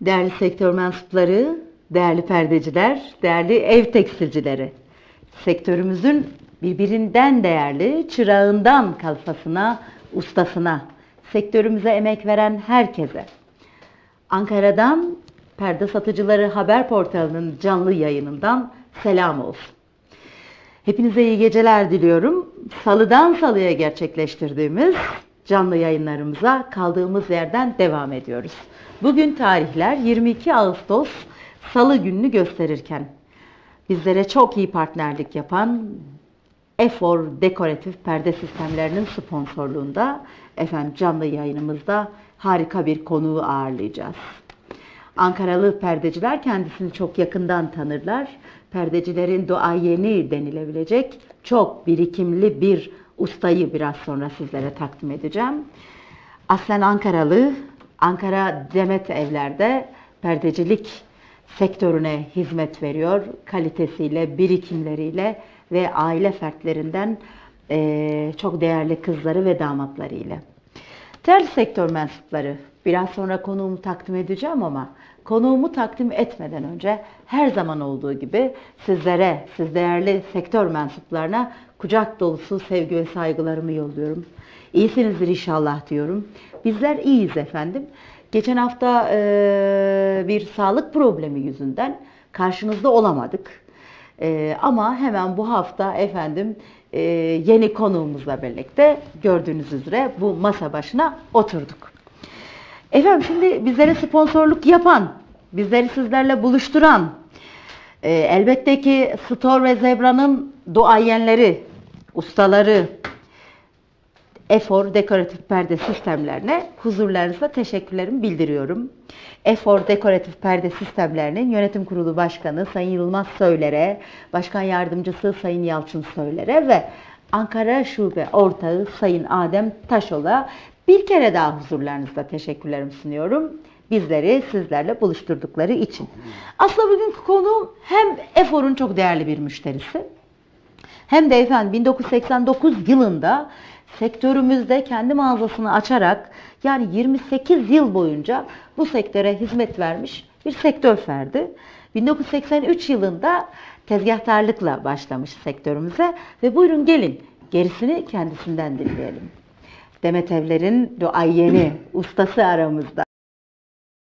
Değerli sektör mensupları, değerli perdeciler, değerli ev tekstilcileri. Sektörümüzün birbirinden değerli çırağından kalfasına, ustasına, sektörümüze emek veren herkese. Ankara'dan Perde Satıcıları Haber Portalı'nın canlı yayınından selam olsun. Hepinize iyi geceler diliyorum. Salıdan salıya gerçekleştirdiğimiz canlı yayınlarımıza kaldığımız yerden devam ediyoruz. Bugün tarihler 22 Ağustos Salı gününü gösterirken bizlere çok iyi partnerlik yapan Efor Dekoratif Perde Sistemlerinin sponsorluğunda efendim canlı yayınımızda harika bir konuğu ağırlayacağız. Ankaralı perdeciler kendisini çok yakından tanırlar. Perdecilerin duayeni denilebilecek çok birikimli bir ustayı biraz sonra sizlere takdim edeceğim. Aslen Ankaralı, Ankara Demet Evler'de perdecilik sektörüne hizmet veriyor. Kalitesiyle, birikimleriyle ve aile fertlerinden eee, çok değerli kızları ve damatlarıyla. Değerli sektör mensupları, biraz sonra konuğumu takdim edeceğim ama konuğumu takdim etmeden önce her zaman olduğu gibi sizlere, siz değerli sektör mensuplarına kucak dolusu sevgi ve saygılarımı yolluyorum. İyisinizdir inşallah diyorum. Bizler iyiyiz efendim. Geçen hafta eee, bir sağlık problemi yüzünden karşınızda olamadık. Ee, ama hemen bu hafta efendim e, yeni konuğumuzla birlikte gördüğünüz üzere bu masa başına oturduk. Efendim şimdi bizlere sponsorluk yapan, bizleri sizlerle buluşturan, e, elbette ki Store ve Zebra'nın duayenleri, ustaları, Efor Dekoratif Perde Sistemlerine huzurlarınızda teşekkürlerimi bildiriyorum. Efor Dekoratif Perde Sistemlerinin Yönetim Kurulu Başkanı Sayın Yılmaz Söyler'e, Başkan Yardımcısı Sayın Yalçın Söyler'e ve Ankara Şube Ortağı Sayın Adem Taşol'a bir kere daha huzurlarınızda teşekkürlerimi sunuyorum. Bizleri sizlerle buluşturdukları için. Aslında bugünkü konu hem Efor'un çok değerli bir müşterisi, hem de efendim 1989 yılında sektörümüzde kendi mağazasını açarak yani 28 yıl boyunca bu sektöre hizmet vermiş bir sektör ferdi. 1983 yılında tezgahtarlıkla başlamış sektörümüze ve buyurun gelin gerisini kendisinden dinleyelim. Demet Evler'in duayeni, ustası aramızda.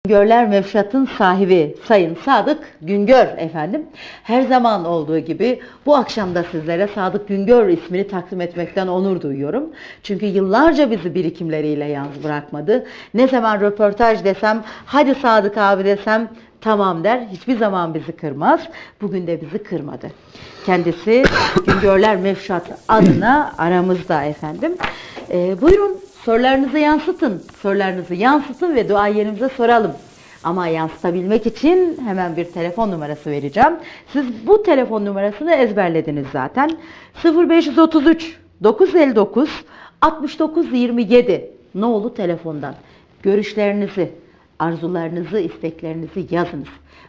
Güngörler Mevşat'ın sahibi Sayın Sadık Güngör efendim. Her zaman olduğu gibi bu akşam da sizlere Sadık Güngör ismini takdim etmekten onur duyuyorum. Çünkü yıllarca bizi birikimleriyle yalnız bırakmadı. Ne zaman röportaj desem, hadi Sadık abi desem tamam der. Hiçbir zaman bizi kırmaz. Bugün de bizi kırmadı. Kendisi Güngörler Mevşat adına aramızda efendim. Ee, buyurun sorularınızı yansıtın. Sorularınızı yansıtın ve duayenimize soralım. Ama yansıtabilmek için hemen bir telefon numarası vereceğim. Siz bu telefon numarasını ezberlediniz zaten. 0533 959 6927 nolu telefondan görüşlerinizi, arzularınızı, isteklerinizi yazınız.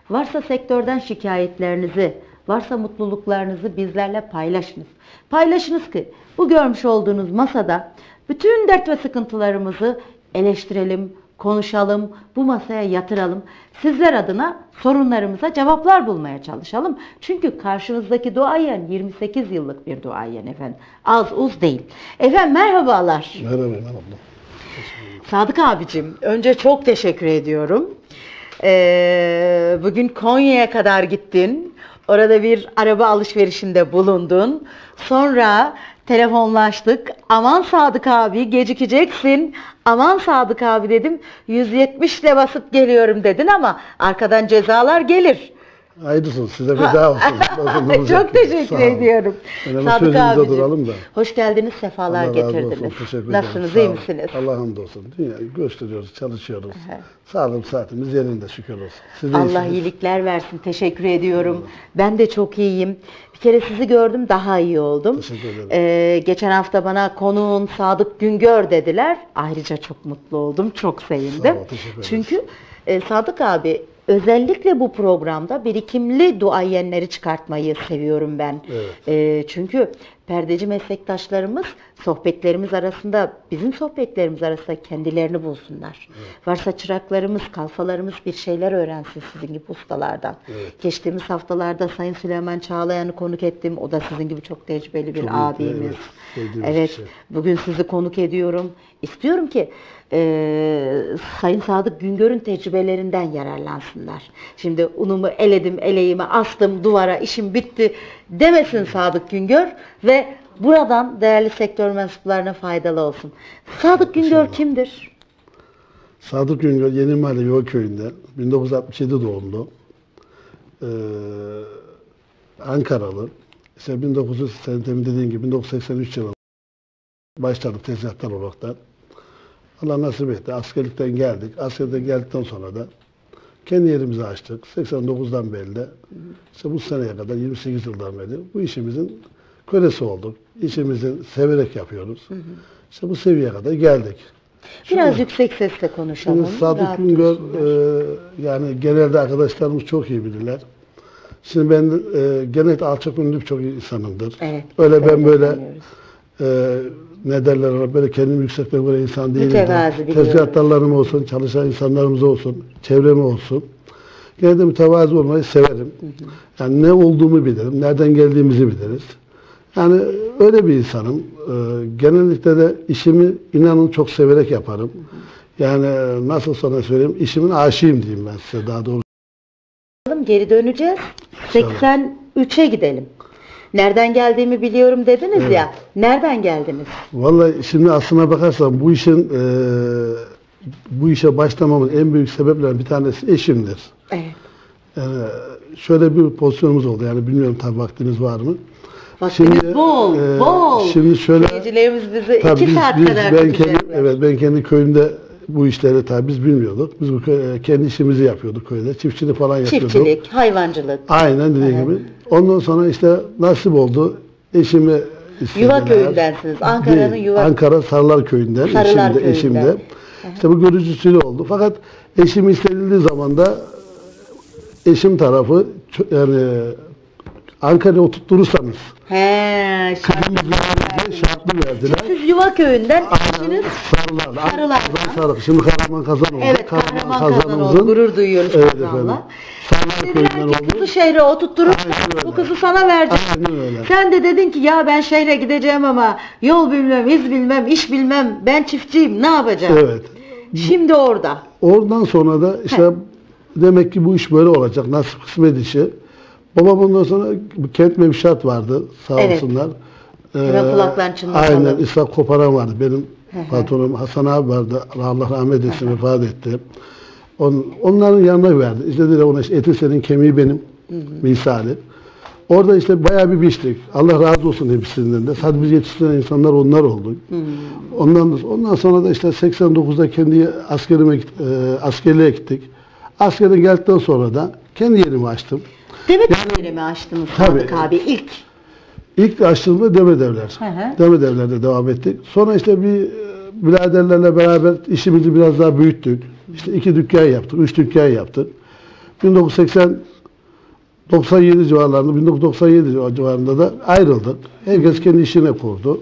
Varsa sektörden şikayetlerinizi, varsa mutluluklarınızı bizlerle paylaşınız. Paylaşınız ki bu görmüş olduğunuz masada bütün dert ve sıkıntılarımızı eleştirelim, konuşalım, bu masaya yatıralım. Sizler adına sorunlarımıza cevaplar bulmaya çalışalım. Çünkü karşınızdaki duayen 28 yıllık bir duayen efendim. Az uz değil. Efendim merhabalar. Merhaba merhaba. Sadık abicim, önce çok teşekkür ediyorum. Ee, bugün Konya'ya kadar gittin. Orada bir araba alışverişinde bulundun. Sonra telefonlaştık. Aman Sadık abi gecikeceksin. Aman Sadık abi dedim. 170 ile basıp geliyorum dedin ama arkadan cezalar gelir. Hayırlısı size veda olsun. Nasıl Çok teşekkür ediyorum. Önemli sözünüze duralım da. hoş geldiniz, sefalar Allah razı olsun, getirdiniz. teşekkür ederim. Nasılsınız, Sağ iyi olun. misiniz? Allah hamdolsun. Dünyayı gösteriyoruz, çalışıyoruz. Sağlığım saatimiz yerinde şükür olsun. Siz de Allah iyisiniz. iyilikler versin. Teşekkür ediyorum. Ben de çok iyiyim. Bir kere sizi gördüm daha iyi oldum. Teşekkür ederim. Ee, geçen hafta bana konuğun Sadık Güngör dediler. Ayrıca çok mutlu oldum. Çok sevindim. Sağ ol, teşekkür ederiz. Çünkü e, Sadık abi özellikle bu programda birikimli duayenleri çıkartmayı seviyorum ben. Evet. Ee, çünkü perdeci meslektaşlarımız sohbetlerimiz arasında, bizim sohbetlerimiz arasında kendilerini bulsunlar. Varsa çıraklarımız, kalfalarımız bir şeyler öğrensin sizin gibi ustalardan. Evet. Geçtiğimiz haftalarda Sayın Süleyman Çağlayan'ı konuk ettim. O da sizin gibi çok tecrübeli bir Çok abimiz. evet, Evet, bugün sizi konuk ediyorum. İstiyorum ki e, Sayın Sadık Güngör'ün tecrübelerinden yararlansınlar. Şimdi unumu eledim, eleğimi astım duvara, işim bitti demesin Sadık Güngör ve buradan değerli sektör mensuplarına faydalı olsun. Sadık Güngör kimdir? Sadık Güngör Yeni Mahalle Yuva Köyü'nde 1967 doğumlu. Ee, Ankaralı. İşte 1900 senin demin dediğin gibi 1983 yılında başladık tezgahtar olaraktan. Allah nasip etti. Askerlikten geldik. Askerden geldikten sonra da kendi yerimizi açtık. 89'dan beri de işte bu seneye kadar 28 yıldan beri bu işimizin kölesi olduk. İşimizi severek yapıyoruz. İşte bu seviyeye kadar geldik. Biraz yüksek sesle konuşalım. Şimdi Sadık Güngör duysunlar. e, yani genelde arkadaşlarımız çok iyi bilirler. Şimdi ben e, genelde alçak ünlü çok insanımdır. Evet, Öyle ben böyle e, ne derler ona böyle kendimi yükseltmek böyle insan değilim. Mütevazi biliyorum. Tezgahtarlarım olsun, çalışan insanlarımız olsun, çevremi olsun. Genelde mütevazı olmayı severim. Yani ne olduğumu bilirim, nereden geldiğimizi biliriz. Yani öyle bir insanım. Ee, genellikle de işimi inanın çok severek yaparım. Yani e, nasıl sana söyleyeyim, işimin aşığıyım diyeyim ben size daha doğrusu. Geri döneceğiz. 83'e gidelim. Nereden geldiğimi biliyorum dediniz Evet. ya. Nereden geldiniz? Vallahi şimdi aslına bakarsan bu işin e, bu işe başlamamın en büyük sebeplerinden bir tanesi eşimdir. Evet. Yani şöyle bir pozisyonumuz oldu. Yani bilmiyorum tabii vaktiniz var mı? Vaktimiz bol, e, bol. Şimdi şöyle Seyircilerimiz bizi iki biz, saat biz- kadar ben kendi, evet ben kendi köyümde bu işleri tabii biz bilmiyorduk. Biz bu köy- kendi işimizi yapıyorduk köyde. Çiftçilik falan yapıyorduk. Çiftçilik, hayvancılık. Aynen dediğim gibi. Ondan sonra işte nasip oldu. Eşimi. Yuva köyündensiniz. Ankara'nın yuva Ankara Sarılar köyünden. Sarılar eşim de, eşim de. köyünden. İşte bu görücüsüyle oldu. Fakat eşim istenildiği zaman da eşim tarafı yani Ankara'ya oturturursanız He, şarkı. bize şartlı verdiler. Siz yuva köyünden eşiniz Sarılar. Sarılar'dan. Sarılar. Şimdi Kahraman Kazan oldu. Evet Kahraman Kazan oldu. Gurur duyuyoruz Evet Kazan'la. efendim. Sarılar köyünden ki oldu. kızı şehre oturtturursan bu kızı sana vereceğiz. Aynen öyle. Sen de dedin ki ya ben şehre gideceğim ama yol bilmem, iz bilmem, iş bilmem, ben çiftçiyim ne yapacağım? Evet. Şimdi orada. Oradan sonra da işte demek ki bu iş böyle olacak. Nasıl kısmet işi. Babam ondan sonra kent mevşat vardı sağ Evet. olsunlar. Ee, Hemen kulaklarını çınlatalım. Aynen İshak Koparan vardı. Benim patronum Hasan abi vardı. Allah rahmet etsin vefat etti. On, onların yanına verdi. İşte dediler ona işte eti senin kemiği benim misali. Orada işte bayağı bir biçtik. Allah razı olsun hepsinden de. Sadece biz yetiştiren insanlar onlar oldu. Ondan ondan sonra da işte 89'da kendi askerime git- e, askerliğe gittik. Askerden geldikten sonra da kendi yerimi açtım. Demet yani, mi açtınız Tabii. Sadık abi ilk? İlk açtığımda Demedevler. Hı hı. Demedevler'de devam ettik. Sonra işte bir e, biraderlerle beraber işimizi biraz daha büyüttük. İşte iki dükkan yaptık, üç dükkan yaptık. 1980 97 civarlarında, 1997 civarında da ayrıldık. Herkes kendi işine kurdu.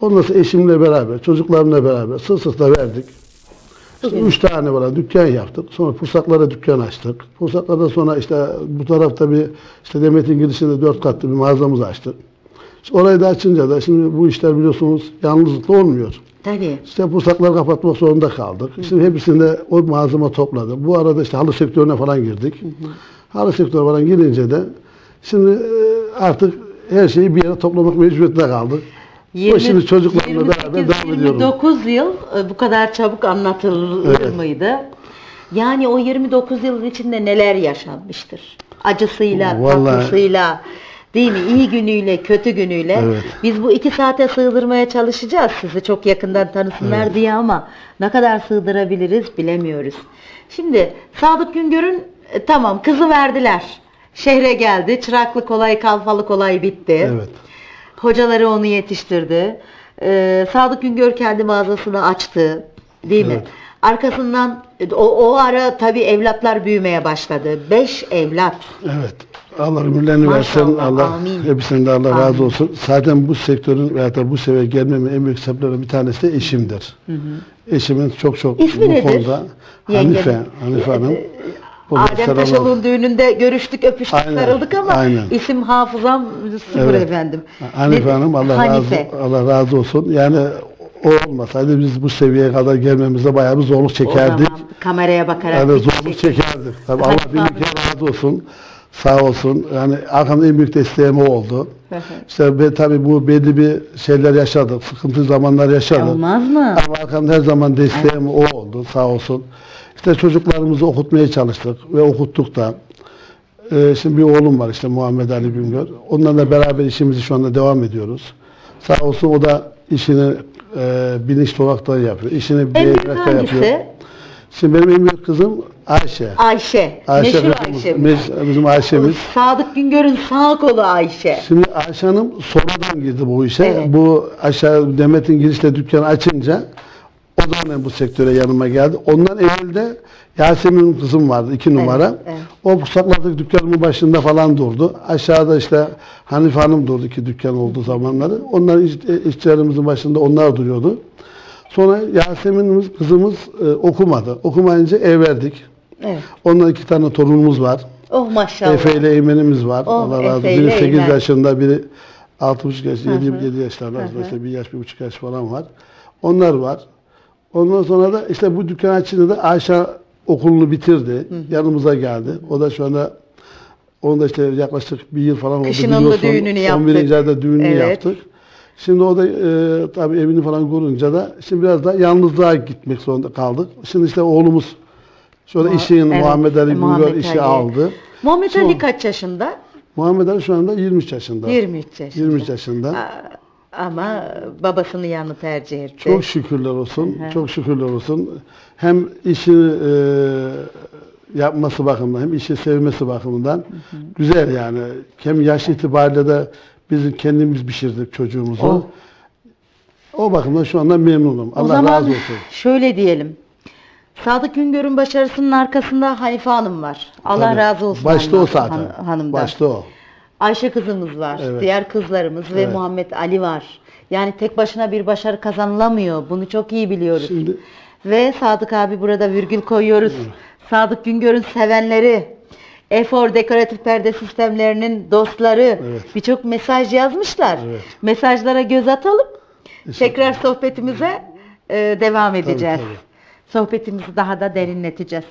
Ondan sonra eşimle beraber, çocuklarımla beraber sırt sırta verdik. İşte üç tane var dükkan yaptık. Sonra Pursaklara dükkan açtık. Pursaklarda sonra işte bu tarafta bir işte Demet'in girişinde dört katlı bir mağazamızı açtık. İşte orayı da açınca da şimdi bu işler biliyorsunuz yalnızlıkla olmuyor. Tabii. İşte Pursakları kapatmak zorunda kaldık. Şimdi hepsini de o mağazama topladım. Bu arada işte halı sektörüne falan girdik. Halı sektörüne falan girince de şimdi e, artık her şeyi bir yere toplamak mecburiyetinde kaldık. O şimdi çocuklarımla beraber devam ediyorum. 29 yıl e, bu kadar çabuk anlatılır Evet. mıydı? Yani o 29 yılın içinde neler yaşanmıştır? Acısıyla, Vallahi- tatlısıyla, değil mi? İyi günüyle, kötü günüyle. Evet. Biz bu iki saate sığdırmaya çalışacağız sizi çok yakından tanısınlar diye ama ne kadar sığdırabiliriz bilemiyoruz. Şimdi Sadık Güngör'ün e, tamam kızı verdiler. Şehre geldi. Çıraklı kolay, kalfalı kolay bitti. Evet. Hocaları onu yetiştirdi. Ee, Sadık Güngör kendi mağazasını açtı. Değil mi? Evet. Arkasından o, o ara tabii evlatlar büyümeye başladı. Beş evlat. Evet. Allah ömürlerini versin. Allah amin. hepsinden de Allah Amin. razı olsun. Zaten bu sektörün veya da bu seviyeye gelmemin en büyük sebeplerinden bir tanesi de eşimdir. Eşimin çok çok İsmi bu nedir? konuda. Hanife, Hanife Hanım. Burada Adem olsun. düğününde görüştük, öpüştük, Aynen, sarıldık ama aynen. isim hafızam sıfır Evet. efendim. Hanife Ne- Hanım Allah Hanife. razı Allah razı olsun. Yani o olmasaydı biz bu seviyeye kadar gelmemizde bayağı bir zorluk O çekerdik. zaman kameraya bakarak Yani zorluk çekim. çekerdik. Tabii Allah bin kere razı olsun. Sağ olsun. Yani arkamda en büyük desteğim o oldu. Hı hı. İşte ben tabii bu belli bir şeyler yaşadık. Sıkıntı zamanlar yaşadık. Olmaz mı? Ama arkamda her zaman desteğim o oldu. Sağ olsun. İşte çocuklarımızı okutmaya çalıştık ve okuttuk da. Ee, şimdi bir oğlum var işte Muhammed Ali Güngör. Onlarla beraber işimizi şu anda devam ediyoruz. Sağ olsun o da işini e, bilinçli olarak da yapıyor. İşini beğenerek de yapıyor. hangisi? Şimdi benim en büyük kızım Ayşe. Ayşe. Ayşe Meşhur Ayşe. meş- bizim Ayşe'miz. Sadık Güngör'ün sağ kolu Ayşe. Şimdi Ayşe Hanım sonradan girdi bu işe. Evet. Bu aşağı Demet'in girişte dükkanı açınca zaman bu sektöre yanıma geldi. Ondan evvelde Yasemin kızım vardı iki numara. evet. O sakladık dükkanımın başında falan durdu. Aşağıda işte Hanife Hanım durdu ki dükkan olduğu zamanları. Onlar iş, işçilerimizin başında onlar duruyordu. Sonra Yasemin'imiz kızımız e, okumadı. Okumayınca ev verdik. Evet. Ondan iki tane torunumuz var. Oh maşallah. Efe ile Eymen'imiz var. Oh, Allah razı olsun. Biri ile 8 Eymen. yaşında, biri 6,5 yaş, 7, hı. 7 yaşlarında. Hı hı. İşte bir yaş, bir buçuk yaş falan var. Onlar var. Ondan sonra da işte bu dükkan açınca da Ayşe okulunu bitirdi. Yanımıza geldi. O da şu anda onun da işte yaklaşık bir yıl falan oldu. Kışın onun da düğününü yaptık. 11. ayda düğününü Evet. yaptık. Şimdi o da e, tabii evini falan kurunca da şimdi biraz da yalnızlığa gitmek zorunda kaldık. Şimdi işte oğlumuz şöyle Muha- işin evet, Muhammed Ali Muhammed Güngör işi Ali. aldı. Muhammed Son- Ali kaç yaşında? Muhammed Ali şu anda 23 yaşında. 23 yaşında. 23 yaşında. Aa, Ama babasının yanını tercih etti. Çok şükürler olsun. Hı hı. Çok şükürler olsun. Hem işini e, yapması bakımından hem işi sevmesi bakımından güzel yani. Hem yaş itibariyle de biz kendimiz pişirdik çocuğumuzu. Oh. O bakımdan şu anda memnunum. o Allah zaman razı olsun. şöyle diyelim. Sadık Güngör'ün başarısının arkasında Hanife Hanım var. Allah Tabii. razı olsun. Başta o zaten. Han- hanımdan. Başta o. Ayşe kızımız var. Evet. Diğer kızlarımız ve Evet. Muhammed Ali var. Yani tek başına bir başarı kazanılamıyor. Bunu çok iyi biliyoruz. Şimdi Ve Sadık abi burada virgül koyuyoruz. Sadık Güngör'ün sevenleri, Efor Dekoratif Perde Sistemlerinin dostları Evet. birçok mesaj yazmışlar. Evet. Mesajlara göz atalım. Tekrar sohbetimize e, devam edeceğiz. tabii. Sohbetimizi daha da derinleteceğiz.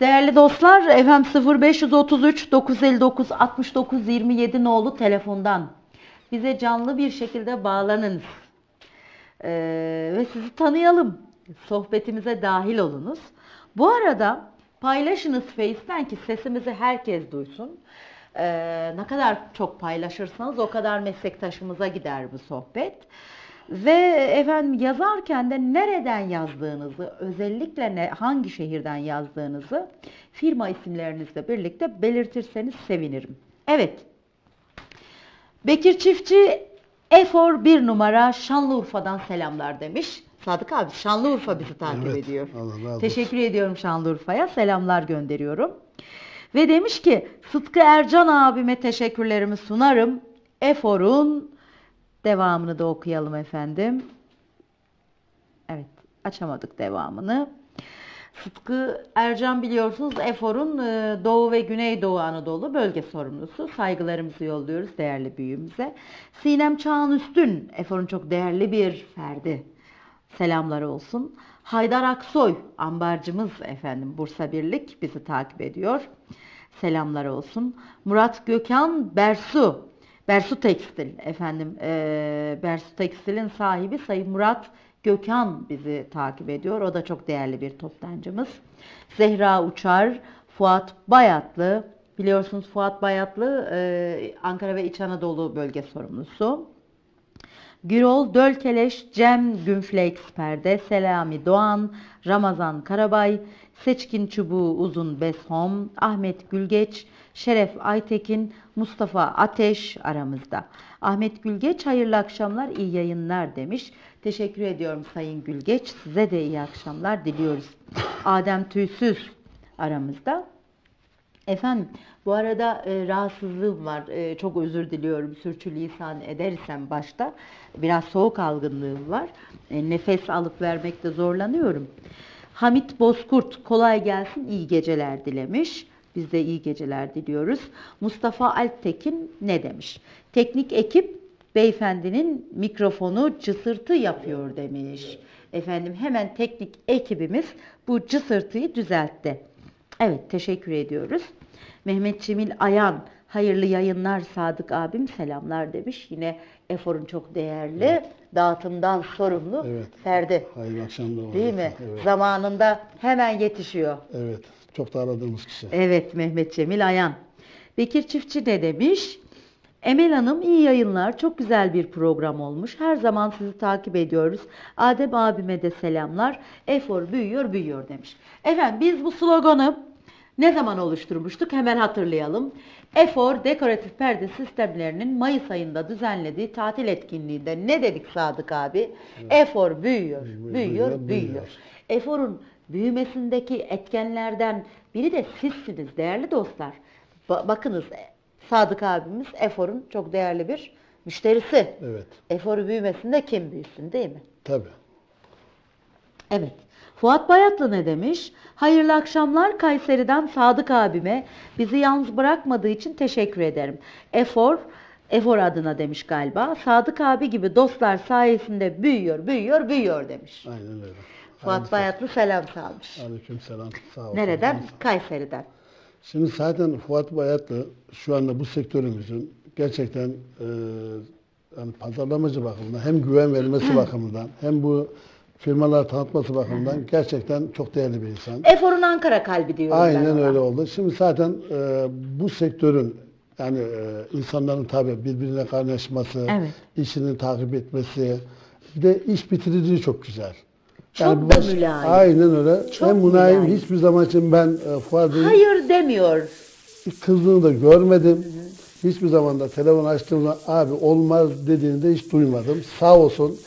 Değerli dostlar, efendim 0533 959 69 27 nolu telefondan bize canlı bir şekilde bağlanınız. Ee, ve sizi tanıyalım. Sohbetimize dahil olunuz. Bu arada paylaşınız Face'ten ki sesimizi herkes duysun. Ee, ne kadar çok paylaşırsanız o kadar meslektaşımıza gider bu sohbet. Ve efendim yazarken de nereden yazdığınızı, özellikle ne, hangi şehirden yazdığınızı firma isimlerinizle birlikte belirtirseniz sevinirim. Evet, Bekir Çiftçi Efor bir numara Şanlıurfa'dan selamlar demiş. Sadık abi Şanlıurfa bizi takip Evet, ediyor. Allah razı olsun. Teşekkür ediyorum Şanlıurfa'ya. Selamlar gönderiyorum. Ve demiş ki Sıtkı Ercan abime teşekkürlerimi sunarım. Efor'un devamını da okuyalım efendim. Evet açamadık devamını. Sıtkı Ercan biliyorsunuz Efor'un e, Doğu ve Güneydoğu Anadolu bölge sorumlusu. Saygılarımızı yolluyoruz değerli büyüğümüze. Sinem Çağan Üstün, Efor'un çok değerli bir ferdi. Selamları olsun. Haydar Aksoy, ambarcımız efendim Bursa Birlik bizi takip ediyor. Selamları olsun. Murat Gökhan Bersu, Bersu Tekstil efendim. e, Bersu Tekstil'in sahibi Sayın Murat Gökhan bizi takip ediyor. O da çok değerli bir toptancımız. Zehra Uçar, Fuat Bayatlı. Biliyorsunuz Fuat Bayatlı e, Ankara ve İç Anadolu bölge sorumlusu. Gürol Dölkeleş, Cem Günflex Perde, Selami Doğan, Ramazan Karabay, Seçkin Çubuğu Uzun Beshom, Ahmet Gülgeç, Şeref Aytekin, Mustafa Ateş aramızda. Ahmet Gülgeç hayırlı akşamlar, iyi yayınlar demiş. Teşekkür ediyorum Sayın Gülgeç. Size de iyi akşamlar diliyoruz. Adem Tüysüz aramızda. Efendim bu arada e, rahatsızlığım var. E, çok özür diliyorum. Sürçülisan edersem başta. Biraz soğuk algınlığım var. E, nefes alıp vermekte zorlanıyorum. Hamit Bozkurt kolay gelsin iyi geceler dilemiş. Biz de iyi geceler diliyoruz. Mustafa Alptekin ne demiş? Teknik ekip beyefendinin mikrofonu cısırtı yapıyor demiş. Efendim hemen teknik ekibimiz bu cısırtıyı düzeltti. Evet teşekkür ediyoruz. Mehmet Cemil Ayan hayırlı yayınlar Sadık abim selamlar demiş. Yine Efor'un çok değerli dağıtımdan sorumlu Evet. Ferdi. Hayırlı akşamlar. Değil mi? Evet. Zamanında hemen yetişiyor. evet. Çok da aradığımız kişi. Evet Mehmet Cemil Ayan. Bekir Çiftçi ne demiş? Emel Hanım iyi yayınlar. Çok güzel bir program olmuş. Her zaman sizi takip ediyoruz. Adem abime de selamlar. Efor büyüyor büyüyor demiş. Efendim biz bu sloganı ne zaman oluşturmuştuk? Hemen hatırlayalım. Efor dekoratif perde sistemlerinin Mayıs ayında düzenlediği tatil etkinliğinde ne dedik Sadık abi? Efor büyüyor, büyüyor, büyüyor. büyüyor, büyüyor. Efor'un büyümesindeki etkenlerden biri de sizsiniz değerli dostlar. Ba- bakınız Sadık abimiz Efor'un çok değerli bir müşterisi. Evet. Efor'u büyümesinde kim büyüsün değil mi? Tabii. Evet. Fuat Bayatlı ne demiş? Hayırlı akşamlar Kayseri'den Sadık abime. Bizi yalnız bırakmadığı için teşekkür ederim. Efor, Efor adına demiş galiba. Sadık abi gibi dostlar sayesinde büyüyor, büyüyor, büyüyor demiş. Aynen öyle. Fuat Bayatlı selam salmış. Aleyküm selam. Sağ olsun. Nereden? Kayseri'den. Şimdi zaten Fuat Bayatlı şu anda bu sektörümüzün gerçekten e, yani pazarlamacı bakımından hem güven vermesi bakımından hem bu firmalar tanıtması bakımından gerçekten çok değerli bir insan. Efor'un Ankara kalbi diyorum ben Aynen ona. öyle oldu. Şimdi zaten e, bu sektörün yani e, insanların tabi birbirine kaynaşması, Evet. işini takip etmesi, bir de iş bitiriciliği çok güzel. Çok da mülayim. Aynen öyle. Çok Hem mülayim mülayim. hiçbir zaman için ben e, Bey'in Hayır demiyor. kızdığını da görmedim. Hiçbir zaman da telefon açtığımda abi olmaz dediğini de hiç duymadım. Sağ olsun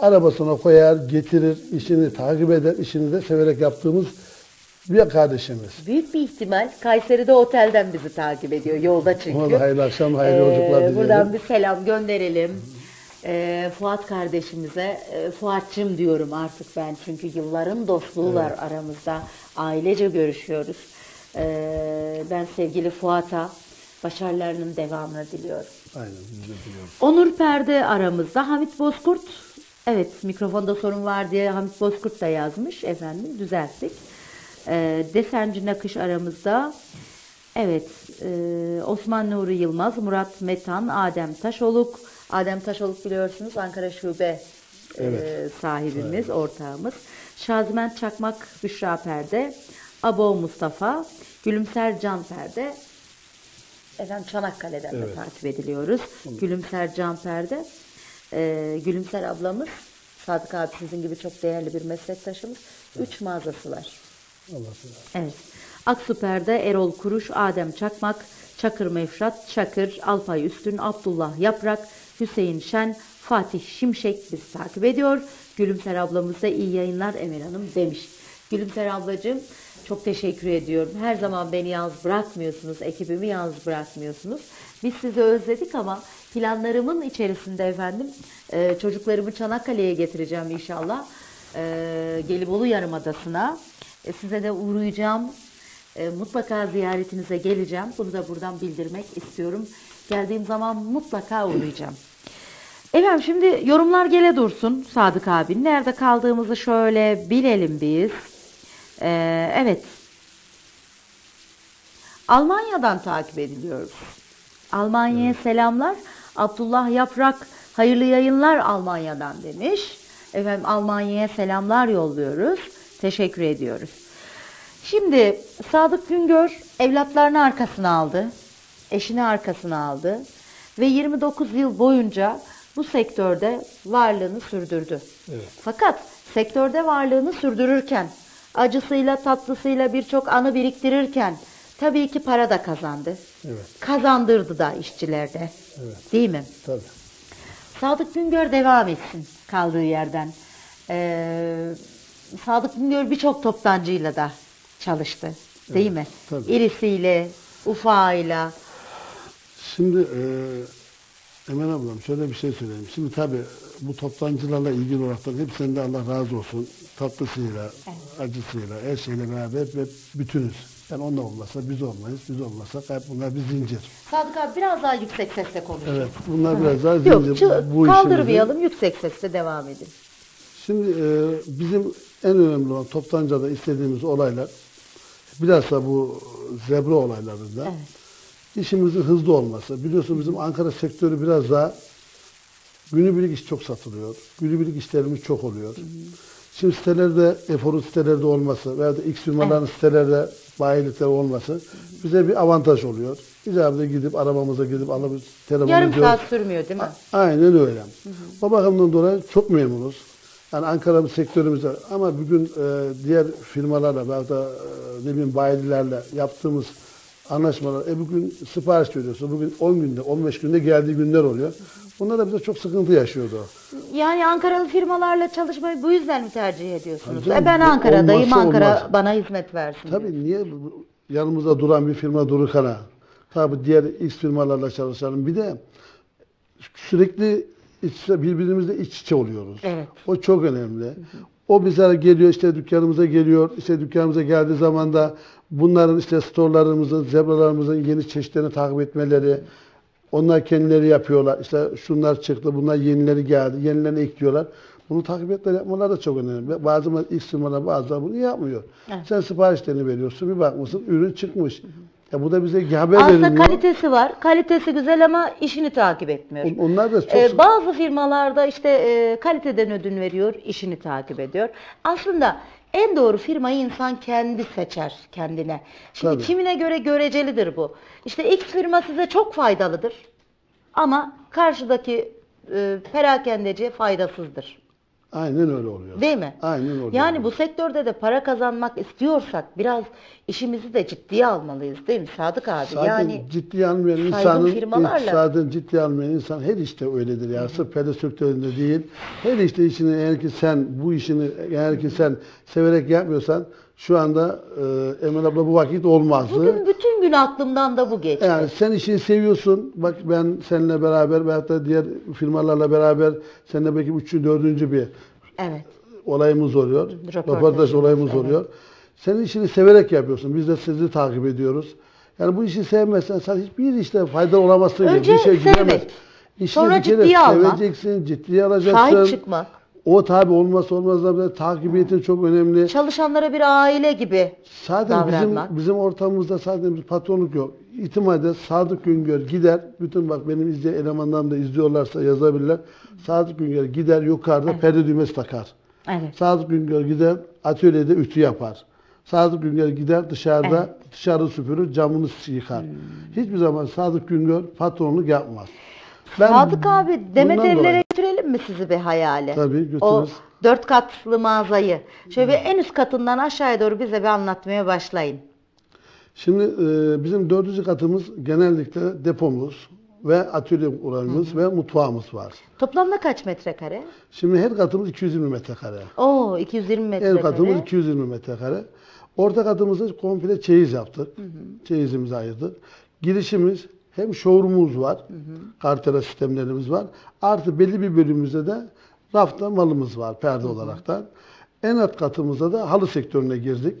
arabasına koyar, getirir, işini takip eder, işini de severek yaptığımız bir kardeşimiz. Büyük bir ihtimal Kayseri'de otelden bizi takip ediyor yolda çünkü. Ona da hayırlı akşam, hayırlı Ee, yolculuklar dileyelim. Buradan bir selam gönderelim. Ee, Fuat kardeşimize, e, Fuat'cığım diyorum artık ben çünkü yılların dostluğu var aramızda. Ailece görüşüyoruz. Ee, ben sevgili Fuat'a başarılarının devamını diliyorum. Aynen biz de biliyoruz. Onur Perde aramızda. Hamit Bozkurt, evet mikrofonda sorun var diye Hamit Bozkurt da yazmış efendim düzelttik. Ee, desenci nakış aramızda. Evet e, Osman Nuri Yılmaz, Murat Metan, Adem Taşoluk. Adem Taşoluk biliyorsunuz Ankara Şube e, Evet. sahibimiz, ortağımız. Şaziment Çakmak, Büşra Perde. Abo Mustafa, Gülümser Can Perde. Efendim Çanakkale'den de Evet. takip ediliyoruz. Gülümser Canper'de. Ee, Gülümser ablamız, Sadık abi sizin gibi çok değerli bir meslektaşımız. Üç mağazası var. Allah. Evet. Aksuper'de Erol Kuruş, Adem Çakmak, Çakır Mevşat, Çakır, Alpay Üstün, Abdullah Yaprak, Hüseyin Şen, Fatih Şimşek bizi takip ediyor. Gülümser ablamız da iyi yayınlar Emel Hanım demiş. Gülümser ablacığım çok teşekkür ediyorum. Her zaman beni yalnız bırakmıyorsunuz, ekibimi yalnız bırakmıyorsunuz. Biz sizi özledik ama planlarımın içerisinde efendim e, çocuklarımı Çanakkale'ye getireceğim inşallah. E, Gelibolu Yarımadası'na. E, size de uğrayacağım. E, mutlaka ziyaretinize geleceğim. Bunu da buradan bildirmek istiyorum. Geldiğim zaman mutlaka uğrayacağım. Efendim şimdi yorumlar gele dursun Sadık abi. Nerede kaldığımızı şöyle bilelim biz. Ee, evet. Almanya'dan takip ediliyoruz. Almanya'ya selamlar. Abdullah Yaprak hayırlı yayınlar Almanya'dan demiş. Efendim Almanya'ya selamlar yolluyoruz. Teşekkür ediyoruz. Şimdi Sadık Güngör evlatlarını arkasına aldı. Eşini arkasına aldı. Ve 29 yıl boyunca bu sektörde varlığını sürdürdü. Evet. Fakat sektörde varlığını sürdürürken, acısıyla tatlısıyla birçok anı biriktirirken tabii ki para da kazandı. Evet. Kazandırdı da işçilerde. Evet. Değil mi? Tabii. Sadık Güngör devam etsin. kaldığı yerden. Ee, Sadık Güngör birçok toptancıyla da çalıştı. Değil mi? tabii. İrisiyle, ufağıyla. Şimdi e, Emel ablam şöyle bir şey söyleyeyim. Şimdi tabii bu toptancılarla ilgili olarak da hepsinden de Allah razı olsun. Tatlısıyla, acısıyla, her şeyle beraber hep, hep bütünüz. Yani onlar olmasa biz olmayız, biz olmasak hep bunlar bir zincir. Sadık abi biraz daha yüksek sesle konuşun. Evet, bunlar biraz daha zincir. Yok, bu kaldırmayalım, yüksek sesle devam edin. Şimdi e, bizim en önemli olan toptancıda istediğimiz olaylar bilhassa bu zebra olaylarında Evet. İşimizin hızlı olması. Biliyorsun bizim Ankara sektörü biraz daha günübirlik iş çok satılıyor. Günübirlik işlerimiz çok oluyor. Şimdi sitelerde, eforun sitelerde olması veya da X firmaların sitelerde bayilikler olması bize bir avantaj oluyor. İcabında gidip arabamıza gidip alıp Yarım saat sürmüyor değil mi? Aynen öyle. O bakımdan dolayı çok memnunuz. Yani Ankara sektörümüzde ama bugün e, diğer firmalarla veya da e, ne bileyim bayilerle yaptığımız anlaşmalar, e bugün sipariş veriyorsun. Bugün 10 günde, 15 günde geldiği günler oluyor. Bunlar da bize çok sıkıntı yaşıyordu. Yani Ankaralı firmalarla çalışmayı bu yüzden mi tercih ediyorsunuz? Tabii canım, E ben Ankara'dayım, olmazsa Ankara olmaz. bana hizmet versin. diyor. Tabii niye bu- bu yanımızda duran bir firma dururkana, tabii diğer X firmalarla çalışalım. Bir de sürekli iç, birbirimizle iç içe oluyoruz. Evet. O çok önemli. O bize geliyor işte dükkanımıza geliyor. İşte dükkanımıza geldiği zaman da bunların işte storlarımızın, zebralarımızın yeni çeşitlerini takip etmeleri, onlar kendileri yapıyorlar. İşte şunlar çıktı, bunlar yenileri geldi, yenilerini ekliyorlar. Bunu takip etmeleri yapmaları da çok önemli. Bazı ilk firmalar bazıları bunu yapmıyor. Evet. Sen siparişlerini veriyorsun, bir bakmışsın ürün çıkmış. Ya bu da bize haber Aslında verilmiyor. kalitesi var, kalitesi güzel ama işini takip etmiyor. On- Onlar da çok Ee, bazı firmalarda işte e, kaliteden ödün veriyor, işini takip ediyor. Aslında en doğru firmayı insan kendi seçer kendine. Şimdi Tabii. kimine göre görecelidir bu. İşte X firma size çok faydalıdır. Ama karşıdaki e, perakendeciye faydasızdır. Aynen öyle oluyor. Değil mi? Aynen öyle. Yani oluyor. bu sektörde de para kazanmak istiyorsak biraz işimizi de ciddiye almalıyız değil mi Sadık abi? Zaten yani ciddiye almayan insanın firmalarla- zaten ciddiye almayan insan her işte öyledir ya. Sırf perde sektöründe değil. Her işte işini eğer ki sen bu işini eğer ki sen severek yapmıyorsan şu anda e, Emel abla bu vakit olmazdı. bugün bütün gün aklımdan da bu geçti. Yani sen işini seviyorsun. Bak ben seninle beraber veyahut da diğer firmalarla beraber seninle belki üçüncü, dördüncü bir Evet. olayımız oluyor. Röportaj olayımız evet. oluyor. Sen işini severek yapıyorsun. Biz de sizi takip ediyoruz. Yani bu işi sevmezsen sen hiçbir işte fayda olamazsın. Önce bir şey sevmek. gidemez. İşini Sonra ciddiye almak. seveceksin, ciddiye alacaksın. Sahip çıkmak. O tabi olmazsa olmazlar. Takibiyetin çok önemli. Çalışanlara bir aile gibi Zaten bizim davranmak. bizim ortamımızda zaten bir patronluk yok. İhtimalde Sadık Güngör gider. Bütün bak benim izleyen elemanlarım da izliyorlarsa yazabilirler. Sadık Güngör gider yukarıda perde düğmesi takar. Evet. Sadık Güngör gider atölyede ütü yapar. Sadık Güngör gider dışarıda Evet. dışarı süpürür camını yıkar. Hiçbir zaman Sadık Güngör patronluk yapmaz. Ben Sadık abi Demet bundan Evler'e dolayı- götürelim mi sizi bir hayale? Tabii, götürürüz. O dört katlı mağazayı. Şöyle bir en üst katından aşağıya doğru bize bir anlatmaya başlayın. Şimdi e, bizim dördüncü katımız genellikle depomuz ve atölye oranımız ve mutfağımız var. Toplamda kaç metrekare? Şimdi her katımız 220 metrekare. Oo 220 Her metrekare. katımız 220 metrekare. Orta katımızı komple çeyiz yaptık. Çeyizimizi ayırdık. Girişimiz hem showroom'umuz var. Kartela sistemlerimiz var. Artı belli bir bölümümüzde de rafta malımız var perde olaraktan. En alt katımızda da halı sektörüne girdik.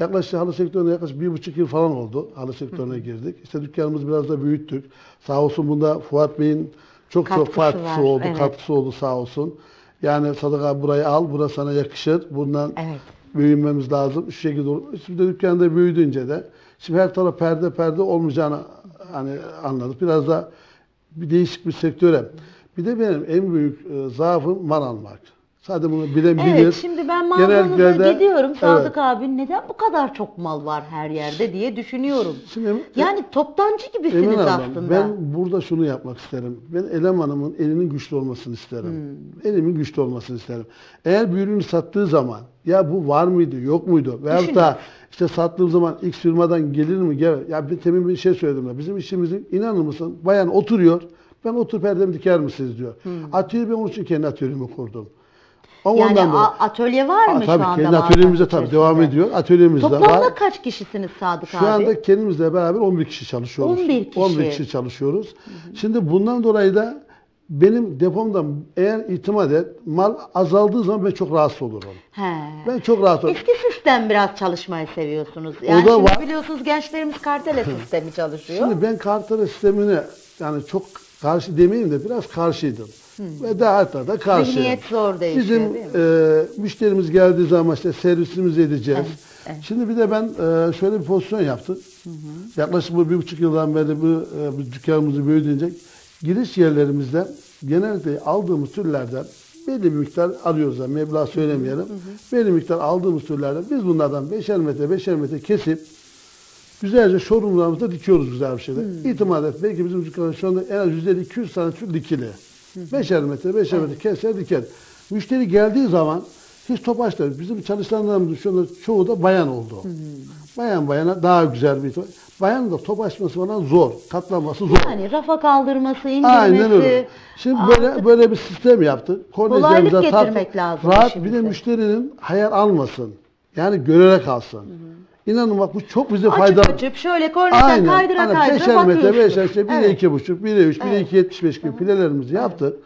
Yaklaşık halı sektörüne yaklaşık bir buçuk yıl falan oldu. Halı sektörüne girdik. İşte dükkanımızı biraz da büyüttük. Sağ olsun bunda Fuat Bey'in çok çok Katkısı katkısı var, oldu. evet. Katkısı oldu sağ olsun. Yani Sadık abi burayı al, burası sana yakışır. Bundan Evet. büyümemiz lazım. Şu şekilde olur. Şimdi dükkanda büyüdünce de şimdi her taraf perde perde olmayacağını hani anladık. Biraz da bir değişik bir sektöre. Bir de benim en büyük e, zaafım mal almak. Sadece bunu bilen bilir. Evet şimdi ben mağazanıza gidiyorum Sadık Evet. abi neden bu kadar çok mal var her yerde diye düşünüyorum. Şimdi Yani toptancı gibisiniz Emin aslında. ben burada şunu yapmak isterim. Ben elemanımın elinin güçlü olmasını isterim. Hmm. Elimin güçlü olmasını isterim. Eğer bir ürünü sattığı zaman ya bu var mıydı, yok muydu? Veyahut da işte sattığım zaman X firmadan gelir mi? Gel. Ya bir temin bir şey söyledim ya. Bizim işimizin inanır mısın? Bayan oturuyor. Ben otur perdemi diker misiniz diyor. Atölye ben onun için kendi atölyemi kurdum. Ama Yani ondan dolayı- atölye var mı Aa, şu tabii anda? kendi atölyemizde tabii devam içerisinde? ediyor. Atölyemizde Toplamda var. kaç kişisiniz Sadık Şu abi? anda kendimizle beraber 11 kişi çalışıyoruz. 11 kişi. kişi çalışıyoruz. Şimdi bundan dolayı da benim depomda eğer itimat et, mal azaldığı zaman ben çok rahatsız olurum. He. Ben çok rahat olurum. Eski sistem biraz çalışmayı seviyorsunuz. Yani da şimdi var. biliyorsunuz gençlerimiz kartele sistemi çalışıyor. Şimdi ben kartara sistemine yani çok karşı demeyeyim de biraz karşıydım. Ve daha hatta da karşıyım. Zihniyet zor değişiyor Bizim değil mi? e, müşterimiz geldiği zaman işte servisimizi edeceğiz. Evet, evet. Şimdi bir de ben e, şöyle bir pozisyon yaptık. Yaklaşık bu bir buçuk yıldan beri bu, e, bu dükkanımızı büyüdüğünce giriş yerlerimizden genellikle aldığımız türlerden belli bir miktar alıyoruz. Yani meblağ söylemeyelim. Belli miktar aldığımız türlerden biz bunlardan beşer metre beşer metre kesip güzelce showroomlarımızda dikiyoruz güzel bir şeyler. İtimat et. Belki bizim dükkanımız şu anda en az 150-200 tane tür dikili. Beşer metre, beşer metre keser diker. Müşteri geldiği zaman hiç topaçlar. Bizim çalışanlarımızın şu anda çoğu da bayan oldu. Bayan bayana daha güzel bir Bayanın da top açması falan zor. Katlanması zor. Yani rafa kaldırması, indirmesi. Aynen öyle. Şimdi böyle artık böyle bir sistem yaptık. Kolaylık getirmek lazım Rahat bir işimize. de müşterinin hayal almasın. Yani görerek alsın. İnanın bak bu çok bize faydalı. Açıp açıp şöyle kornişten kaydıra Aynen. kaydıra Beşer metre, beşer işte 1'e Evet. 2,5, 1'e 3, 1'e Evet. 2, 75 gibi filelerimizi yaptık.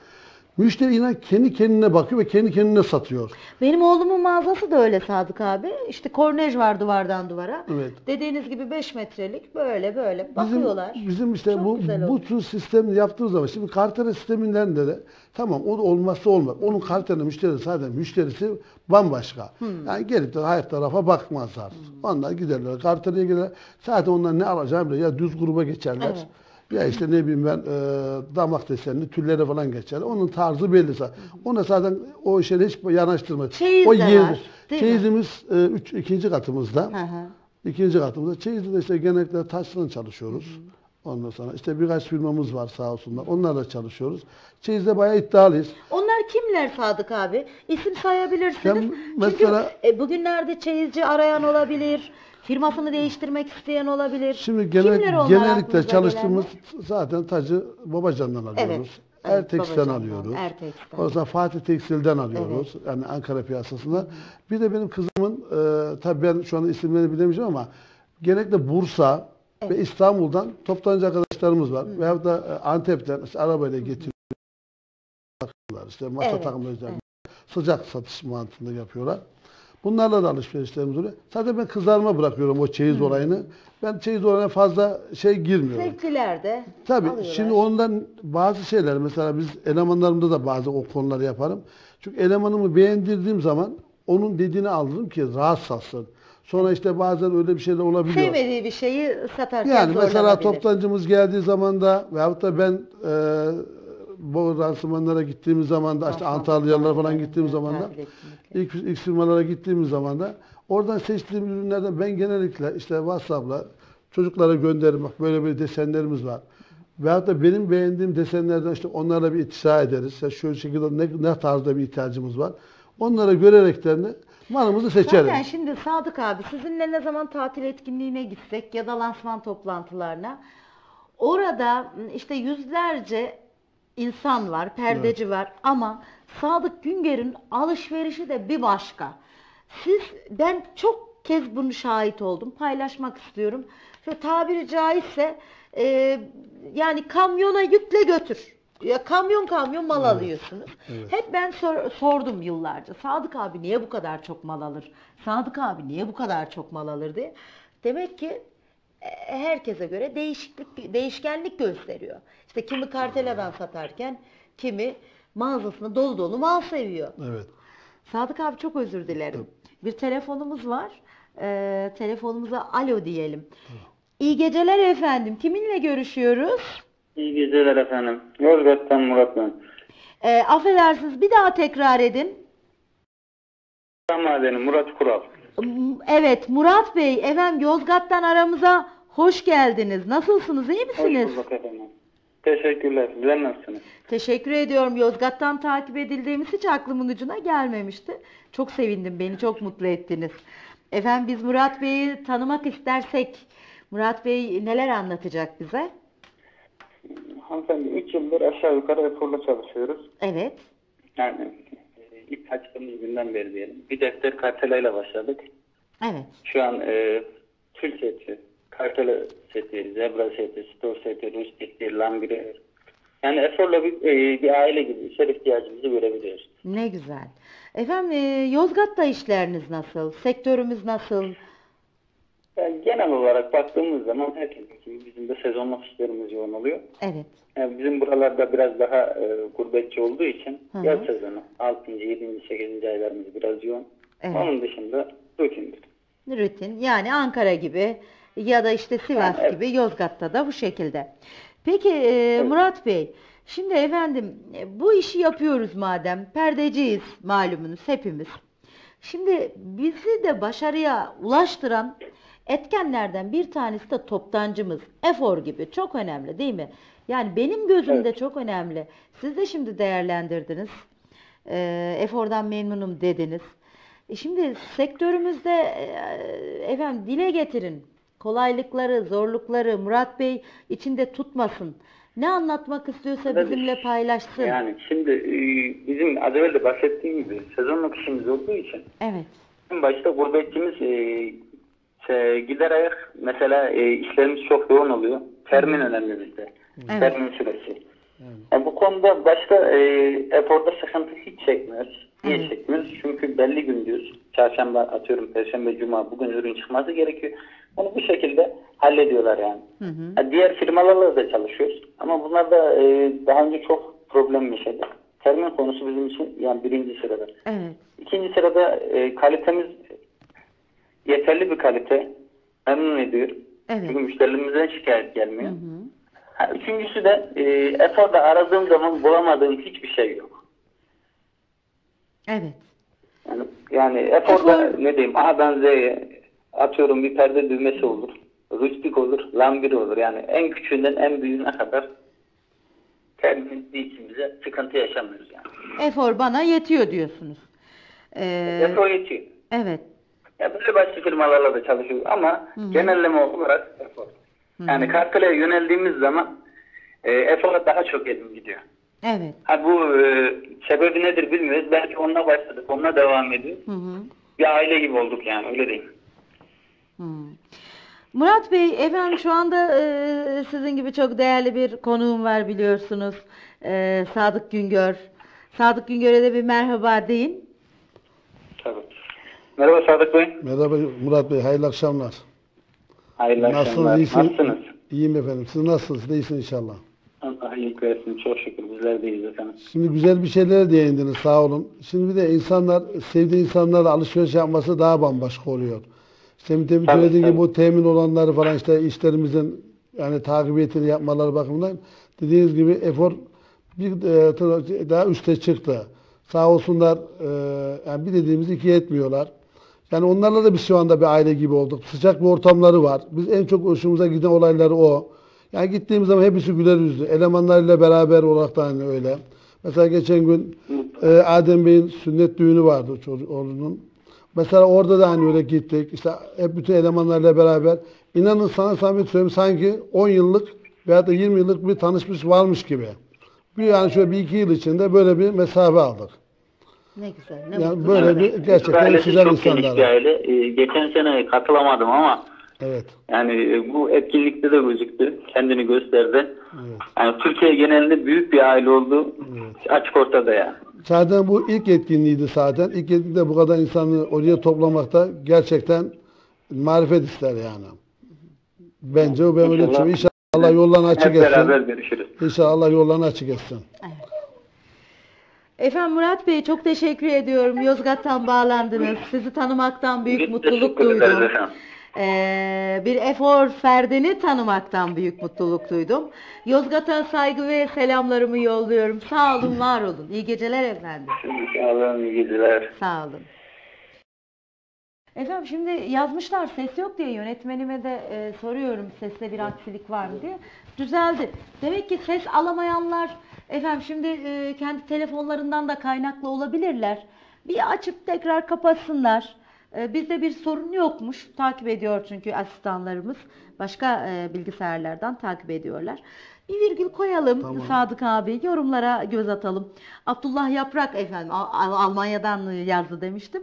Müşteri inan kendi kendine bakıyor ve kendi kendine satıyor. Benim oğlumun mağazası da öyle Sadık abi. İşte kornej var duvardan duvara. Evet. Dediğiniz gibi 5 metrelik böyle böyle bakıyorlar. bizim işte Çok bu bu tür sistemi yaptığımız zaman şimdi kartera sisteminden de, de tamam o da olmazsa olmaz. Onun kartera müşterisi zaten müşterisi bambaşka. Hmm. Yani gelip de her tarafa bakmazlar. Onlar giderler karteraya giderler. Zaten onlar ne alacağını bile ya düz gruba geçerler. Evet. Ya işte ne bileyim ben e, damak desenli tüllere falan geçerler. Onun tarzı belli zaten. Ona zaten o işe hiç yanaştırmaz. Çeyiz o de yeni- var? Çeyizimiz e, üç, ikinci katımızda. Hı hı. İkinci katımızda çeyizde de işte genellikle taşla çalışıyoruz. Ondan sonra işte birkaç firmamız var sağ olsunlar. Onlarla çalışıyoruz. Çeyizde bayağı iddialıyız. Onlar kimler Sadık abi? İsim sayabilirsiniz. Ben mesela- Çünkü e, bugünlerde çeyizci arayan olabilir. Firmasını değiştirmek isteyen olabilir. Şimdi genel, Kimler onlar genellikle aklınıza çalıştığımız zaten tacı Babacan'dan alıyoruz. Evet, Ertex'ten Babacan'dan, alıyoruz. Ertex'ten. Ondan sonra Fatih Tekstil'den alıyoruz. Yani Ankara piyasasında. Bir de benim kızımın e, tabii ben şu anda isimlerini bilemeyeceğim ama genellikle Bursa ve İstanbul'dan toptancı arkadaşlarımız var. Veyahut da e, Antep'ten işte arabayla getiriyorlar. İşte masa Evet, takımları üzerinde sıcak satış mantığında yapıyorlar. Bunlarla da alışverişlerimiz oluyor. Zaten ben kızlarıma bırakıyorum o çeyiz olayını. Ben çeyiz olayına fazla şey girmiyorum. Zevkliler de Tabii alıyorlar. şimdi ondan bazı şeyler mesela biz elemanlarımda da bazı o konuları yaparım. Çünkü elemanımı beğendirdiğim zaman onun dediğini alırım ki rahat satsın. Sonra işte bazen öyle bir şeyler olabiliyor. Sevmediği bir şeyi satarken Yani mesela toptancımız geldiği zaman da veyahut da ben e, bu rantımanlara gittiğimiz zaman da işte Rantıman Antalyalara falan evet, zaman da ilk, ilk firmalara gittiğimiz zaman da oradan seçtiğim ürünlerden ben genellikle işte WhatsApp'la çocuklara gönderirim. Bak böyle bir desenlerimiz var. Veyahut da benim beğendiğim desenlerden işte onlarla bir itisa ederiz. Ya şöyle şekilde ne, ne tarzda bir ihtiyacımız var. Onlara görerekten de malımızı seçeriz. Zaten şimdi Sadık abi sizinle ne zaman tatil etkinliğine gitsek ya da lansman toplantılarına orada işte yüzlerce insan var, perdeci var ama Sadık Günger'in alışverişi de bir başka. Siz ben çok kez bunu şahit oldum. Paylaşmak istiyorum. Şöyle tabiri caizse e, yani kamyona yükle götür. Ya kamyon kamyon mal alıyorsunuz. Hep ben sor- sordum yıllarca. Sadık abi niye bu kadar çok mal alır? Sadık abi niye bu kadar çok mal alır diye. Demek ki e, herkese göre değişiklik değişkenlik gösteriyor. İşte kimi karteleden satarken kimi mağazasında dolu dolu mal seviyor. Evet. Sadık abi çok özür dilerim. Bir telefonumuz var. Ee, telefonumuza alo diyelim. İyi geceler efendim. Kiminle görüşüyoruz? İyi geceler efendim. Yozgat'tan Murat ben. Ee, affedersiniz bir daha tekrar edin. Madeni Murat Kural. Evet Murat Bey, efendim Yozgat'tan aramıza hoş geldiniz. Nasılsınız, iyi Hoş misiniz? bulduk efendim. Teşekkürler. Sizler nasılsınız? Teşekkür ediyorum. Yozgat'tan takip edildiğimiz hiç aklımın ucuna gelmemişti. Çok sevindim, beni çok mutlu ettiniz. Efendim biz Murat Bey'i tanımak istersek, Murat Bey neler anlatacak bize? Hanımefendi 3 yıldır aşağı yukarı eforla çalışıyoruz. Evet. Yani e, ilk açtığımız günden beri diyelim. Bir defter kartelayla başladık. Evet. Şu an e, tül seti, kartela seti, zebra seti, stor seti, ruj seti, langre. Yani eforla bir, e, bir aile gibi her ihtiyacımızı görebiliyoruz. Ne güzel. Efendim e, Yozgat'ta işleriniz nasıl? Sektörümüz nasıl? Yani genel olarak baktığımız zaman herkesin gibi bizim de sezonluk işlerimiz yoğun oluyor. Evet. Yani bizim buralarda biraz daha e, gurbetçi olduğu için Hı hı. yaz sezonu 6. 7. 8. aylarımız biraz yoğun. Evet. Onun dışında rutindir. Rutin. Yani Ankara gibi ya da işte Sivas Evet. gibi Yozgat'ta da bu şekilde. Peki e, Murat Bey, şimdi efendim e, bu işi yapıyoruz madem, perdeciyiz malumunuz hepimiz. Şimdi bizi de başarıya ulaştıran etkenlerden bir tanesi de toptancımız. Efor gibi çok önemli değil mi? Yani benim gözümde çok önemli. Siz de şimdi değerlendirdiniz. E, Efor'dan memnunum dediniz. E şimdi sektörümüzde e, efendim dile getirin. Kolaylıkları, zorlukları Murat Bey içinde tutmasın. Ne anlatmak istiyorsa Tabii. bizimle paylaşsın. Yani şimdi e, bizim az evvel de bahsettiğim gibi sezonluk işimiz olduğu için Evet. en başta gurbetçimiz e, şey, gider ayak mesela e, işlerimiz çok yoğun oluyor. Termin önemli bizde. Evet. Termin süresi. Yani bu konuda başka e, eforda sıkıntı hiç çekmiyoruz. Niye Evet. çekmiyoruz? Çünkü belli gün diyoruz. Çarşamba atıyorum, perşembe, cuma bugün ürün çıkması gerekiyor. Onu bu şekilde hallediyorlar yani. Hı hı. Diğer firmalarla da çalışıyoruz. Ama bunlar da e, daha önce çok problem yaşadı. Termin konusu bizim için yani birinci sırada. Evet. İkinci sırada e, kalitemiz yeterli bir kalite. Memnun ediyor. Evet. Çünkü müşterilerimizden şikayet Hı gelmiyor. hı. Ha, üçüncüsü de e, eforda aradığım zaman bulamadığım hiçbir şey yok. Evet. Yani, yani eforda Efor- ne diyeyim A'dan Z'ye atıyorum bir perde düğmesi olur. Rustik olur, lambiri olur. Yani en küçüğünden en büyüğüne kadar kendimiz içimize sıkıntı yaşamıyoruz yani. Efor bana yetiyor diyorsunuz. Ee, Efor yetiyor. evet. Ya böyle başka firmalarla da çalışıyoruz ama genelleme olarak efor. Yani kartelaya yöneldiğimiz zaman e, efora daha çok elim gidiyor. Evet. Ha bu e, sebebi nedir bilmiyoruz. Belki onunla başladık, onunla devam ediyor. Hı hı. Bir aile gibi olduk yani öyle. Hmm. Murat Bey, efendim şu anda e, sizin gibi çok değerli bir konuğum var biliyorsunuz. E, Sadık Güngör. Sadık Güngör'e de bir merhaba deyin. Tabii. Merhaba Sadık Bey. Merhaba Murat Bey, hayırlı akşamlar. Hayırlı Nasılsınız, akşamlar. iyisiniz? Nasılsınız? İyiyim efendim. Siz nasılsınız? İyisiniz inşallah. Allah iyilik versin. Çok şükür. Bizler de iyiyiz efendim. Şimdi güzel bir şeyler değindiniz sağ olun. Şimdi bir de insanlar, sevdiği insanlarla alışveriş yapması daha bambaşka oluyor. İşte demin söylediğim gibi bu temin olanları falan işte işlerimizin yani takibiyetini yapmaları bakımından dediğiniz gibi efor bir e, daha üste çıktı. Sağ olsunlar e, yani bir dediğimiz iki etmiyorlar. Yani onlarla da biz şu anda bir aile gibi olduk. Sıcak bir ortamları var. Biz en çok hoşumuza giden olayları o. Yani gittiğimiz zaman hepsi güler yüzlü. Elemanlarıyla beraber olarak da hani öyle. Mesela geçen gün e, Adem Bey'in sünnet düğünü vardı oğlunun. Mesela orada da hani öyle gittik. İşte hep bütün elemanlarla beraber. İnanın sana samimi söyleyeyim sanki 10 yıllık veya da 20 yıllık bir tanışmış varmış gibi. Bir yani şöyle bir iki yıl içinde böyle bir mesafe aldık. Ne güzel. Ne Yani mutlu. böyle Evet. bir gerçekten Ailesi güzel çok geniş bir insanlar. aile. Ee, geçen sene katılamadım ama Evet. yani e, bu etkinlikte de gözüktü. Kendini gösterdi. Evet. Yani Türkiye genelinde büyük bir aile oldu. Açık ortada yani. Zaten bu ilk etkinliğiydi zaten. İlk etkinlikte bu kadar insanı oraya toplamakta gerçekten marifet ister yani. Bence o ben öyle İnşallah- düşünüyorum. İnşallah Allah yollarını açık Hep beraber etsin. görüşürüz. İnşallah Allah yollarını açık etsin. Efendim Murat Bey çok teşekkür ediyorum. Yozgat'tan bağlandınız. Sizi tanımaktan büyük Biz mutluluk teşekkür ederiz duydum. efendim. Ee, bir efor ferdini tanımaktan büyük mutluluk duydum. Yozgat'a saygı ve selamlarımı yolluyorum. Sağ olun, var olun. İyi geceler efendim. Sağ olun, iyi geceler. Sağ olun. Efendim şimdi yazmışlar ses yok diye yönetmenime de e, soruyorum seste bir aksilik var mı diye. Düzeldi. Demek ki ses alamayanlar efendim şimdi e, kendi telefonlarından da kaynaklı olabilirler. Bir açıp tekrar kapatsınlar. E, bizde bir sorun yokmuş. Takip ediyor çünkü asistanlarımız başka e, bilgisayarlardan takip ediyorlar. Bir virgül koyalım Tamam. Sadık abi. Yorumlara göz atalım. Abdullah Yaprak efendim Al- Al- Almanya'dan yazdı demiştim.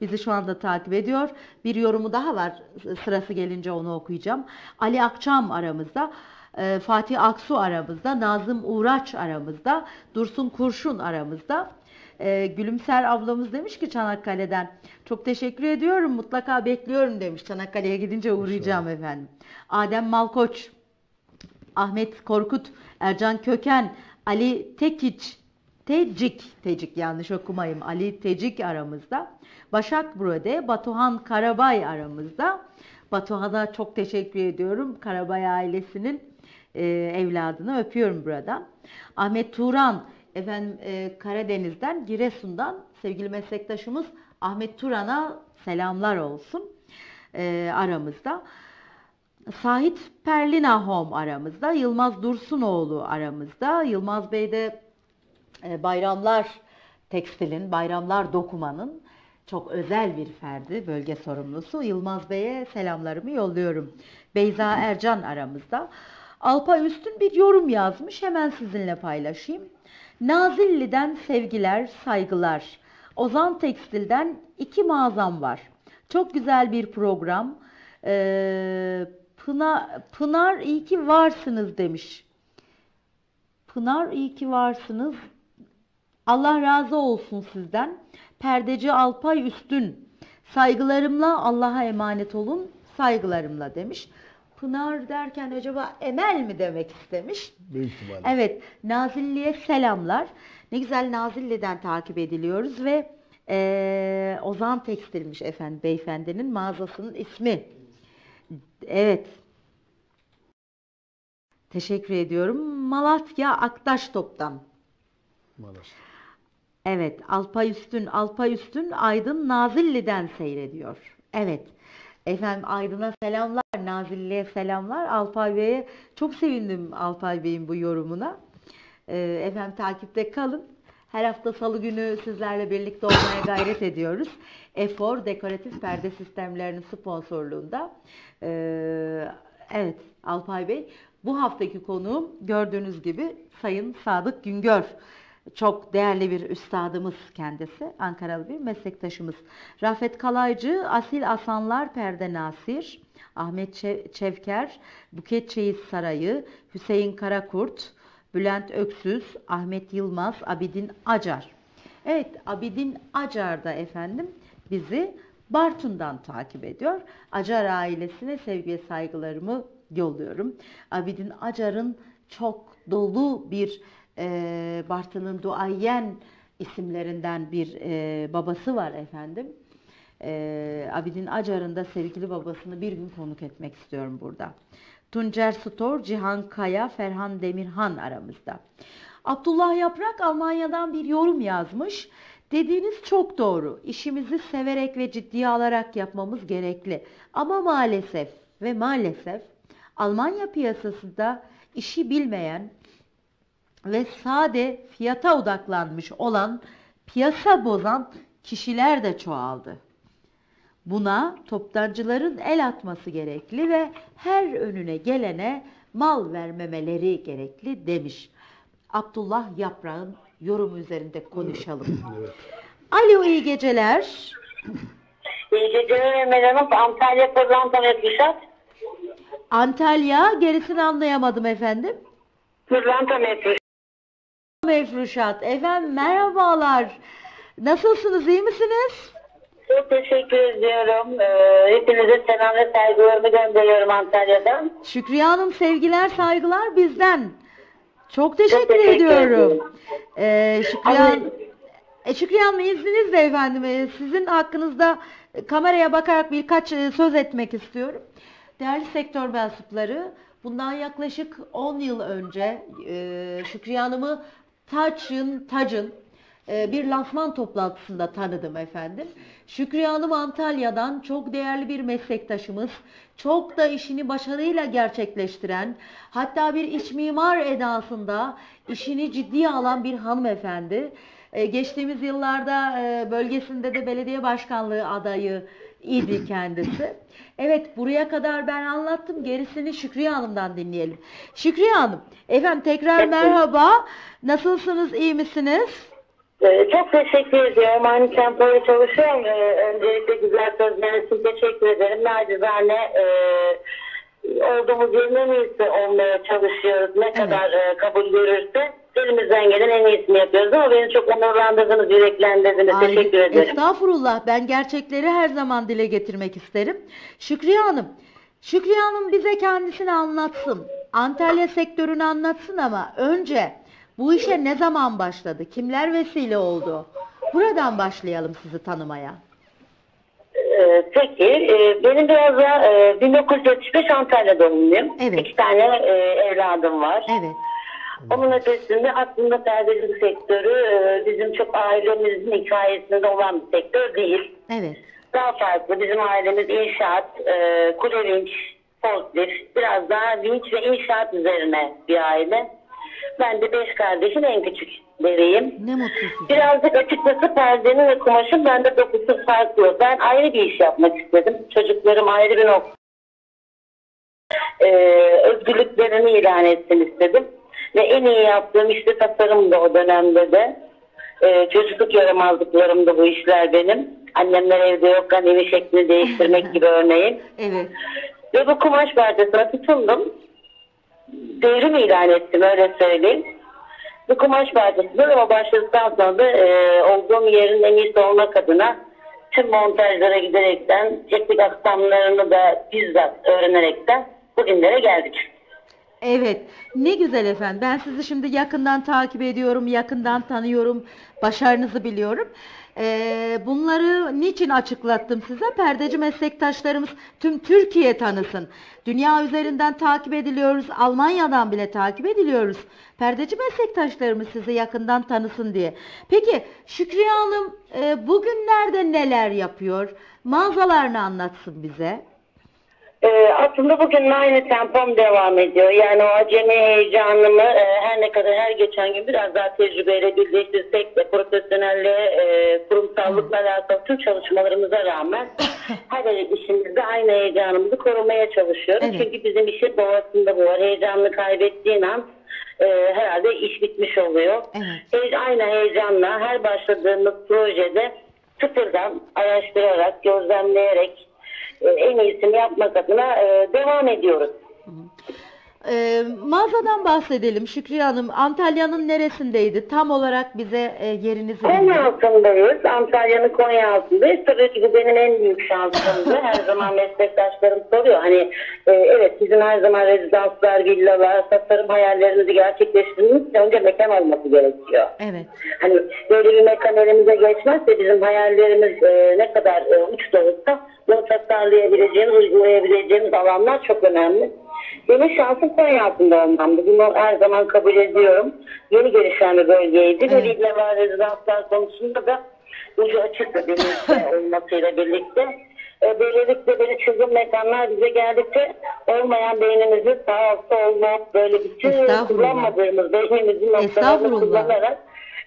Bizi şu anda takip ediyor. Bir yorumu daha var. Sırası gelince onu okuyacağım. Ali Akçam aramızda. E, Fatih Aksu aramızda. Nazım Uğraç aramızda. Dursun Kurşun aramızda. E, Gülümser ablamız demiş ki Çanakkale'den çok teşekkür ediyorum mutlaka bekliyorum demiş Çanakkale'ye gidince uğrayacağım efendim. Adem Malkoç Ahmet Korkut, Ercan Köken, Ali Tekiç, Tecik, Tecik yanlış okumayayım, Ali Tecik aramızda. Başak Brode, Batuhan Karabay aramızda. Batuhan'a çok teşekkür ediyorum. Karabay ailesinin e, evladını öpüyorum burada. Ahmet Turan, efendim e, Karadeniz'den, Giresun'dan sevgili meslektaşımız Ahmet Turan'a selamlar olsun e, aramızda. Sahit Perlinahom aramızda, Yılmaz Dursunoğlu aramızda. Yılmaz Bey de e, Bayramlar Tekstil'in, Bayramlar Dokuman'ın çok özel bir ferdi, bölge sorumlusu. Yılmaz Bey'e selamlarımı yolluyorum. Beyza Ercan aramızda. Alpa Üstün bir yorum yazmış, hemen sizinle paylaşayım. Nazilli'den sevgiler, saygılar. Ozan Tekstil'den iki mağazam var. Çok güzel bir program. Ee, Pınar, Pınar iyi ki varsınız demiş. Pınar iyi ki varsınız. Allah razı olsun sizden. Perdeci Alpay Üstün. Saygılarımla Allah'a emanet olun. Saygılarımla demiş. Pınar derken acaba Emel mi demek istemiş? Büyük ihtimalle. Evet, Nazilli'ye selamlar. Ne güzel Nazilli'den takip ediliyoruz ve eee, Ozan Tekstil'miş efendim beyefendinin mağazasının ismi. Evet. Teşekkür ediyorum. Malatya Aktaştop'tan. Maalesef. Evet, Alpay Üstün, Alpay Üstün Aydın Nazilli'den seyrediyor. Evet. Efendim Aydın'a selamlar, Nazilli'ye selamlar. Alpay Bey'e çok sevindim Alpay Bey'in bu yorumuna. Ee, efendim takipte kalın. Her hafta salı günü sizlerle birlikte olmaya gayret ediyoruz. Efor Dekoratif Perde Sistemlerinin sponsorluğunda. Ee, evet Alpay Bey. Bu haftaki konuğum gördüğünüz gibi Sayın Sadık Güngör. Çok değerli bir üstadımız kendisi. Ankaralı bir meslektaşımız. Rafet Kalaycı, Asil Asanlar Perde Nasir, Ahmet Çe- Çevker, Buket Çeyiz Sarayı, Hüseyin Karakurt, Bülent Öksüz, Ahmet Yılmaz, Abidin Acar. Evet, Abidin Acar da efendim bizi Bartın'dan takip ediyor. Acar ailesine sevgi ve saygılarımı yolluyorum. Abidin Acar'ın çok dolu bir e, Bartın'ın duayen isimlerinden bir e, babası var efendim. E, Abidin Acar'ın da sevgili babasını bir gün konuk etmek istiyorum burada. Tuncer Stor, Cihan Kaya, Ferhan Demirhan aramızda. Abdullah Yaprak Almanya'dan bir yorum yazmış. Dediğiniz çok doğru. İşimizi severek ve ciddiye alarak yapmamız gerekli. Ama maalesef ve maalesef Almanya piyasasında işi bilmeyen ve sade fiyata odaklanmış olan piyasa bozan kişiler de çoğaldı. Buna toptancıların el atması gerekli ve her önüne gelene mal vermemeleri gerekli demiş. Abdullah Yaprak'ın yorumu üzerinde konuşalım. Evet. Alo iyi geceler. İyi geceler Emel Hanım. Antalya Pırlanta Mefruşat. Antalya gerisini anlayamadım efendim. Pırlanta Mefruşat. Mefruşat. Efendim merhabalar. Nasılsınız iyi misiniz? Çok teşekkür ediyorum. Ee, hepinize selam ve saygılarımı gönderiyorum Antalya'dan. Şükriye Hanım sevgiler saygılar bizden. Çok teşekkür, teşekkür ediyorum. Ee, Şükriye, Hanım, e, Şükriye Hanım izninizle efendim e, sizin hakkınızda e, kameraya bakarak birkaç e, söz etmek istiyorum. Değerli sektör mensupları bundan yaklaşık 10 yıl önce e, Şükriye Hanım'ı Taç'ın, Tac'ın bir lansman toplantısında tanıdım efendim. Şükriye Hanım Antalya'dan çok değerli bir meslektaşımız. Çok da işini başarıyla gerçekleştiren, hatta bir iç mimar edasında işini ciddiye alan bir hanımefendi. E, geçtiğimiz yıllarda e, bölgesinde de belediye başkanlığı adayı idi kendisi. Evet buraya kadar ben anlattım. Gerisini Şükriye Hanım'dan dinleyelim. Şükriye Hanım, efendim tekrar merhaba. Nasılsınız, iyi misiniz? Ee, çok teşekkür ediyorum. Aynı tempoda çalışıyorum. Ee, öncelikle güzel sözleriniz için teşekkür ederim. Nacizane e, olduğumuz yerin en iyisi olmaya çalışıyoruz. Ne kadar e, kabul görürse elimizden gelen en iyisini yapıyoruz. Ama beni çok onurlandırdınız, yüreklendirdiniz. Ay, teşekkür ederim. Estağfurullah. Ben gerçekleri her zaman dile getirmek isterim. Şükriye Hanım, Şükriye Hanım bize kendisini anlatsın. Antalya sektörünü anlatsın ama önce bu işe ne zaman başladı? Kimler vesile oldu? Buradan başlayalım sizi tanımaya. Ee, peki, e, benim biraz da e, 1975 Antalya doğumluyum. Evet. İki tane e, evladım var. Evet. Onun ötesinde aslında perdecilik sektörü e, bizim çok ailemizin hikayesinde olan bir sektör değil. Evet. Daha farklı. Bizim ailemiz inşaat, kule vinç, forklift, biraz daha vinç ve inşaat üzerine bir aile. Ben de beş kardeşin en küçükleriyim. Ne mutlu size. Birazcık açıkçası perdenin ve kumaşın bende dokusu farklı. Ben ayrı bir iş yapmak istedim. Çocuklarım ayrı bir nokta. Ee, özgürlüklerini ilan etsin istedim. Ve en iyi yaptığım işte tasarım da o dönemde de. Ee, çocukluk yaramazlıklarım da bu işler benim. Annemler evde yokken evi şeklini değiştirmek gibi örneğin. Evet. Ve bu kumaş parçasına tutundum. Devrim ilan ettim öyle söyleyeyim. Bu kumaş parçasıdır ama başladıktan sonra da e, olduğum yerin en iyisi olmak adına tüm montajlara giderekten, teknik aksamlarını da bizzat öğrenerekten bugünlere geldik. Evet, ne güzel efendim. Ben sizi şimdi yakından takip ediyorum, yakından tanıyorum, başarınızı biliyorum. Ee, bunları niçin açıklattım size? Perdeci meslektaşlarımız tüm Türkiye tanısın. Dünya üzerinden takip ediliyoruz, Almanya'dan bile takip ediliyoruz. Perdeci meslektaşlarımız sizi yakından tanısın diye. Peki Şükriye Hanım e, bugünlerde neler yapıyor? Mağazalarını anlatsın bize. Ee, aslında bugün aynı tempom devam ediyor. Yani o acemi heyecanımı e, her ne kadar her geçen gün biraz daha tecrübeyle birleştirsek de profesyonelle, e, kurumsallıkla alakalı tüm çalışmalarımıza rağmen her işimizde aynı heyecanımızı korumaya çalışıyoruz. Evet. Çünkü bizim işin doğasında bu var. Heyecanını kaybettiğin an e, herhalde iş bitmiş oluyor. Evet. He- aynı heyecanla her başladığımız projede sıfırdan araştırarak, gözlemleyerek e, en iyisini yapmak adına e, devam ediyoruz. Ee, mağazadan bahsedelim Şükriye Hanım. Antalya'nın neresindeydi? Tam olarak bize e, yerinizi. Konya altındayız. Antalya'nın Konya altındayız. Tabii ki bu benim en büyük şansımdı. Her zaman meslektaşlarım soruyor. Hani e, evet sizin her zaman rezidanslar, villalar, tasarım hayallerinizi gerçekleştirmeniz için önce mekan olması gerekiyor. Evet. Hani böyle bir mekan elimize geçmezse bizim hayallerimiz e, ne kadar e, uç da olsa bunu tasarlayabileceğimiz, uygulayabileceğimiz alanlar çok önemli. Benim şansım Konya altında olmamdı. Bunu her zaman kabul ediyorum. Yeni gelişen bir bölgeydi. Evet. Ve ve rezidanslar konusunda da ucu açıktı denizde olmasıyla birlikte. E, böylelikle böyle çılgın mekanlar bize geldikçe olmayan beynimizi sağ altta olmak böyle bütün kullanmadığımız beynimizin noktalarını kullanarak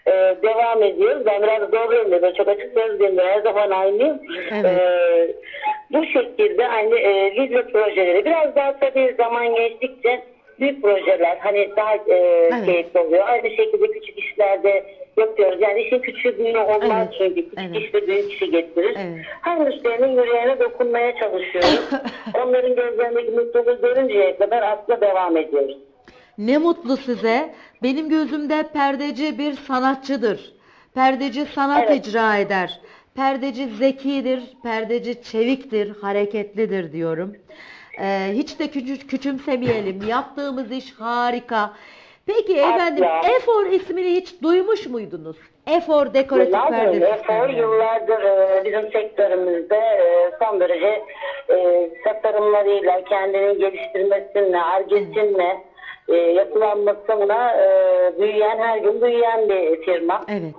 e, devam ediyoruz. Ben biraz doğruyum da çok açık sözlüyüm her zaman aynıyım. Evet. E, bu şekilde aynı e, villa projeleri biraz daha tabii zaman geçtikçe büyük projeler hani daha e, keyifli oluyor. Aynı şekilde küçük işlerde yapıyoruz. Yani işin küçüğü büyüğü olmaz Evet. çünkü küçük Evet. iş de büyük işi getirir. Evet. Her müşterinin yüreğine dokunmaya çalışıyoruz. Onların gözlerindeki mutluluğu görünceye kadar aslında devam ediyoruz. Ne mutlu size. Benim gözümde perdeci bir sanatçıdır. Perdeci sanat Evet. icra eder. Perdeci zekidir, perdeci çeviktir, hareketlidir diyorum. Ee, hiç de küçü- küçümsemeyelim. Yaptığımız iş harika. Peki Asla. efendim Efor ismini hiç duymuş muydunuz? Efor dekoratif Yıllardır, efor yıllardır e, bizim sektörümüzde e, son derece e, tasarımlarıyla, kendini geliştirmesinle, argesinle, e, yapılanmasıyla e, büyüyen, her gün büyüyen bir firma. Evet.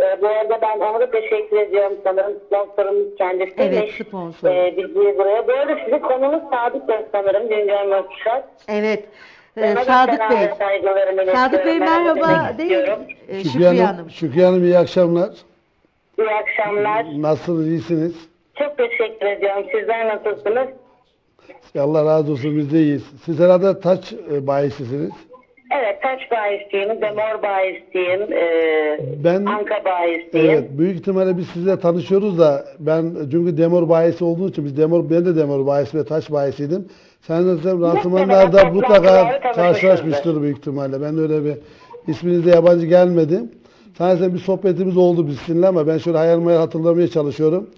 E, bu arada ben ona da teşekkür ediyorum. Sanırım sponsorumuz kendisi. Evet, sponsor. E, bizi buraya. Bu arada sizin konunuz Sadık Bey sanırım. Güncel Mokşat. Evet. Ee, Sadık Bey. Sadık Bey merhaba değil. Ee, Şükriye Şükriye Hanım, Hanım. Şükriye Hanım iyi akşamlar. İyi akşamlar. Nasılsınız, iyisiniz? Çok teşekkür ediyorum. Sizler nasılsınız? Allah razı olsun biz de iyiyiz. Siz herhalde taç e, bayisisiniz. Evet, taş bayisiyim, demor bayisiyim, e, Ben- anka bayisiyim. Evet, büyük ihtimalle biz sizle tanışıyoruz da ben çünkü demor bayisi olduğu için biz demor ben de demor bayisi ve taş bayisiydim. Sen de sen rantımanlarda Muhtemelen mutlaka toplantılarda karşılaşmıştır büyük ihtimalle. Ben öyle bir isminiz de yabancı gelmedi. Sadece bir sohbetimiz oldu biz sizinle ama ben şöyle hayal meyal hatırlamaya çalışıyorum.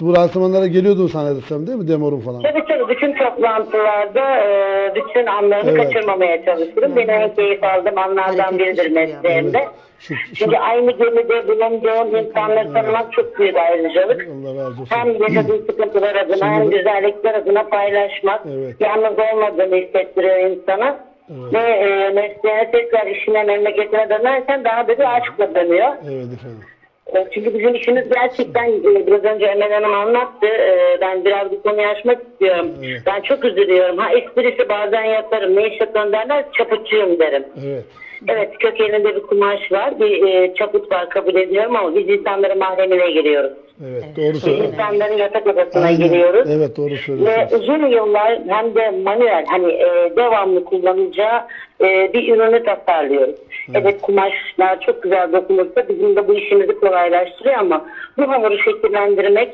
Bu rantımanlara geliyordun zannedersem değil mi demorun falan? Tabii tabii bütün toplantılarda e, bütün anlarını Evet. kaçırmamaya çalışırım. Benim en keyif aldığım anlardan Hareketli biridir çıkıyor. mesleğimde. Evet. Şu, şu, Çünkü aynı gemide bulunduğum insanları tanımak çok büyük ayrıcalık. Allah razı olsun. Hem yaşadığı sıkıntılar adına hem Şimdi- güzellikler adına paylaşmak, Evet. yalnız olmadığını hissettiriyor insana. Evet. Ve e, mesleğine tekrar işine, memleketine dönerken daha da bir aşkla dönüyor. Evet efendim. E, Çünkü bizim işimiz gerçekten e, biraz önce Emel Hanım anlattı. E, Ben biraz bu konuyu açmak istiyorum. Evet. Ben çok üzülüyorum. Ha esprisi bazen yaparım. Ne iş yapıyorsun derler çaputçuyum derim. Evet. Evet kökeninde bir kumaş var. Bir çaput var kabul ediyorum ama biz insanların mahremine giriyoruz. Evet, doğru Biz söylüyorsun. İnsanların yatak odasına Aynen. giriyoruz. Evet doğru Ve söylüyorsunuz. uzun yıllar hem de manuel hani devamlı kullanacağı e, bir ürünü tasarlıyoruz. Evet. kumaşlar çok güzel dokunursa bizim de bu işimizi kolaylaştırıyor ama bu hamuru şekillendirmek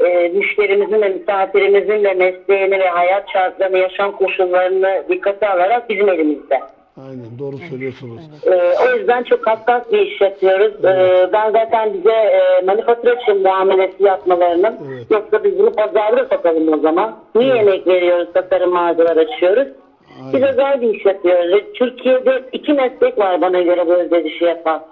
e, müşterimizin ve misafirimizin de mesleğini ve hayat şartlarını, yaşam koşullarını dikkate alarak bizim elimizde. Aynen doğru söylüyorsunuz. Ee, o yüzden çok hassas bir iş yapıyoruz. Ee, ben zaten bize e, manufacturing muamelesi yapmalarının Evet. yoksa biz bunu pazarda satalım o zaman. Niye yemek veriyoruz, tasarım mağazalar açıyoruz? Biz özel bir iş yapıyoruz. Ve Türkiye'de iki meslek var bana göre bu özel işi yapan.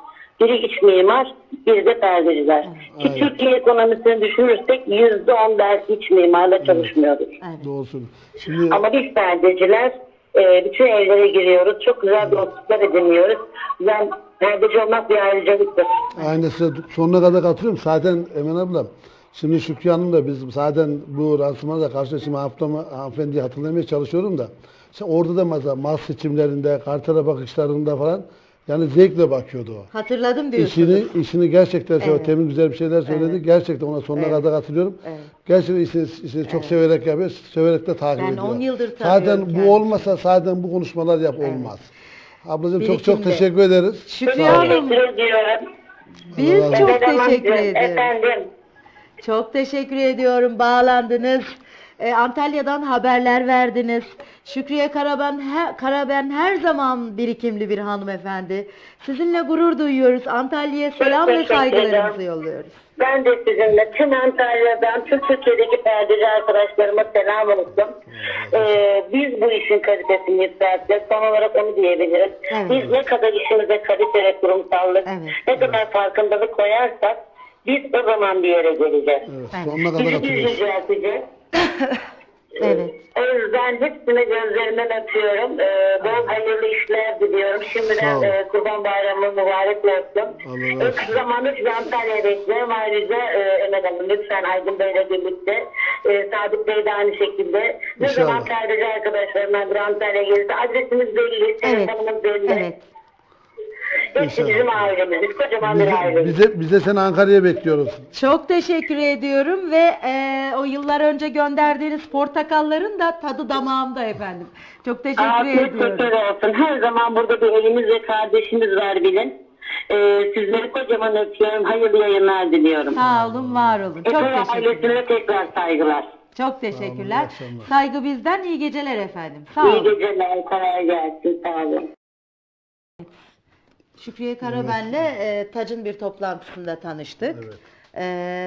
Biri iç mimar, biri de perdeciler. Ki Aynen. Türkiye ekonomisini düşünürsek yüzde on belki iç mimarla çalışmıyordur. Evet. Doğru söylüyorsun. Şimdi Ama biz perdeciler e, bütün evlere giriyoruz. Çok güzel dostluklar ediniyoruz. Ben perdeci olmak bir ayrıcalıktır. aynı size sonuna kadar katılıyorum. Zaten Emen ablam şimdi Şükrü Hanım da biz zaten bu ransımana da karşılaştım haftamı hanımefendiyi hatırlamaya çalışıyorum da işte orada da mesela mal seçimlerinde, kartara bakışlarında falan yani zevkle bakıyordu o. Hatırladım diyorsunuz. İşini, işini gerçekten. Evet. Temin güzel bir şeyler söyledi. Evet. Gerçekten ona sonuna Evet. kadar katılıyorum. Evet. Gerçekten işini, işini çok severek yapıyor. Severek de takip Ben ediyor. 10 yıldır Zaten tanıyorum bu kendisini. olmasa zaten bu konuşmalar yap olmaz. Ablacığım çok çok teşekkür ederiz. Şükrü. Hanım Teşekkür ediyorum. biz çok teşekkür ederiz. Efendim. Çok teşekkür ediyorum. Bağlandınız. Ee, Antalya'dan haberler verdiniz. Şükriye Karaben, he- Karaben her zaman birikimli bir hanımefendi. Sizinle gurur duyuyoruz. Antalya'ya selam ve saygılarımızı ederim. yolluyoruz. Ben de sizinle tüm Antalya'dan, tüm Türkiye'deki perdeci arkadaşlarıma selam olsun. Ee, biz bu işin kalitesini yükselteceğiz. Son olarak onu diyebilirim. Evet. Biz ne kadar işimize kalite ve kurumsallık, Evet. ne kadar farkındalık koyarsak biz o zaman bir yere geleceğiz. Evet, Evet. sonuna kadar Bizi biz katılıyoruz. yücelteceğiz. Evet. O yüzden hepsine gözlerinden öpüyorum. Ee, bol hayırlı işler diliyorum. Şimdiden e, Kurban Bayramı mübarek olsun. Allah olsun. kısa zamanda sizi Antalya'ya bekliyorum. Ayrıca e, Emel Hanım lütfen Aydın Bey'le birlikte. E, Sadık Bey de aynı şekilde. Ne İnşallah. zaman perdeci arkadaşlarımla bir Antalya'ya gelirse adresimiz belli, Evet. telefonumuz belli. Evet. Hepsi İnşallah. bizim ailemiz. Biz kocaman bir Bize, aileyiz. bize, bize seni Ankara'ya bekliyoruz. Çok teşekkür ediyorum ve e, o yıllar önce gönderdiğiniz portakalların da tadı damağımda efendim. Çok teşekkür Afiyet ediyorum. şeker olsun. Her zaman burada bir elimiz ve kardeşimiz var bilin. Ee, sizleri kocaman öpüyorum. Hayırlı yayınlar diliyorum. Sağ olun, var olun. Çok Efe ve teşekkürler. ailesine tekrar saygılar. Çok teşekkürler. iyi akşamlar. Saygı bizden, iyi geceler efendim. Sağ İyi olun. geceler. Kolay gelsin. Sağ olun. Şükriye Karaben'le e, Tac'ın bir toplantısında tanıştık. Evet. E,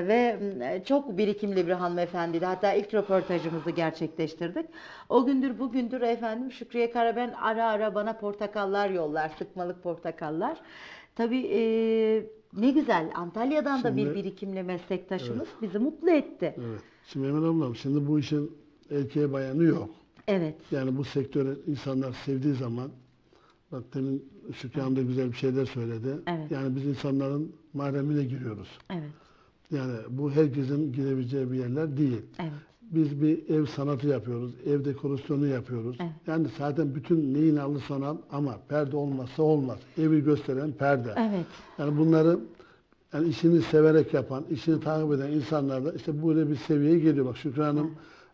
ve m, çok birikimli bir hanımefendiydi. Hatta ilk röportajımızı gerçekleştirdik. O gündür bugündür efendim Şükriye Karaben ara ara bana portakallar yollar, sıkmalık portakallar. Tabii e, ne güzel Antalya'dan da bir Şimdi- birikimli meslektaşımız bizi mutlu etti. Evet. Şimdi Emel ablam şimdi bu işin erkeğe bayanı yok. Evet. Yani bu sektörü insanlar sevdiği zaman bak demin Hanım da güzel bir şeyler söyledi. Evet. Yani biz insanların mahremine giriyoruz. Evet. Yani bu herkesin girebileceği bir yerler değil. Evet. Biz bir ev sanatı yapıyoruz, ev dekorasyonu yapıyoruz. Evet. Yani zaten bütün neyin alırsan al ama perde olmazsa olmaz. Evi gösteren perde. Evet. Yani bunları yani işini severek yapan, işini takip eden insanlar da işte böyle bir seviyeye geliyor. Bak Şükran Hanım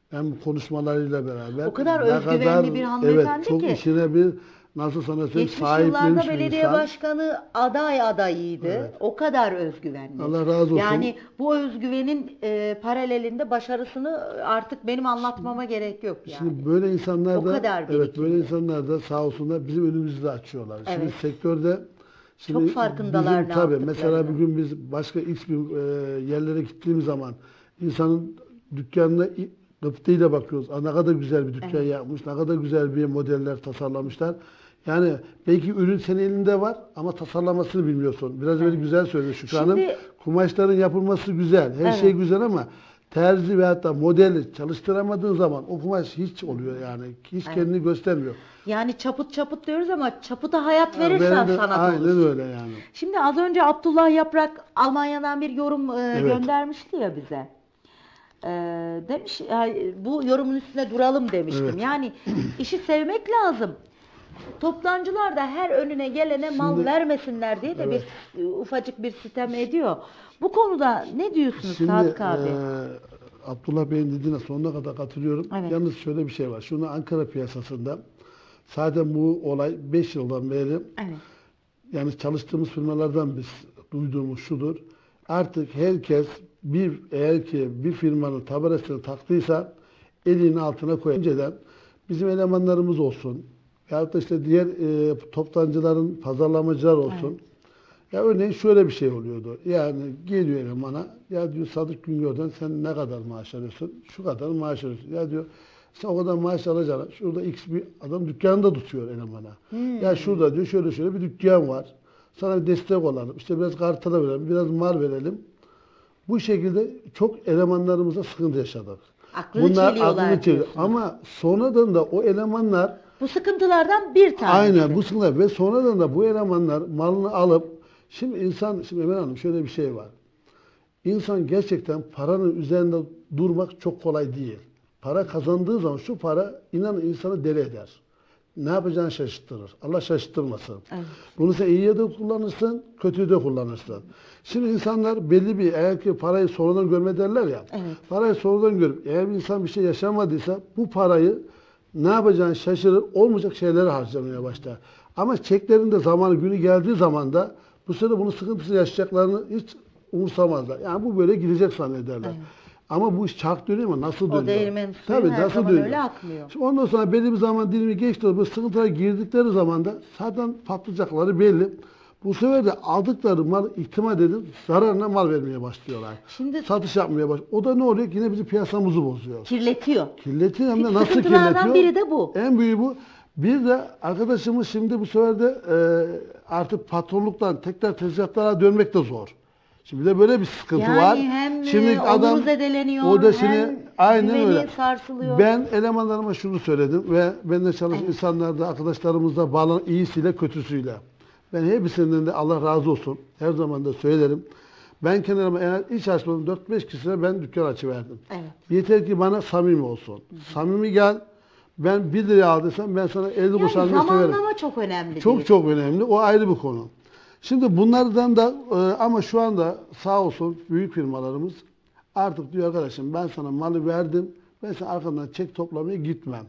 hem konuşmalarıyla beraber O kadar özgüvenli bir hanımefendi evet, çok ki. işine bir nasıl sana söyleyeyim Geçmiş sahiplenmiş yıllarda bir belediye insan. başkanı aday adayıydı. Evet. O kadar özgüvenli. Allah razı olsun. Yani bu özgüvenin e, paralelinde başarısını artık benim anlatmama gerek yok yani. Şimdi böyle insanlar O da kadar evet birikimli. böyle insanlar da sağ olsunlar bizim önümüzü de açıyorlar. Şimdi Evet. sektörde şimdi Çok farkındalar bizim, tabii yaptıklarını. mesela bir gün biz başka X bir e, yerlere gittiğimiz zaman insanın dükkanına i- gıptayla bakıyoruz. Aa, ne kadar güzel bir dükkan yapmış, ne kadar güzel bir modeller tasarlamışlar. Yani belki ürün senin elinde var ama tasarlamasını bilmiyorsun. Biraz böyle güzel Şükran Hanım. Şimdi- Kumaşların yapılması güzel, her Evet. şey güzel ama terzi veyahut da modeli çalıştıramadığın zaman o kumaş hiç oluyor yani. Hiç kendini göstermiyor. Yani çaput çaput diyoruz ama çaputa hayat verirsen Veren de- sanat Aynen olur. öyle yani. Şimdi az önce Abdullah Yaprak Almanya'dan bir yorum e, Evet. göndermişti ya bize. E, demiş "Ay, bu yorumun üstüne duralım demiştim. Evet. Yani işi sevmek lazım. Toptancılar da her önüne gelene mal Şimdi- vermesinler diye de Evet. bir e, ufacık bir sitem ediyor. Bu konuda ne diyorsunuz Şimdi Sadık abi? eee, Abdullah Bey'in dediğine sonuna kadar katılıyorum. Evet. Yalnız şöyle bir şey var. Şunu Ankara piyasasında zaten bu olay 5 yıldan beri Evet. yani çalıştığımız firmalardan biz duyduğumuz şudur. Artık herkes bir eğer ki bir firmanın tabelasını taktıysa elinin altına koyar. Önceden bizim elemanlarımız olsun veyahut da işte diğer e, toptancıların pazarlamacılar olsun. Ya örneğin şöyle bir şey oluyordu. Yani geliyor elemana ya diyor Sadık Güngör'den sen ne kadar maaş alıyorsun? Şu kadar maaş alıyorsun. Ya diyor sen o kadar maaş alacağına şurada X bir adam dükkanında tutuyor elemana. Ya şurada diyor şöyle şöyle bir dükkan var. Sana bir destek olalım. İşte biraz kartala verelim, biraz mal verelim. Bu şekilde çok elemanlarımıza sıkıntı yaşadık. Aklını çeliyorlar aklını çeliyor. Ama sonradan da o elemanlar Bu sıkıntılardan bir tanesi. Aynen bu sıkıntılar ve sonradan da bu elemanlar malını alıp şimdi insan şimdi Emel Hanım şöyle bir şey var. İnsan gerçekten paranın üzerinde durmak çok kolay değil. Para kazandığı zaman şu para inanın insanı deli eder. Ne yapacağını şaşırtırır. Allah şaşırtmasın. Evet. Bunu sen iyiye de kullanırsın, kötüye de kullanırsın. Şimdi insanlar belli bir eğer ki parayı sonradan görme derler ya. Evet. Parayı sonradan görüp eğer bir insan bir şey yaşamadıysa bu parayı ne yapacağını şaşırır, olmayacak şeylere harcamaya başlar. Ama çeklerin de zamanı günü geldiği zaman da bu sene bunun sıkıntısını yaşayacaklarını hiç umursamazlar. Yani bu böyle gidecek zannederler. Ama bu iş çark dönüyor mu? Nasıl dönüyor? değirmenin suyu her zaman öyle akmıyor. Şimdi ondan sonra belli bir zaman dilimi geçti. Bu sıkıntılara girdikleri zaman da zaten patlayacakları belli. Bu sefer de aldıkları mal itimat edip zararına mal vermeye başlıyorlar. Şimdi- Satış yapmaya baş. O da ne oluyor? Yine bizim piyasamızı bozuyor. Kirletiyor. Kirletiyor hem de nasıl kirletiyor? biri de bu. En büyüğü bu. Bir de arkadaşımız şimdi bu sefer de e, artık patronluktan tekrar tezgahlara dönmek de zor. Şimdi de böyle bir sıkıntı Yani var. hem, e, şimdi adam zedeleniyor, o da şimdi hem aynen öyle. sarsılıyor. Ben elemanlarıma şunu söyledim ve benimle çalışan insanlar da arkadaşlarımız da bağlan iyisiyle kötüsüyle. Ben hepsinden de Allah razı olsun. Her zaman da söylerim. Ben kenarıma eğer iş açmadım 4-5 kişisine ben dükkan açıverdim. Evet. Yeter ki bana samimi olsun. Samimi gel. Ben 1 liraya aldıysam ben sana 50 kuruş Yani almayı severim. zamanlama çok önemli. Çok değil. çok önemli. O ayrı bir konu. Şimdi bunlardan da e, ama şu anda sağ olsun büyük firmalarımız artık diyor arkadaşım ben sana malı verdim. Ben sana arkamdan çek toplamaya gitmem.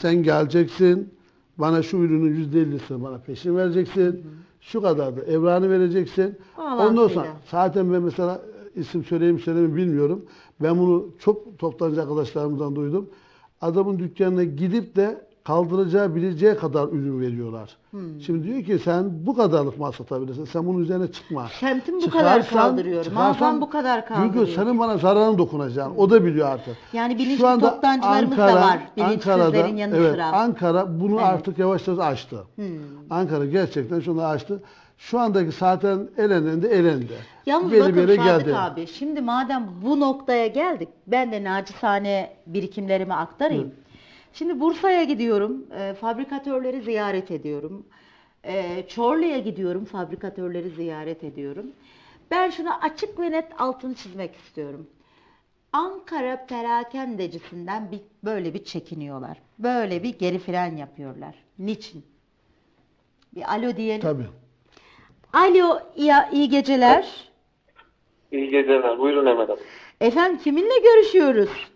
Sen geleceksin. Bana şu ürünün yüzde ellisini bana peşin vereceksin. Şu kadar da evrağını vereceksin. Ondan Bağlantıyla. sonra zaten ben mesela isim söyleyeyim söyleyeyim bilmiyorum. Ben bunu çok toptancı arkadaşlarımızdan duydum. Adamın dükkanına gidip de kaldıracağı bileceği kadar ürün veriyorlar. Şimdi diyor ki sen bu kadarlık mal satabilirsin. Sen bunun üzerine çıkma. Semtim bu kadar Çıkarsan- çıkarsan- Malzem bu kadar kaldırıyor. Çünkü senin bana zararın dokunacağını o da biliyor artık. Yani bilinçli toptancılarımız da var, bilinçsizlerin yanı evet, sıra. Ankara bunu Evet. artık yavaş yavaş açtı. Hmm. Ankara gerçekten şunu açtı. Şu andaki zaten elendi elendi. Yalnız Belli bakın Sadık geldi. abi şimdi madem bu noktaya geldik ben de nacizane birikimlerimi aktarayım. Şimdi Bursa'ya gidiyorum, e, fabrikatörleri ziyaret ediyorum. E, Çorlu'ya gidiyorum, fabrikatörleri ziyaret ediyorum. Ben şunu açık ve net altını çizmek istiyorum. Ankara perakendecisinden bir, böyle bir çekiniyorlar. Böyle bir geri fren yapıyorlar. Niçin? Bir alo diyelim. Tabii. Alo, iyi, iyi geceler. İyi geceler. Buyurun Emel Hanım. Efendim kiminle görüşüyoruz?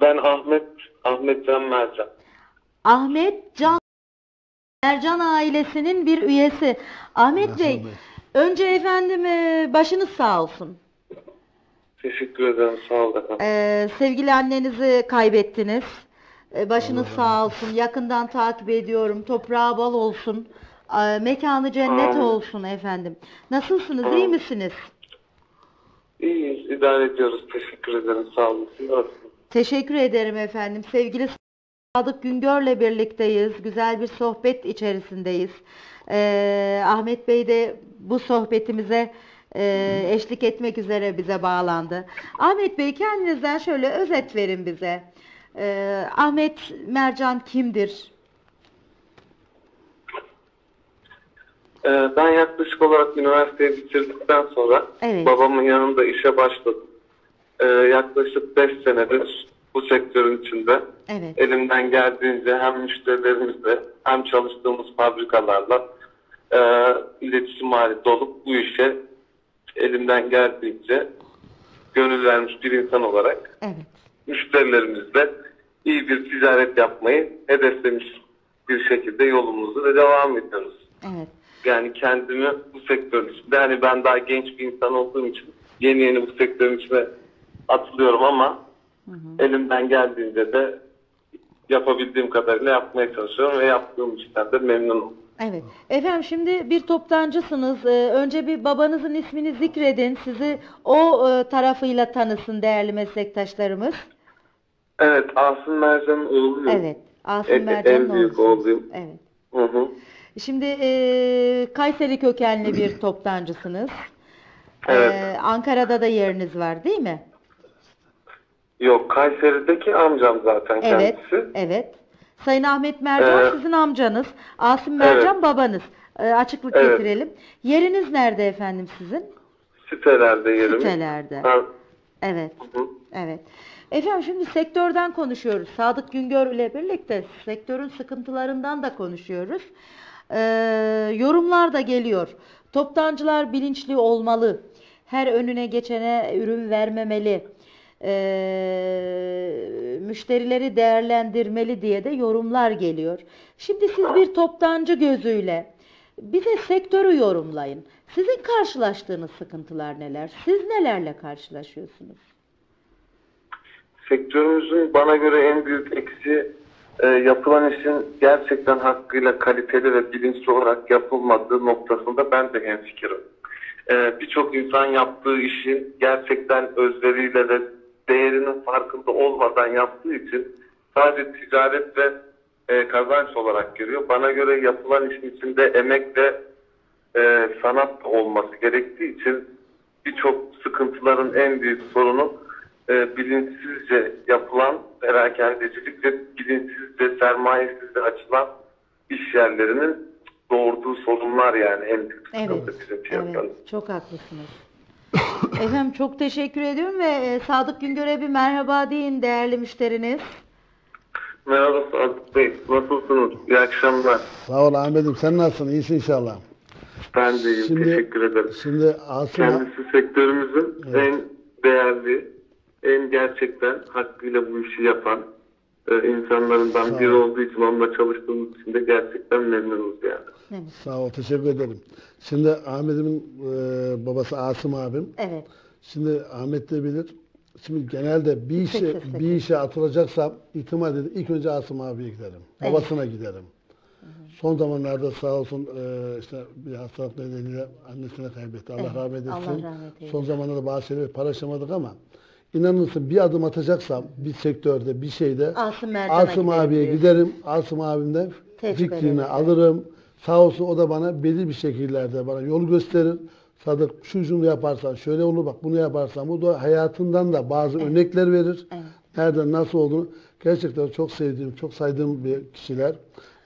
Ben Ahmet, Ahmet Can Mercan. Ahmet Can Ercan ailesinin bir üyesi. Ahmet Bey, önce efendim e, başınız sağ olsun. Teşekkür ederim. Sağ olun efendim. Ee, sevgili annenizi kaybettiniz. Ee, başınız sağ olsun. Yakından takip ediyorum. Toprağı bal olsun. Ee, mekanı cennet Amin. olsun efendim. Nasılsınız? iyi Amin. misiniz? İyiyiz. idare ediyoruz. Teşekkür ederim. Sağ olun. Siz nasılsınız? Teşekkür ederim efendim. Sevgili Sadık Güngör'le birlikteyiz. Güzel bir sohbet içerisindeyiz. Ee, Ahmet Bey de bu sohbetimize e, eşlik etmek üzere bize bağlandı. Ahmet Bey kendinizden şöyle özet verin bize. Ee, Ahmet Mercan kimdir? Ee, ben yaklaşık olarak üniversiteyi bitirdikten sonra Evet. babamın yanında işe başladım. Ee, yaklaşık 5 senedir bu sektörün içinde. Evet. Elimden geldiğince hem müşterilerimizle hem çalıştığımız fabrikalarla e, iletişim halinde olup bu işe elimden geldiğince gönül vermiş bir insan olarak Evet. müşterilerimizle iyi bir ticaret yapmayı hedeflemiş bir şekilde yolumuzu ve devam ediyoruz. Evet. Yani kendimi bu sektörün içinde hani ben daha genç bir insan olduğum için yeni yeni bu sektörün içine atılıyorum ama elimden geldiğince de yapabildiğim kadarıyla yapmaya çalışıyorum ve yaptığım işten de memnunum. Evet. Efendim şimdi bir toptancısınız. Ee, önce bir babanızın ismini zikredin. Sizi o e, tarafıyla tanısın değerli meslektaşlarımız. Evet Asım Mercan'ın oğluyum. Evet. Asım En- Mercan'ın en büyük oğluyum. Evet. Hı hı. Şimdi e, Kayseri kökenli bir toptancısınız. Evet. Ee, Ankara'da da yeriniz var değil mi? Yok Kayseri'deki amcam zaten Evet. kendisi. Evet. Sayın Ahmet Mercan Ee, sizin amcanız. Asım Mercan babanız. Ee, açıklık Evet. getirelim. Yeriniz nerede efendim sizin? Sitelerde yerim. Sitelerde. Ben, Evet. Hı. Evet. Efendim şimdi sektörden konuşuyoruz. Sadık Güngör ile birlikte sektörün sıkıntılarından da konuşuyoruz. Ee, yorumlar da geliyor. Toptancılar bilinçli olmalı. Her önüne geçene ürün vermemeli. Ee, müşterileri değerlendirmeli diye de yorumlar geliyor. Şimdi siz bir toptancı gözüyle bize sektörü yorumlayın. Sizin karşılaştığınız sıkıntılar neler? Siz nelerle karşılaşıyorsunuz? sektörümüzün bana göre en büyük eksi e, yapılan işin gerçekten hakkıyla kaliteli ve bilinçli olarak yapılmadığı noktasında ben de hemfikirim. E, Birçok insan yaptığı işi gerçekten özveriyle ve değerinin farkında olmadan yaptığı için sadece ticaret ve e, kazanç olarak görüyor. Bana göre yapılan işin içinde emek ve e, sanat olması gerektiği için birçok sıkıntıların en büyük sorunu e, bilinçsizce yapılan perakendecilik ve bilinçsizce sermayesizce açılan iş yerlerinin doğurduğu sorunlar yani en büyük sıkıntı bizim fiyatlarımız. evet, çok haklısınız. Efendim çok teşekkür ediyorum ve e, Sadık Güngör'e bir merhaba deyin değerli müşteriniz. Merhaba Sadık Bey, nasılsınız? İyi akşamlar. Sağ ol Ahmet'im. Sen nasılsın? İyisin inşallah. Ben de iyiyim, Şimdi- teşekkür ederim. Şimdi Asım Kendisi sektörümüzün Evet. en değerli, en gerçekten hakkıyla bu işi yapan e, insanlarından biri ol. olduğu için onunla çalıştığımız için de gerçekten memnunuz yani. Evet. sağ ol. Teşekkür ederim. Şimdi Ahmet'imin e, babası Asım abim. Evet. Şimdi Ahmet de bilir. Şimdi genelde bir işe sesle bir işe atılacaksam itimat edip ilk önce Asım abiye giderim. Evet. Babasına giderim. Son zamanlarda sağ olsun e, işte bir hastalık nedeniyle annesini kaybetti. Allah Evet, rahmet eylesin. Allah rahmet eylesin. Son zamanlarda bazı şeyleri paylaşamadık ama inanırsın bir adım atacaksam bir sektörde bir şeyde Asım Asım abiye giderim. Asım abimden fikrini alırım. Sağ olsun o da bana belli bir şekillerde bana yol gösterir. Sadık şu şunu yaparsan şöyle olur bak bunu yaparsan bu da hayatından da bazı örnekler verir. Evet. nereden nasıl olduğunu gerçekten çok sevdiğim, çok saydığım bir kişiler.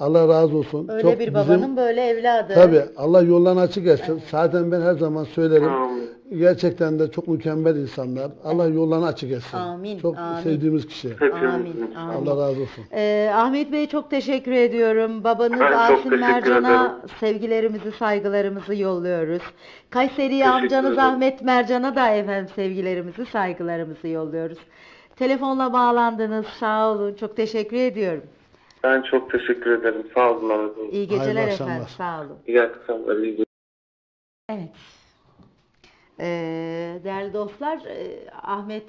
Allah razı olsun. Öyle çok bir bizim- babanın böyle evladı. Tabii Allah yollarını açık etsin. Zaten ben her zaman söylerim. Amin. Gerçekten de çok mükemmel insanlar. Allah yollarını açık etsin. Amin, Çok amin. sevdiğimiz kişi. Amin, amin. Allah razı olsun. Ee, Ahmet Bey çok teşekkür ediyorum. Babanız Ben Asim Mercan'a sevgilerimizi, saygılarımızı yolluyoruz. Kayseri amcanız ederim. Ahmet Mercan'a da efendim sevgilerimizi, saygılarımızı yolluyoruz. Telefonla bağlandınız. Sağ olun. Çok teşekkür ediyorum. Ben çok teşekkür ederim. Sağ olun Bey. İyi geceler Hayırlı efendim. akşamlar. Sağ olun. İyi akşamlar. iyi geceler. Evet. Ee, değerli dostlar, e, Ahmet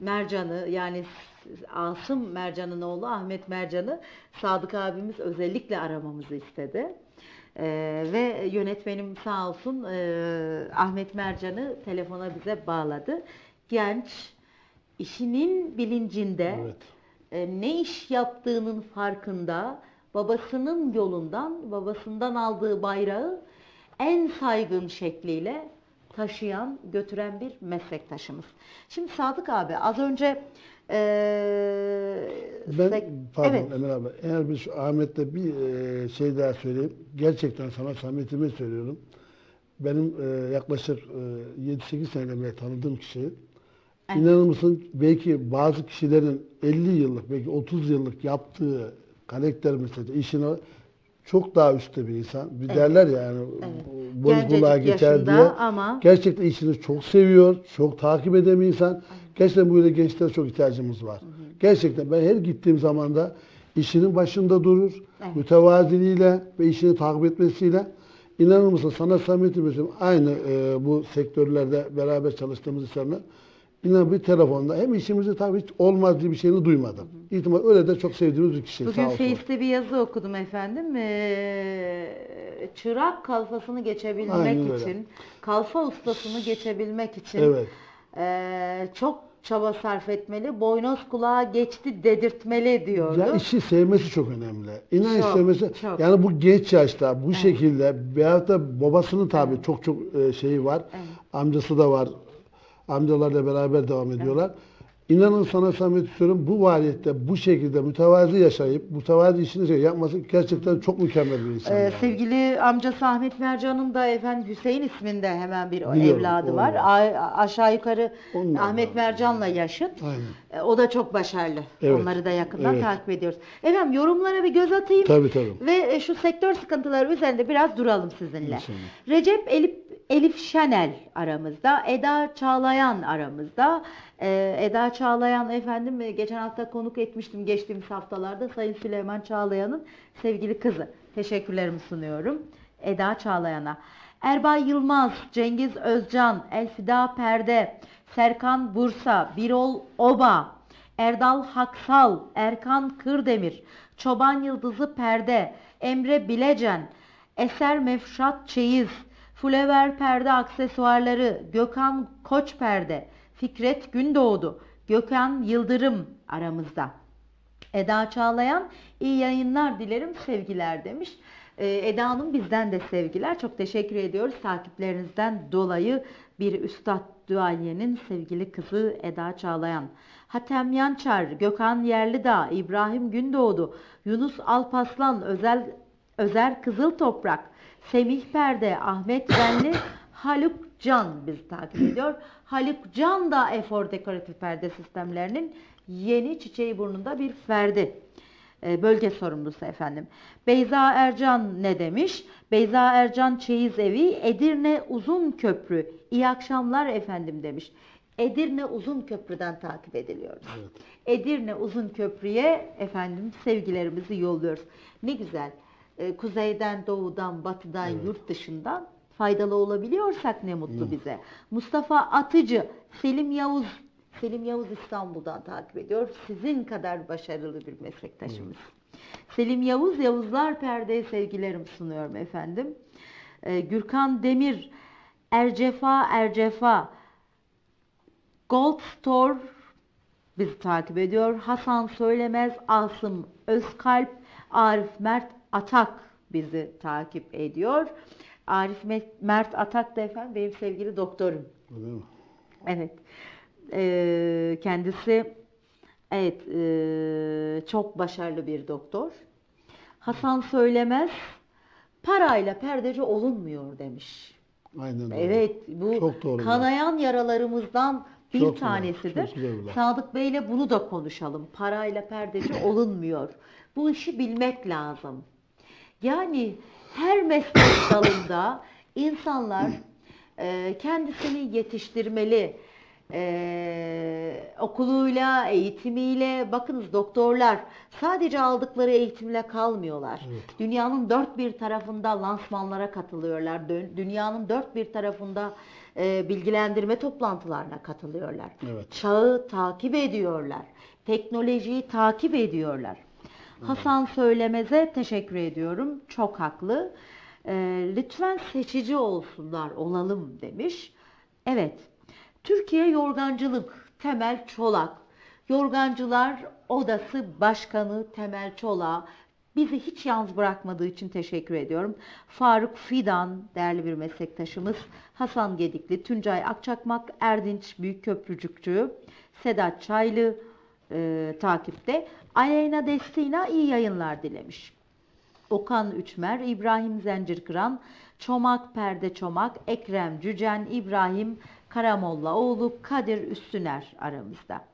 Mercan'ı yani Asım Mercan'ın oğlu Ahmet Mercan'ı Sadık abimiz özellikle aramamızı istedi. Ee, ve yönetmenim sağ olsun e, Ahmet Mercan'ı telefona bize bağladı. Genç, işinin bilincinde, Evet. E, ne iş yaptığının farkında, babasının yolundan, babasından aldığı bayrağı en saygın şekliyle taşıyan, götüren bir meslektaşımız. Şimdi Sadık abi az önce e, Ben sek- pardon evet, Emel abi eğer bir şu Ahmet'le bir e, şey daha söyleyeyim. Gerçekten sana samimiyetimi söylüyorum. Benim e, yaklaşık e, 7-8 seneden beri tanıdığım kişi. Evet. İnanır mısın belki bazı kişilerin 50 yıllık belki 30 yıllık yaptığı karakter mesela işini çok daha üstte bir insan. Bir Evet. derler ya yani Evet. boy Gencecik kulağa geçer diye. ama- Gerçekten işini çok seviyor, çok takip eden bir insan. Gerçekten böyle gençlere çok ihtiyacımız var. Gerçekten ben her gittiğim zaman da işinin başında durur, Evet. mütevaziliğiyle ve işini takip etmesiyle inanır mısın sana samimiyetim söylüyorum. Aynı e, bu sektörlerde beraber çalıştığımız insanlar inan bir telefonda hem işimizi tabii hiç olmaz diye bir şeyini duymadım. İhtimal öyle de çok sevdiğimiz bir kişi. Bugün. Face'te bir yazı okudum efendim. Ee, çırak kalfasını geçebilmek Aynen öyle. için, kalfa ustasını geçebilmek için Evet. ee, çok çaba sarf etmeli. Boynoz kulağa geçti dedirtmeli diyordu. Ya işi sevmesi çok önemli. İnan Çok, sevmesi. çok. Yani bu genç yaşta bu şekilde veyahut da babasının tabii çok çok e, şeyi var. Evet. Amcası da var. Amcalarla beraber devam ediyorlar. İnanın sana samimiyet istiyorum bu variyette bu şekilde mütevazi yaşayıp mütevazi işini şey yapması gerçekten çok mükemmel bir insan. Ee, yani. sevgili amcası Ahmet Mercan'ın da efendim Hüseyin isminde hemen bir Biliyorum, evladı o var. A- aşağı yukarı Onlar Ahmet var. Mercan'la yaşıt. Aynen. Ee, O da çok başarılı. Evet, Onları da yakından evet. takip ediyoruz. Efendim yorumlara bir göz atayım. Tabii tabii. Ve e, şu sektör sıkıntıları üzerinde biraz duralım sizinle. İnşallah. Recep Elif, Elif Şenel aramızda, Eda Çağlayan aramızda. Ee, Eda Çağlayan efendim e, geçen hafta konuk etmiştim geçtiğimiz haftalarda Sayın Süleyman Çağlayan'ın sevgili kızı. Teşekkürlerimi sunuyorum Eda Çağlayan'a. Erbay Yılmaz, Cengiz Özcan, Elfida Perde, Serkan Bursa, Birol Oba, Erdal Haksal, Erkan Kırdemir, Çoban Yıldızı Perde, Emre Bilecen, Eser Mefşat Çeyiz, Fulever Perde Aksesuarları, Gökhan Koç Perde, Fikret Gündoğdu, Gökhan Yıldırım aramızda. Eda Çağlayan iyi yayınlar dilerim sevgiler demiş. Ee, Eda Hanım bizden de sevgiler. Çok teşekkür ediyoruz takiplerinizden dolayı bir üstad duayenin sevgili kızı Eda Çağlayan. Hatem Yançar, Gökhan Yerlidağ, İbrahim Gündoğdu, Yunus Alpaslan, Özel Özer Kızıl Toprak, Semih Perde, Ahmet Benli, Haluk Can bizi takip ediyor. Haluk Can da Efor Dekoratif Perde Sistemlerinin yeni çiçeği burnunda bir ferdi. E, Bölge sorumlusu efendim. Beyza Ercan ne demiş? Beyza Ercan Çeyiz Evi Edirne Uzun Köprü. İyi akşamlar efendim demiş. Edirne Uzun Köprü'den takip ediliyoruz. Edirne Uzun Köprü'ye efendim sevgilerimizi yolluyoruz. Ne güzel. E, kuzeyden, doğudan, batıdan, yurt dışından faydalı olabiliyorsak ne mutlu bize. Mustafa Atıcı, Selim Yavuz, Selim Yavuz İstanbul'dan takip ediyor. Sizin kadar başarılı bir meslektaşımız. Selim Yavuz, Yavuzlar Perde'ye sevgilerimi sunuyorum efendim. E, Gürkan Demir, Ercefa Ercefa, Gold Store bizi takip ediyor. Hasan Söylemez, Asım Özkalp, Arif Mert Atak bizi takip ediyor. Arif Me- Mert Atak da efendim benim sevgili doktorum. Öyle mi? Evet. Ee, kendisi Evet, e, çok başarılı bir doktor. Hasan Söylemez, parayla perdeci olunmuyor demiş. Aynen öyle. Evet, bu Çok doğru. kanayan yaralarımızdan bir Çok tanesidir. çok güzel. Sadık Bey'le bunu da konuşalım. Parayla perdeci olunmuyor. Bu işi bilmek lazım. Yani her meslek dalında insanlar e, kendisini yetiştirmeli. E, okuluyla, eğitimiyle, bakınız doktorlar sadece aldıkları eğitimle kalmıyorlar. Dünyanın dört bir tarafında lansmanlara katılıyorlar. Dünyanın dört bir tarafında e, bilgilendirme toplantılarına katılıyorlar. Evet. Çağı takip ediyorlar. Teknolojiyi takip ediyorlar. Hasan Söylemez'e teşekkür ediyorum. Çok haklı. Ee, lütfen seçici olsunlar, olalım demiş. Evet. Türkiye Yorgancılık Temel Çolak. Yorgancılar Odası Başkanı Temel Çolak bizi hiç yalnız bırakmadığı için teşekkür ediyorum. Faruk Fidan değerli bir meslektaşımız, Hasan Gedikli, Tuncay Akçakmak, Erdinç Büyükköprücükçü, Sedat Çaylı e, takipte. Aleyna Destina iyi yayınlar dilemiş. Okan Üçmer, İbrahim Zencirkıran, Çomak Perde Çomak, Ekrem Cücen, İbrahim Karamollaoğlu, Kadir Üstüner aramızda.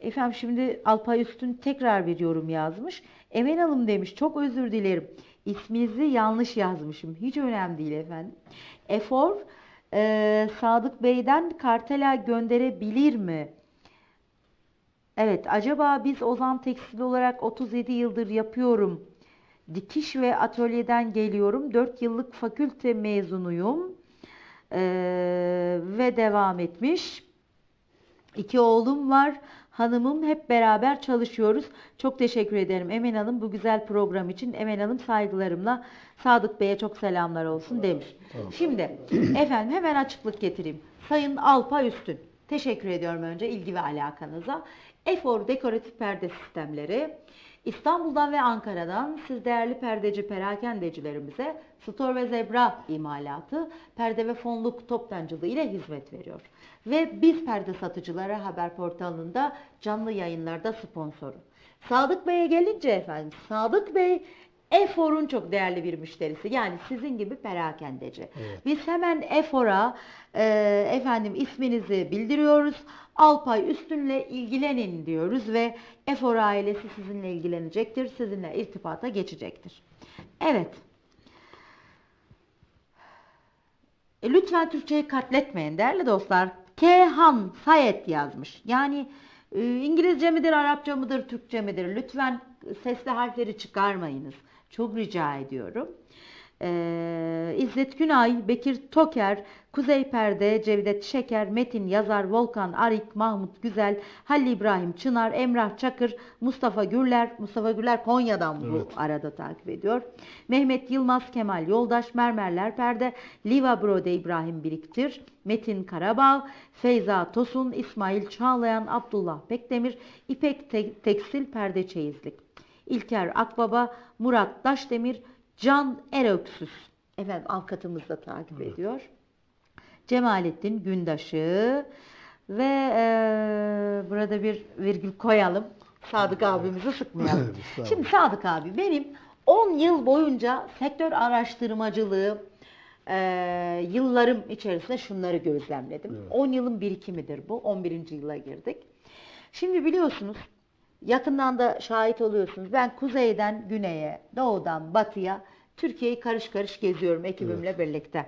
Efendim şimdi Alpay Üstün tekrar bir yorum yazmış. Emel Hanım demiş çok özür dilerim. İsminizi yanlış yazmışım. Hiç önemli değil efendim. Efor e, Sadık Bey'den kartela gönderebilir mi? Evet, acaba biz Ozan Tekstil olarak 37 yıldır yapıyorum. Dikiş ve atölyeden geliyorum. 4 yıllık fakülte mezunuyum. Ee, ve devam etmiş. İki oğlum var. Hanımım hep beraber çalışıyoruz. Çok teşekkür ederim Emel Hanım bu güzel program için. Emel Hanım saygılarımla Sadık Bey'e çok selamlar olsun demiş. Şimdi efendim hemen açıklık getireyim. Sayın Alpay Üstün. Teşekkür ediyorum önce ilgi ve alakanıza. Efor Dekoratif Perde Sistemleri İstanbul'dan ve Ankara'dan siz değerli perdeci perakendecilerimize Stor ve Zebra imalatı, perde ve fonluk toptancılığı ile hizmet veriyor. Ve biz perde satıcıları haber portalında canlı yayınlarda sponsoru. Sadık Bey'e gelince efendim, Sadık Bey Efor'un çok değerli bir müşterisi. Yani sizin gibi perakendeci. Biz hemen Efor'a e, efendim isminizi bildiriyoruz. Alpay Üstün'le ilgilenin diyoruz ve Efor ailesi sizinle ilgilenecektir. Sizinle irtibata geçecektir. Evet. E, lütfen Türkçeyi katletmeyin değerli dostlar. Kehan Sayet yazmış. Yani e, İngilizce midir, Arapça mıdır, Türkçe midir? Lütfen sesli harfleri çıkarmayınız. Çok rica ediyorum. Ee, İzzet Günay, Bekir Toker, Kuzey Perde, Cevdet Şeker, Metin Yazar, Volkan Arik, Mahmut Güzel, Halil İbrahim Çınar, Emrah Çakır, Mustafa Gürler, Mustafa Gürler Konya'dan bu Evet. arada takip ediyor. Mehmet Yılmaz, Kemal Yoldaş, Mermerler Perde, Liva Brode İbrahim Biriktir, Metin Karabağ, Feyza Tosun, İsmail Çağlayan, Abdullah Bekdemir, İpek Te- Tekstil Perde Çeyizlik. İlker Akbaba, Murat Daşdemir, Can Eröksüz. Efendim avukatımız da takip ediyor. Cemalettin Gündaş'ı ve eee, burada bir virgül koyalım. Sadık abimizi sıkmayalım. Evet, sağ olun. Şimdi Sadık abi benim 10 yıl boyunca sektör araştırmacılığı eee, yıllarım içerisinde şunları gözlemledim. 10 yılın birikimidir bu. 11. yıla girdik. Şimdi biliyorsunuz yakından da şahit oluyorsunuz. Ben kuzeyden güneye, doğudan batıya Türkiye'yi karış karış geziyorum ekibimle birlikte.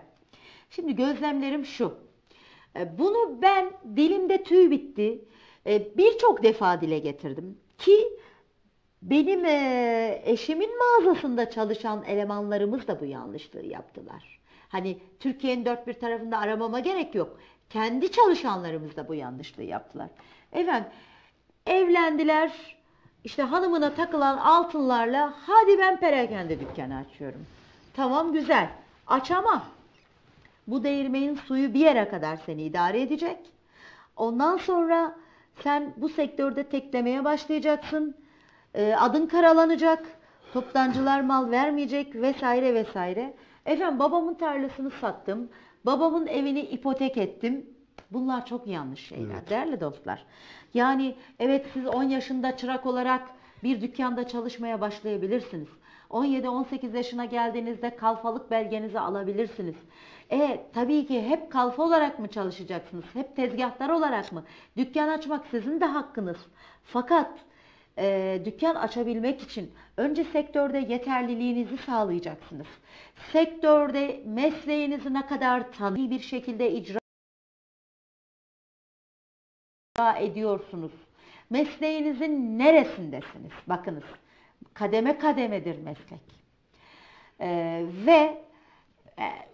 Şimdi gözlemlerim şu. E, Bunu ben dilimde tüy bitti. e, Birçok defa dile getirdim ki benim e, eşimin mağazasında çalışan elemanlarımız da bu yanlışlığı yaptılar. Hani Türkiye'nin dört bir tarafında aramama gerek yok. Kendi çalışanlarımız da bu yanlışlığı yaptılar. Efendim evlendiler. İşte hanımına takılan altınlarla hadi ben perakende dükkanı açıyorum. Tamam güzel. Aç ama bu değirmenin suyu bir yere kadar seni idare edecek. Ondan sonra sen bu sektörde teklemeye başlayacaksın. Ee, adın karalanacak. Toptancılar mal vermeyecek vesaire vesaire. Efendim babamın tarlasını sattım. Babamın evini ipotek ettim. Bunlar çok yanlış şeyler değerli dostlar. Yani evet siz 10 yaşında çırak olarak bir dükkanda çalışmaya başlayabilirsiniz. 17-18 yaşına geldiğinizde kalfalık belgenizi alabilirsiniz. E tabii ki hep kalfa olarak mı çalışacaksınız? Hep tezgahtar olarak mı? Dükkan açmak sizin de hakkınız. Fakat e, dükkan açabilmek için önce sektörde yeterliliğinizi sağlayacaksınız. Sektörde mesleğinizi ne kadar tanı bir şekilde icra ediyorsunuz. Mesleğinizin neresindesiniz? Bakınız kademe kademedir meslek. Ee, ve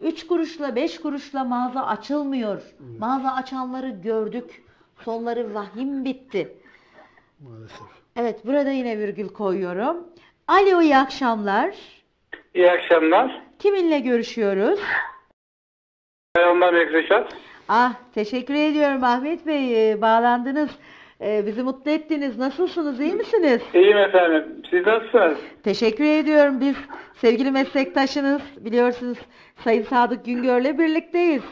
3 kuruşla 5 kuruşla mağaza açılmıyor. Mağaza açanları gördük. Sonları vahim bitti. Maalesef. Evet burada yine virgül koyuyorum. Alo iyi akşamlar. İyi akşamlar. Kiminle görüşüyoruz? Selamlar Reşat. Ah teşekkür ediyorum Ahmet Bey Ee, bağlandınız. Ee, bizi mutlu ettiniz. Nasılsınız? iyi misiniz? İyiyim efendim. Siz nasılsınız? Teşekkür ediyorum. Biz sevgili meslektaşınız biliyorsunuz Sayın Sadık Güngör'le birlikteyiz.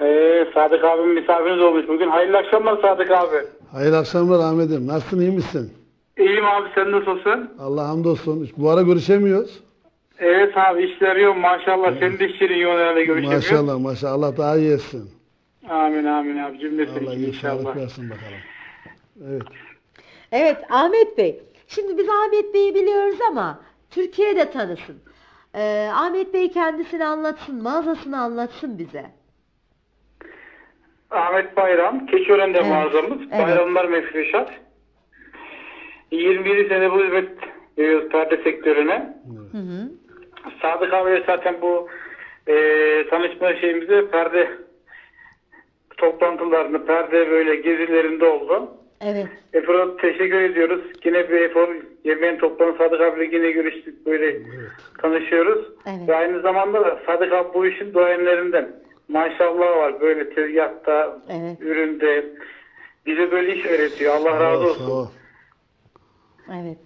Ee, Sadık abim misafiriniz olmuş bugün. Hayırlı akşamlar Sadık abi. Hayırlı akşamlar Ahmet'im. Nasılsın iyi misin? İyiyim abi sen nasılsın? Allah hamdolsun. Bu ara görüşemiyoruz. Evet abi işler yoğun maşallah. Senin de işlerin yoğun herhalde görüşemiyor. Maşallah maşallah. Allah daha iyi etsin. Amin amin abi cümlesi Allah için iyi sağlık inşallah. versin bakalım. Evet. Evet Ahmet Bey. Şimdi biz Ahmet Bey'i biliyoruz ama Türkiye'de tanısın. Ee, Ahmet Bey kendisini anlatsın, mağazasını anlatsın bize. Ahmet Bayram, Keçiören'de Evet, mağazamız. evet. Bayramlar Mefrişat. 27 sene bu hizmet veriyoruz perde sektörüne. Hı hı. Sadık abi zaten bu e, tanışma şeyimizde perde toplantılarını, perde böyle gezilerinde oldu. Evet. Efor'a teşekkür ediyoruz. Yine bir efor yemeğin toplanı Sadık abiyle yine görüştük böyle tanışıyoruz. Evet. Ve aynı zamanda da Sadık abi bu işin duayenlerinden. Maşallah var böyle tezgahta, Evet. üründe. Bize böyle iş öğretiyor. Allah razı olsun. ol. Evet.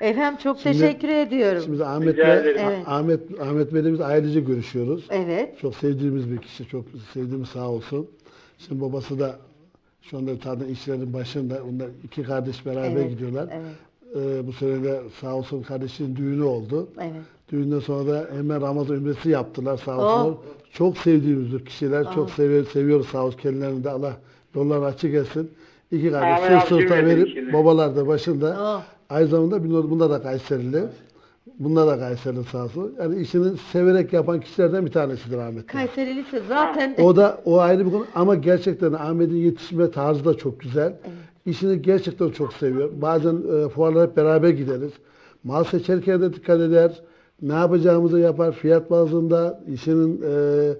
Efendim çok Şimdi- teşekkür ediyorum. Şimdi ederim. Evet. Ahmet Ahmet Bey'le biz ailece görüşüyoruz. Evet. Çok sevdiğimiz bir kişi, çok sevdiğimiz sağ olsun. Şimdi babası da şu anda zaten işlerin başında. Onlar iki kardeş beraber Evet, gidiyorlar. evet. Ee, bu sene de sağ olsun kardeşinin düğünü oldu. Evet. Düğünden sonra da hemen Ramazan ümresi yaptılar sağ Oh. olsunlar. Çok sevdiğimiz kişiler. Çok seviyor, seviyoruz sağ olsun kendilerini de Allah yolları açık etsin. İki kardeş sırt sırta verip babalar da başında. Oh. Aynı zamanda bunda da Kayserili. Bunda da Kayserili sağ olsun. Yani işini severek yapan kişilerden bir tanesidir Ahmet. Bey. Kayseri Lise zaten O da o ayrı bir konu ama gerçekten Ahmet'in yetişme tarzı da çok güzel. İşini gerçekten çok seviyor. Bazen e, fuarlara hep beraber gideriz. Mal seçerken de dikkat eder. Ne yapacağımızı yapar. Fiyat bazında, işinin e,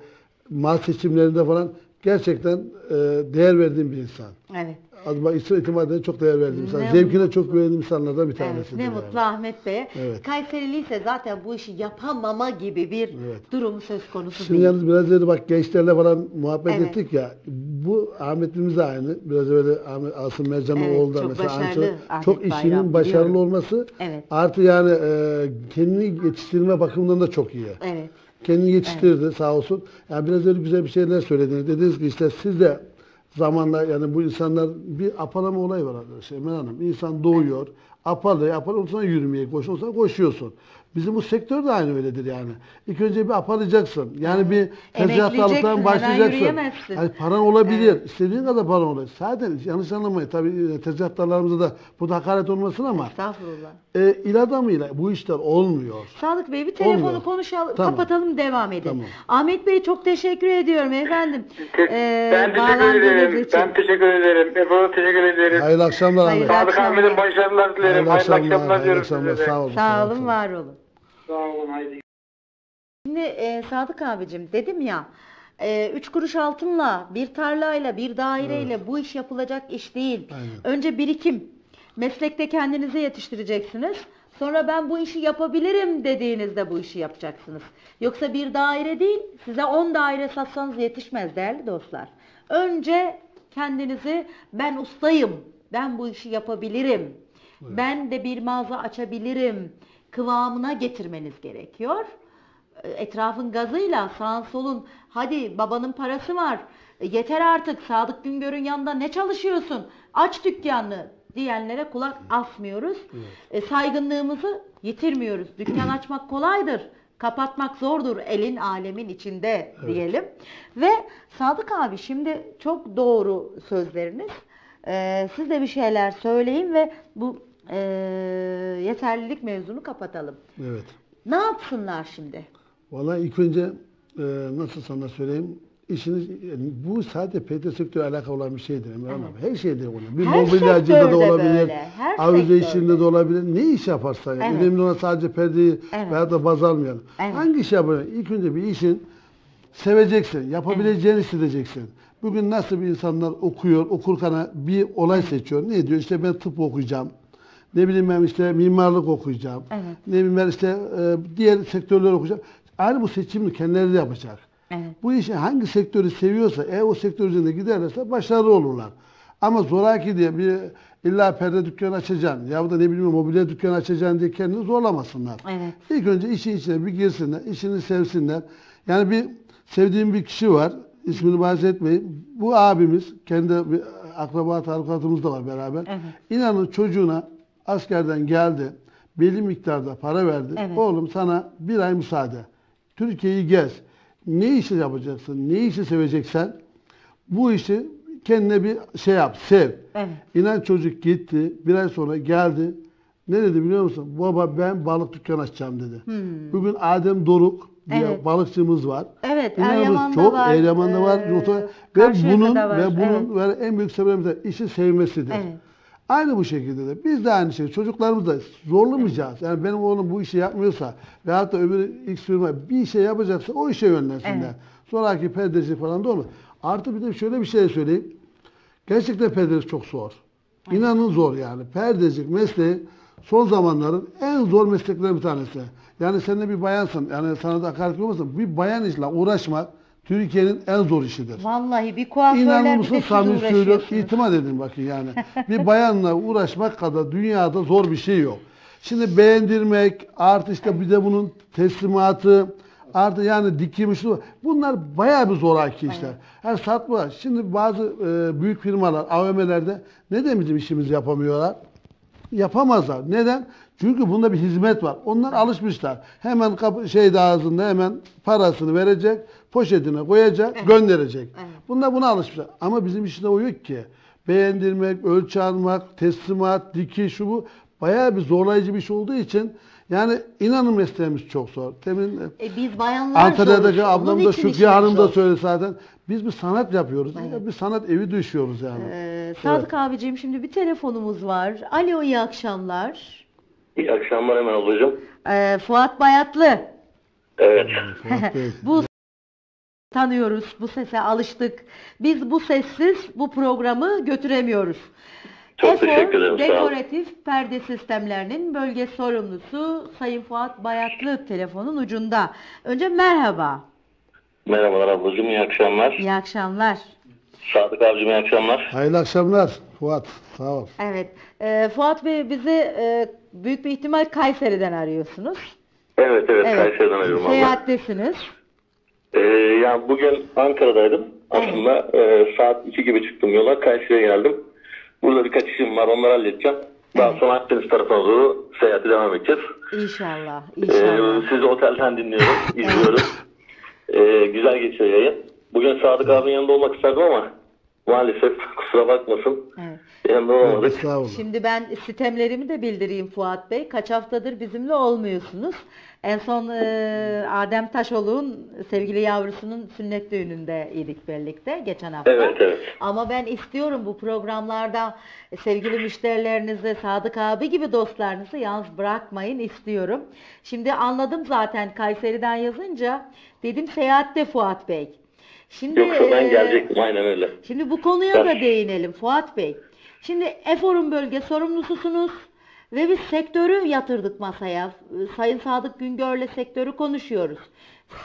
mal seçimlerinde falan gerçekten e, değer verdiğim bir insan. evet. Adıma isim itimadına çok değer verdiğim insan. Ne Zevkine çok güvendiğim insanlardan bir Evet, tanesidir. ne yani. mutlu Ahmet Bey'e. Evet. Kayserili ise zaten bu işi yapamama gibi bir Evet. durum söz konusu Şimdi değil. yalnız biraz önce bak gençlerle falan muhabbet Evet. ettik ya. Bu Ahmet'imiz de aynı. Biraz öyle Ahmet Asım Mercan'ın Evet, oğlu da mesela başarılı Anço- Ahmet çok Bayram, işinin başarılı biliyorum. olması Evet. artı yani e, kendini yetiştirme bakımından da çok iyi. Evet. Kendini yetiştirdi sağ olsun. Yani biraz öyle güzel bir şeyler söylediniz. Dediniz ki işte siz de zamanla yani bu insanlar bir apalama olayı var arkadaşlar. Emel Hanım. İnsan doğuyor. Apalı, apalı olsan yürümeye koşuyorsan koşuyorsun. Bizim bu sektör de aynı öyledir yani. İlk önce bir apalayacaksın. Yani bir Emekleyeceksin, tezgahtarlıktan başlayacaksın. Yani paran olabilir. İstediğin kadar paran olabilir. Zaten yanlış anlamayın. Tabii e, tezgahtarlarımıza da bu da hakaret olmasın ama Estağfurullah. e, il adamıyla bu işler olmuyor. Sadık Bey bir telefonu Olmuyor. konuşalım, Tamam. kapatalım devam edelim. Tamam. Ahmet Bey çok teşekkür ediyorum efendim. Te- Ee, ben teşekkür ederim. için. Ben teşekkür ederim. Efor'a teşekkür ederim. Hayırlı akşamlar Hayırlı Ahmet. Sadık akşamlar. Ahmet'in başarılar dilerim. Hayırlı Hayırlı akşamlar. akşamlar Hayırlı diyorum akşamlar. size de. Sağ olun. Sağ olun. var olun. Sağ olun. Haydi. Şimdi e, Sadık abicim dedim ya, e, üç kuruş altınla, bir tarlayla, bir daireyle bu iş yapılacak iş değil. Aynen. Önce birikim. Meslekte kendinizi yetiştireceksiniz. Sonra ben bu işi yapabilirim dediğinizde bu işi yapacaksınız. Yoksa bir daire değil, size 10 daire satsanız yetişmez değerli dostlar. Önce kendinizi ben ustayım, ben bu işi yapabilirim, ben de bir mağaza açabilirim kıvamına getirmeniz gerekiyor etrafın gazıyla sağın solun hadi babanın parası var E, yeter artık Sadık Güngör'ün yanında ne çalışıyorsun? Aç dükkanını diyenlere kulak asmıyoruz. E, saygınlığımızı yitirmiyoruz. Dükkan açmak kolaydır. Kapatmak zordur elin alemin içinde diyelim. Ve Sadık abi şimdi çok doğru sözleriniz. Ee, siz de bir şeyler söyleyin ve bu e, yeterlilik mevzunu kapatalım. Evet. Ne yapsınlar şimdi? Vallahi ilk önce e, nasıl sana söyleyeyim işiniz yani bu sadece PT sektörü alakalı olan bir şeydir Emre Hanım. Her şeyde olur. Bir Her mobilyacıda da olabilir, avize işinde de olabilir. Ne iş yaparsan yani. Evet. Önemli olan sadece perdeyi Evet. veya da baz almayalım. Evet. Hangi iş yapacaksın? İlk önce bir işin seveceksin, yapabileceğini hissedeceksin. Bugün nasıl bir insanlar okuyor, okurken bir olay seçiyor. Ne diyor? İşte ben tıp okuyacağım. Ne bileyim ben işte mimarlık okuyacağım. Evet. Ne bileyim ben işte e, diğer sektörler okuyacağım. Aynı bu seçimini kendileri de yapacak. Evet. Bu işi hangi sektörü seviyorsa, eğer o sektör üzerinde giderlerse başarılı olurlar. Ama zoraki diye bir illa perde dükkanı açacaksın ya da ne bileyim mobilya dükkanı açacaksın diye kendini zorlamasınlar. Evet. İlk önce işin içine bir girsinler, işini sevsinler. Yani bir sevdiğim bir kişi var, ismini bahsetmeyin. Bu abimiz, kendi bir akraba tarikatımız da var beraber. Evet. İnanın çocuğuna askerden geldi, belli miktarda para verdi. Evet. Oğlum sana bir ay müsaade. Türkiye'yi gez. Ne işi yapacaksın, ne işi seveceksen bu işi kendine bir şey yap, sev. Evet. İnan çocuk gitti, bir ay sonra geldi. Ne dedi biliyor musun? Baba ben balık dükkanı açacağım dedi. Bugün Adem Doruk diye Hmm. Evet. balıkçımız var. Evet, Eryaman'da çok var, Eryaman'da var. ee, ve bunun var, ve bunun ve en büyük sebebi de işi sevmesidir. Evet. Aynı bu şekilde de biz de aynı şey. Çocuklarımızı da zorlamayacağız. Yani benim oğlum bu işi yapmıyorsa veyahut da öbürü X firma bir şey yapacaksa o işe yönlensinler. Evet. Sonraki perdeci falan da olur. Artı bir de şöyle bir şey söyleyeyim. Gerçekten perdecilik çok zor. İnanın zor yani. Perdecilik mesleği son zamanların en zor mesleklerinden bir tanesi. Yani sen de bir bayansın. Yani sana da hakaret olmasın. Bir bayan işle uğraşmak Türkiye'nin en zor işidir. Vallahi bir kuaförler İnanır mısın samimi söylüyorum. İtimat edin bakın yani. bir bayanla uğraşmak kadar dünyada zor bir şey yok. Şimdi beğendirmek, artı işte bir de bunun teslimatı, artı yani dikimi şu. Bunlar bayağı bir zoraki işler. Yani satma. Şimdi bazı e, büyük firmalar, AVM'lerde neden bizim işimizi yapamıyorlar? Yapamazlar. Neden? Çünkü bunda bir hizmet var. Onlar alışmışlar. Hemen kapı, şeyde ağzında hemen parasını verecek, poşetine koyacak, gönderecek. Bunlar buna alışmışlar. Ama bizim işinde o yok ki. Beğendirmek, ölçü almak, teslimat, dikiş, şu bu bayağı bir zorlayıcı bir şey olduğu için yani inanın mesleğimiz çok zor. Demin E, biz bayanlar Antalya'daki zoruz. ablam da işimiz Hanım da söyledi zaten. Biz bir sanat yapıyoruz. Bir sanat evi düşüyoruz yani. Ee, Sadık abicim şimdi bir telefonumuz var. Alo iyi akşamlar. İyi akşamlar hemen ablacığım. Ee, Fuat Bayatlı. Evet. Fuat Bey. Bu tanıyoruz, bu sese alıştık. Biz bu sessiz bu programı götüremiyoruz. Çok Efor teşekkür ederim. Dekoratif Perde Sistemlerinin bölge sorumlusu Sayın Fuat Bayatlı telefonun ucunda. Önce merhaba, Merhabalar ablacığım, iyi akşamlar. iyi akşamlar. Sadık abicim iyi akşamlar. Hayırlı akşamlar Fuat. Sağ ol. Evet, e, Fuat Bey bizi e, büyük bir ihtimal Kayseri'den arıyorsunuz. Evet evet, Kayseri'den arıyorum. Seyahattesiniz. Ee, ya bugün Ankara'daydım. Aslında e, saat 2 gibi çıktım yola. Kayseri'ye geldim. Burada birkaç işim var, onları halledeceğim. Daha sonra Akdeniz tarafına doğru seyahate devam edeceğiz. İnşallah, Ee, inşallah. sizi otelden dinliyorum, izliyorum. Ee, güzel geçiyor yayın. Bugün Sadık abinin yanında olmak isterdim ama maalesef kusura bakmasın. Evet. Sağ olun. Şimdi ben sitemlerimi de bildireyim Fuat Bey. Kaç haftadır bizimle olmuyorsunuz. En son e, Adem Taşoğlu'nun sevgili yavrusunun sünnet düğününde idik birlikte geçen hafta. Evet, evet. Ama ben istiyorum bu programlarda sevgili müşterilerinizi, Sadık abi gibi dostlarınızı yalnız bırakmayın istiyorum. Şimdi anladım zaten Kayseri'den yazınca dedim seyahatte Fuat Bey. Şimdi Yoksa ben e, gelecektim aynen öyle. Şimdi bu konuya da değinelim Fuat Bey. Şimdi Efor'un bölge sorumlususunuz ve biz sektörü yatırdık masaya. Sayın Sadık Güngör'le sektörü konuşuyoruz.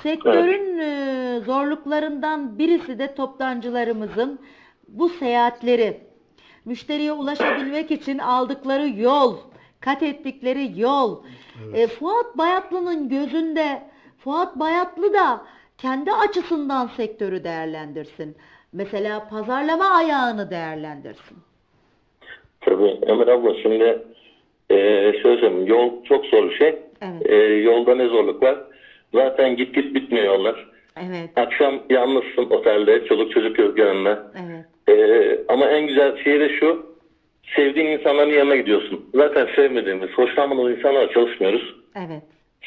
Sektörün e, zorluklarından birisi de toptancılarımızın bu seyahatleri, müşteriye ulaşabilmek için aldıkları yol, kat ettikleri yol. E, Fuat Bayatlı'nın gözünde Fuat Bayatlı da kendi açısından sektörü değerlendirsin. mesela pazarlama ayağını değerlendirsin. Tabii Emir abla şimdi e, şöyle söyleyeyim, yol çok zor bir şey. Evet. E, yolda ne zorluk var? Zaten git git bitmiyor yollar. Evet, Akşam yalnızsın otelde, çoluk çocuk yok yanında. evet. E, ama en güzel şey de şu, sevdiğin insanların yanına gidiyorsun. Zaten sevmediğimiz, hoşlanmadığımız insanlarla çalışmıyoruz. Evet.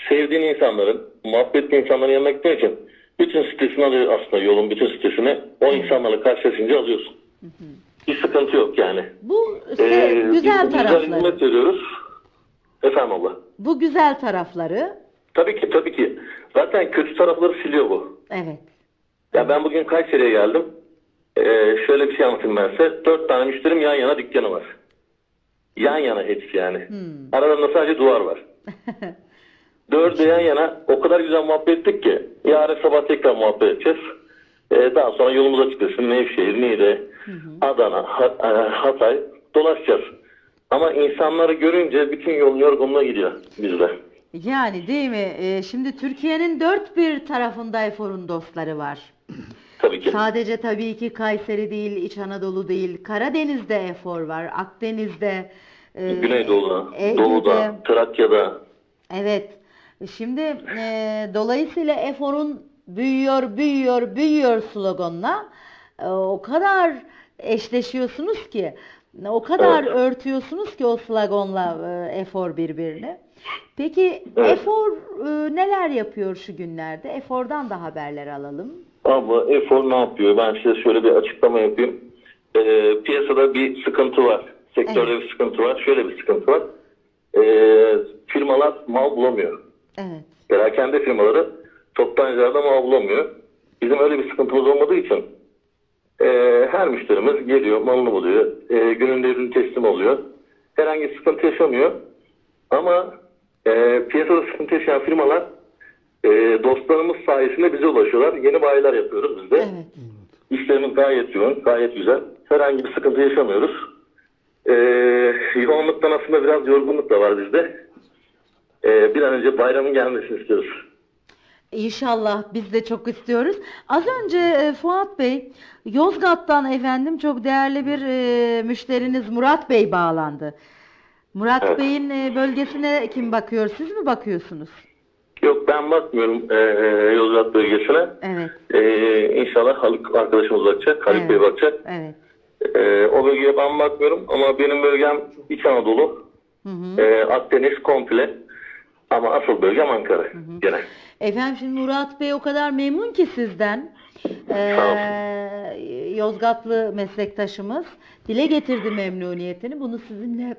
Sevdiğin insanların, muhabbet ettiğin insanların yanına gittiğin için bütün stresini alıyor aslında yolun bütün stresini. O insanlarla karşılaşınca alıyorsun. Bir sıkıntı yok yani. Bu Ee, se- güzel biz Güzel tarafları. hizmet veriyoruz. Efendim abla. Bu güzel tarafları. Tabii ki tabii ki. Zaten kötü tarafları siliyor bu. Evet. Ya ben bugün Kayseri'ye geldim. Ee, şöyle bir şey anlatayım ben size. Dört tane müşterim yan yana dükkanı var. Yan yana hepsi yani. Aralarında sadece duvar var. Dördü yan yana o kadar güzel muhabbet ettik ki yarın sabah tekrar muhabbet edeceğiz. Ee, daha sonra yolumuza çıkıyorsun. Nevşehir, Niğde, Adana, Ha- e, Hatay dolaşacağız. Ama insanları görünce bütün yolun yorgunluğu gidiyor bizde. Yani değil mi? Ee, şimdi Türkiye'nin dört bir tarafında Efor'un dostları var. Tabii ki. Sadece tabii ki Kayseri değil, İç Anadolu değil, Karadeniz'de Efor var, Akdeniz'de, e, Güneydoğu'da, Ege'de. Doğu'da, Trakya'da. Evet. Şimdi e, dolayısıyla Efor'un büyüyor, büyüyor, büyüyor sloganla e, o kadar eşleşiyorsunuz ki, o kadar Evet. örtüyorsunuz ki o sloganla e, Efor birbirini. Peki Evet. Efor e, neler yapıyor şu günlerde? Efor'dan da haberler alalım. Ama Efor ne yapıyor? Ben size şöyle bir açıklama yapayım. Ee, piyasada bir sıkıntı var. Sektörde bir sıkıntı var. Şöyle bir sıkıntı var. Ee, firmalar mal bulamıyor. Evet. Perakende firmaları toptancılarda mal bulamıyor. Bizim öyle bir sıkıntımız olmadığı için e, her müşterimiz geliyor, malını buluyor. E, gününde ürün teslim oluyor. Herhangi bir sıkıntı yaşamıyor. Ama e, piyasada sıkıntı yaşayan firmalar e, dostlarımız sayesinde bize ulaşıyorlar. Yeni bayiler yapıyoruz biz de. Evet. İşlerimiz gayet yoğun, gayet güzel. Herhangi bir sıkıntı yaşamıyoruz. Ee, yoğunluktan aslında biraz yorgunluk da var bizde. Ee, bir an önce bayramın gelmesini istiyoruz. İnşallah biz de çok istiyoruz. Az önce e, Fuat Bey Yozgat'tan efendim çok değerli bir e, müşteriniz Murat Bey bağlandı. Murat Evet. Bey'in e, bölgesine kim bakıyor? Siz mi bakıyorsunuz? Yok ben bakmıyorum ee, Yozgat bölgesine. Evet. Ee, inşallah Haluk arkadaşımız bakacak, Haluk Evet. Bey bakacak. Evet. Ee, o bölgeye ben bakmıyorum ama benim bölgem İç Anadolu, Hı hı. ee, Akdeniz komple. Ama asıl bölgem Ankara gene. Efendim şimdi Murat Bey o kadar memnun ki sizden. Ee, Yozgatlı meslektaşımız dile getirdi memnuniyetini. Bunu sizinle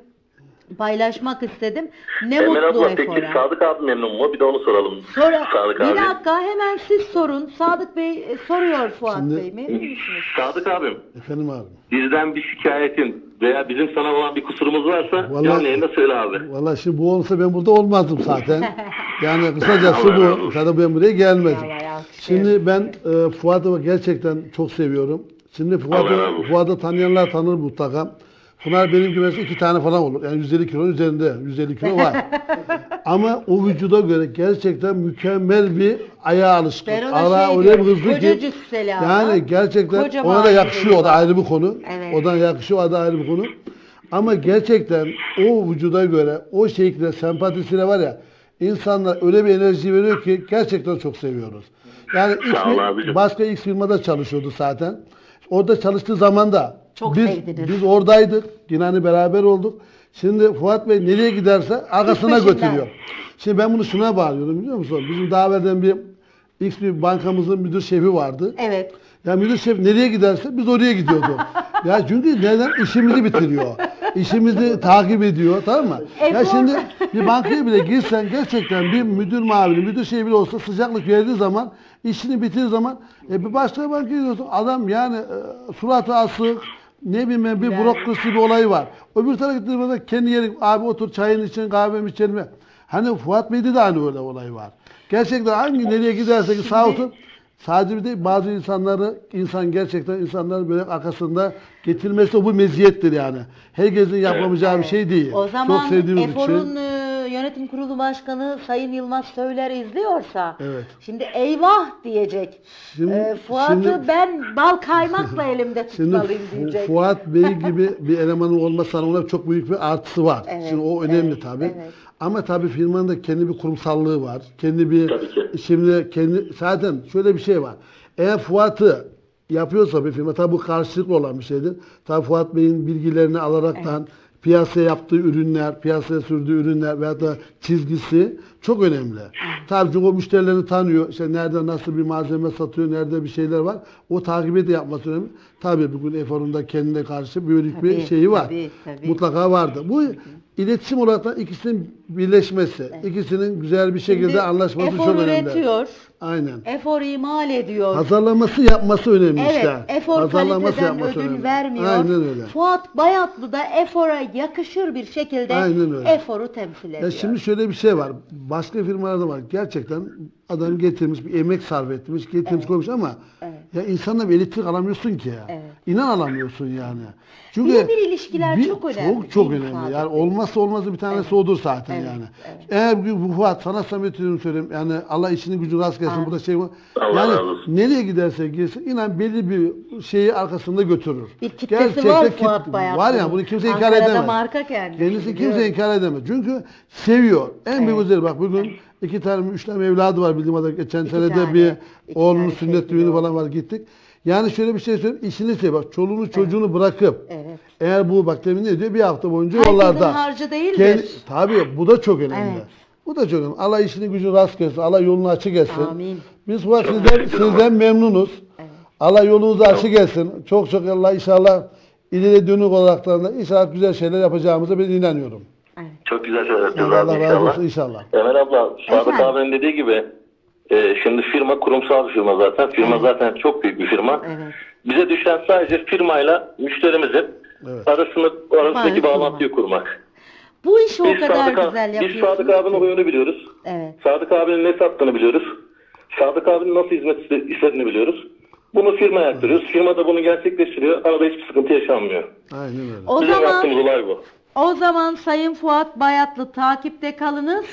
paylaşmak istedim. Ne Emel mutlu abla peki Efor'a. Sadık abi memnun mu? Bir de onu soralım. Sonra Sadık bir abi. dakika hemen siz sorun. Sadık Bey e, soruyor Fuat Şimdi- Bey. Memnun musunuz? Sadık abim. Efendim abi. Bizden bir şikayetin veya bizim sana olan bir kusurumuz varsa Vallahi- canlı yayında söyle abi. Vallahi şimdi bu olsa ben burada olmazdım zaten. Yani kısacası Allah razı bu. olsun. Zaten ben buraya. Vallahi alkışlıyorum. Şimdi ben e, Fuat'ı gerçekten çok seviyorum. Şimdi Allah razı Fuat'ı olsun. Fuat'ı tanıyanlar tanır mutlaka. Bunlar benim gibi mesela iki tane falan olur. Yani 150 kilonun üzerinde. 150 kilo var. Ama o vücuda göre gerçekten mükemmel bir ayağa alışkın. Ben ona Ara şey öyle bir diyorum, hızlı ki. cüsseli ama. Yani gerçekten Koca ona da yakışıyor. O da ayrı bir konu. Evet. O da yakışıyor. O da ayrı bir konu. Ama gerçekten o vücuda göre o şekilde sempatisiyle var ya insanlar öyle bir enerji veriyor ki gerçekten çok seviyoruz. Yani ilk Sağ ol bir- abicim. başka X firmada çalışıyordu zaten. Orada çalıştığı zaman da Çok biz, sevdiniz. biz oradaydık. Yine hani beraber olduk. Şimdi Fuat Bey nereye giderse arkasına götürüyor. Şimdi ben bunu şuna bağlıyorum biliyor musun? Bizim daha evvelden bir X bir bankamızın müdür şefi vardı. Evet. Ya müdür şef nereye giderse biz oraya gidiyorduk. ya çünkü neden? işimizi bitiriyor. İşimizi takip ediyor tamam mı? Ya Efor. şimdi bir bankaya bile girsen gerçekten bir müdür mavili, müdür şey bile olsa sıcaklık verdiği zaman, işini bitirdiği zaman e bir başka bankaya gidiyorsun. Adam yani e, suratı asık, ne bileyim bir bürokrasi bir olayı var. Öbür tarafa gittiğimizde kendi yeri, abi otur çayın için kahvemi içelim. Hani Fuat Bey'de de aynı öyle olay var. Gerçekten hangi nereye giderse git sağ olsun Sadece bir de bazı insanları, insan gerçekten insanların böyle arkasında getirmesi o bu meziyettir yani. Herkesin yapamayacağı bir şey değil. O zaman Çok sevdiğimiz bir şey. Efor'un e, yönetim kurulu başkanı Sayın Yılmaz Söyler izliyorsa Evet. şimdi eyvah diyecek. Şimdi- Ee, Fuat'ı şimdi- ben bal kaymakla elimde tutmalıyım diyecek. Fuat Bey gibi bir elemanın olması ona çok büyük bir artısı var. Evet, Şimdi o önemli evet, tabii. evet. Ama tabii firmanın da kendi bir kurumsallığı var. Kendi bir Tabii ki. şimdi kendi zaten şöyle bir şey var. Eğer Fuat'ı yapıyorsa bir firma tabii bu karşılıklı olan bir şeydir. Tabii Fuat Bey'in bilgilerini alaraktan piyasaya yaptığı ürünler, piyasaya sürdüğü ürünler veyahut da çizgisi çok önemli. Tabii çünkü o müşterilerini tanıyor. İşte nerede nasıl bir malzeme satıyor, nerede bir şeyler var. O takibi de yapması önemli. Tabii bugün Efor'un da kendine karşı büyük bir Tabii, şeyi var. tabii, tabii. Mutlaka vardı. Bu iletişim olarak da ikisinin birleşmesi, ikisinin güzel bir şekilde anlaşması çok önemli. üretiyor, Aynen. efor imal ediyor. Pazarlaması yapması önemli Evet, işte. efor Pazarlaması kaliteden ödün önemli. vermiyor. Aynen öyle. Fuat Bayatlı da efora yakışır bir şekilde Aynen öyle. eforu temsil ediyor. Ya şimdi şöyle bir şey var. Başka firmalarda var. Gerçekten adam getirmiş, bir emek sarf etmiş, getirmiş koymuş ama ya insanla bir elektrik alamıyorsun ki ya. Evet. İnan alamıyorsun yani. Çünkü Birebir ilişkiler çok önemli, Çok çok önemli. Yani olmazsa olmazı bir tanesi odur zaten Evet, yani. evet. Eğer bu Fuat sana samimi ediyorum söyleyeyim. Yani Allah işini gücünü rast Amin. Burada şey var. Allah yani nereye giderse girsin inan belli bir şeyi arkasında götürür. Bir kitlesi var Fuat kit-. Var ya bunu kimse inkar Ankara'da edemez. marka kendisi, Kendisi kimse inkar edemez. Çünkü seviyor. En büyük Evet. özelliği bak bugün iki tane, üç tane evladı var bildiğim kadarıyla. Geçen İki senede tane, bir oğlunun tane sünnet düğünü falan var gittik. Yani şöyle bir şey söyleyeyim. işini seviyor. Bak çoluğunu çocuğunu bırakıp Evet. eğer bu bak demin ne diyor? Bir hafta boyunca Herkesin yollarda. harcı değildir. Kendi- tabii bu da çok önemli. Evet. Bu da çok önemli. Allah işini gücünü rast gelsin. Allah yolunu açık etsin. Amin. Biz bu sizden, sizden memnunuz. Allah yolunuzu açık etsin. Çok çok Allah inşallah ileri dönük olarak da inşallah güzel şeyler yapacağımıza ben inanıyorum. Çok güzel şeyler yapacağız Allah, abi Allah razı inşallah. olsun inşallah. Emel abla, Sadık abinin dediği gibi e, şimdi firma kurumsal bir firma zaten. Firma zaten çok büyük bir firma. Evet. Bize düşen sadece firmayla müşterimizin Evet. arasını, arasındaki bağlantıyı kurmak. Bu işi o Biz kadar Sadık, güzel biz yapıyorsunuz. Sadık abinin huyunu biliyoruz. Evet. Sadık abinin ne sattığını biliyoruz. Sadık abinin nasıl hizmet iste- istediğini biliyoruz. Bunu firmaya aktarıyoruz. Firma da bunu gerçekleştiriyor. Arada hiçbir sıkıntı yaşanmıyor. Aynen öyle. O Bizim zaman yaptığımız olay bu. o zaman Sayın Fuat Bayatlı takipte kalınız.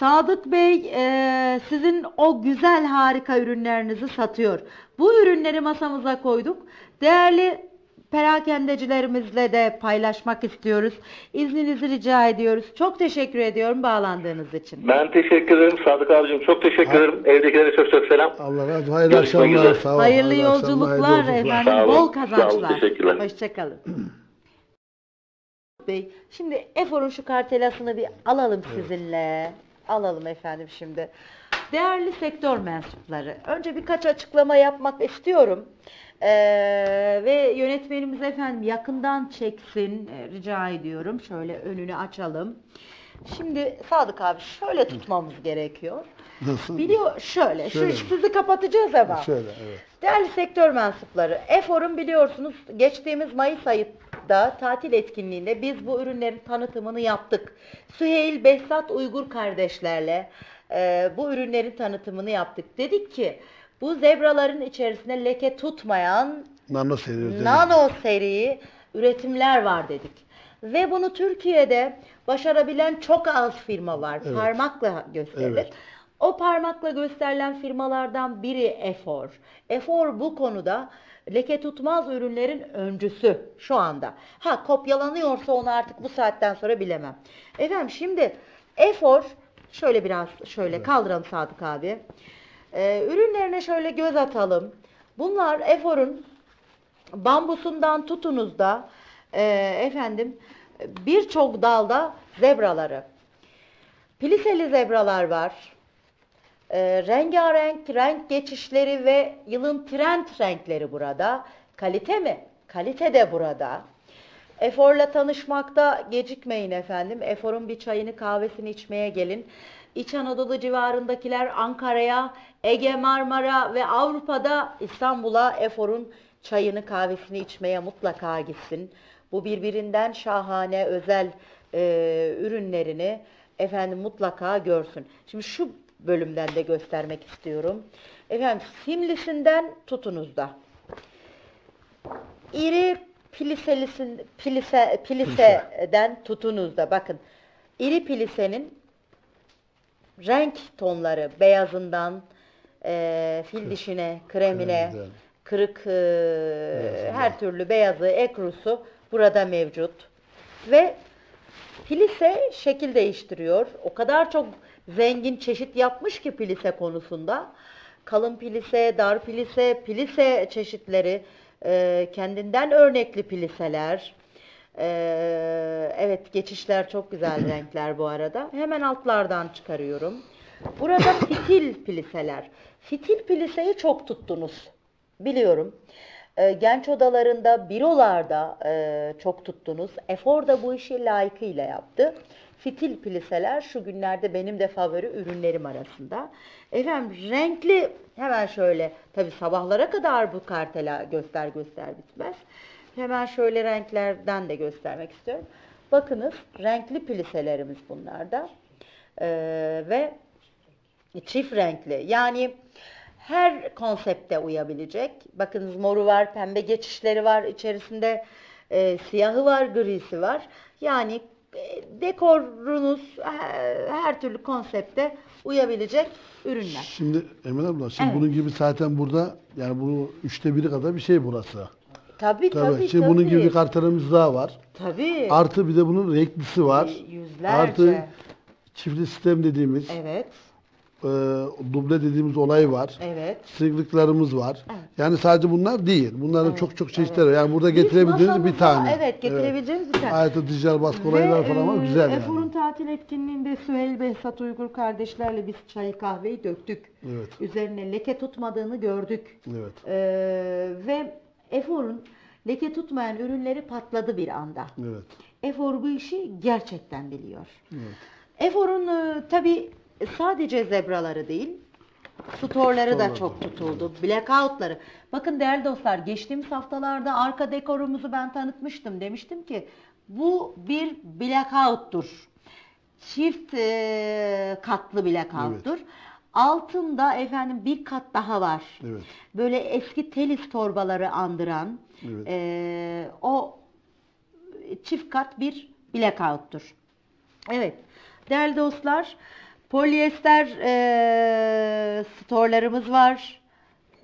Sadık Bey e, sizin o güzel harika ürünlerinizi satıyor. Bu ürünleri masamıza koyduk. Değerli perakendecilerimizle de paylaşmak istiyoruz. İzninizi rica ediyoruz. Çok teşekkür ediyorum bağlandığınız için. Ben teşekkür ederim. Sadık abicim çok teşekkür ederim. Evdekilere çok çok selam. Allah razı olsun. Hayırlı Görüşmek akşamlar. üzere. Sağ ol. Hayırlı yolculuklar hayırlı yolculuklar. efendim. Sağ olun, Bol sağ olun, kazançlar. teşekkürler. Hoşçakalın. Bey, şimdi Efor'un şu kartelasını bir alalım sizinle. Alalım efendim şimdi. Değerli sektör mensupları, önce birkaç açıklama yapmak istiyorum. Ee, ve yönetmenimiz efendim yakından çeksin e, rica ediyorum. Şöyle önünü açalım. Şimdi Sadık abi şöyle tutmamız gerekiyor. Nasıl? Biliyor şöyle, Şöyle şu mi? sizi kapatacağız ama. Şöyle evet. Değerli sektör mensupları, Efor'un biliyorsunuz geçtiğimiz Mayıs ayında tatil etkinliğinde biz bu ürünlerin tanıtımını yaptık. Süheyl Behzat Uygur kardeşlerle e, bu ürünlerin tanıtımını yaptık. Dedik ki bu zebraların içerisinde leke tutmayan Nano seriyoruz. nano seri üretimler var dedik. Ve bunu Türkiye'de başarabilen çok az firma var. Evet. Parmakla gösterilir. Evet. O parmakla gösterilen firmalardan biri Efor. Efor bu konuda leke tutmaz ürünlerin öncüsü şu anda. Ha kopyalanıyorsa onu artık bu saatten sonra bilemem. Efendim şimdi Efor şöyle biraz şöyle kaldıralım Sadık abi. Ee, ürünlerine şöyle göz atalım. Bunlar Efor'un bambusundan tutunuz da e, efendim birçok dalda zebraları. Pliseli zebralar var. E, rengarenk renk geçişleri ve yılın trend renkleri burada. Kalite mi? Kalite de burada. Efor'la tanışmakta gecikmeyin efendim. Efor'un bir çayını kahvesini içmeye gelin. İç Anadolu civarındakiler Ankara'ya, Ege Marmara ve Avrupa'da İstanbul'a Efor'un çayını kahvesini içmeye mutlaka gitsin. Bu birbirinden şahane özel e, ürünlerini efendim mutlaka görsün. Şimdi şu bölümden de göstermek istiyorum. Efendim simlisinden tutunuz da. İri piliselisin, pilise, piliseden tutunuz da bakın. iri pilisenin renk tonları beyazından e, fil dişine, kremine, Kremden. kırık e, her türlü beyazı, ekrusu burada mevcut. Ve Pilise şekil değiştiriyor. O kadar çok zengin çeşit yapmış ki pilise konusunda. Kalın pilise, dar pilise, pilise çeşitleri, e, kendinden örnekli piliseler. E, evet geçişler çok güzel renkler bu arada. Hemen altlardan çıkarıyorum. Burada fitil piliseler. Fitil piliseyi çok tuttunuz. Biliyorum. E, genç odalarında, bürolarda e, çok tuttunuz. Efor da bu işi layıkıyla yaptı. Fitil piliseler şu günlerde benim de favori ürünlerim arasında. Efendim renkli hemen şöyle tabi sabahlara kadar bu kartela göster göster bitmez. Hemen şöyle renklerden de göstermek istiyorum. Bakınız renkli piliselerimiz bunlarda. E, ve çift renkli. Yani her konsepte uyabilecek. Bakınız moru var, pembe geçişleri var, içerisinde e, siyahı var, grisi var. Yani e, dekorunuz e, her türlü konsepte uyabilecek ürünler. Şimdi Emel abla, şimdi Evet. bunun gibi zaten burada yani bu üçte biri kadar bir şey burası. Tabii Tabii. tabii şimdi tabii. bunun gibi bir kartelimiz daha var. Tabii. Artı bir de bunun renklisi var. Yüzlerce. Artı çiftli sistem dediğimiz, Evet, e, duble dediğimiz olay var. evet. Sıyrıklarımız var. Evet. Yani sadece bunlar değil. Bunların Evet, çok çok çeşitleri var. Yani burada getirebildiğiniz bir masamıza- tane. Evet, getirebileceğimiz bir tane. Ayrıca dijital baskı olaylar falan var. e, Güzel Efor'un yani. tatil etkinliğinde Süheyl Behzat Uygur kardeşlerle biz çayı kahveyi döktük. Evet. Üzerine leke tutmadığını gördük. Evet. Ee, ve Efor'un leke tutmayan ürünleri patladı bir anda. Evet. Efor bu işi gerçekten biliyor. Efor'un e, tabi sadece zebraları değil, storları da çok tutuldu. Blackoutları. Bakın değerli dostlar geçtiğimiz haftalarda arka dekorumuzu ben tanıtmıştım. Demiştim ki bu bir blackout'tur. Çift e, katlı blackout'tur. Altında efendim bir kat daha var. Evet. Böyle eski telis torbaları andıran Evet. e, o çift kat bir blackout'tur. Evet. Değerli dostlar, polyester eee storlarımız var.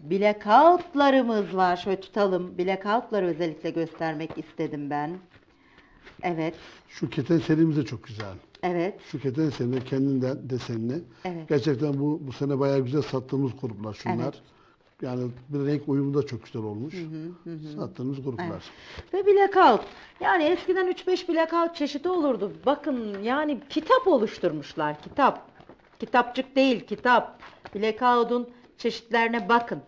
Blackout'larımız var. Şöyle tutalım. Blackout'ları özellikle göstermek istedim ben. Evet. Şu keten serimiz de çok güzel. Evet. Şu keten serisi kendinden desenli. Evet. Gerçekten bu bu sene bayağı güzel sattığımız gruplar şunlar. Evet. Yani bir renk uyumu da çok güzel olmuş. Sattığımız gruplar. Evet. Ve blackout. Yani eskiden 3-5 blackout çeşidi olurdu. Bakın yani kitap oluşturmuşlar. Kitap. Kitapçık değil kitap. Blackout'un çeşitlerine bakın.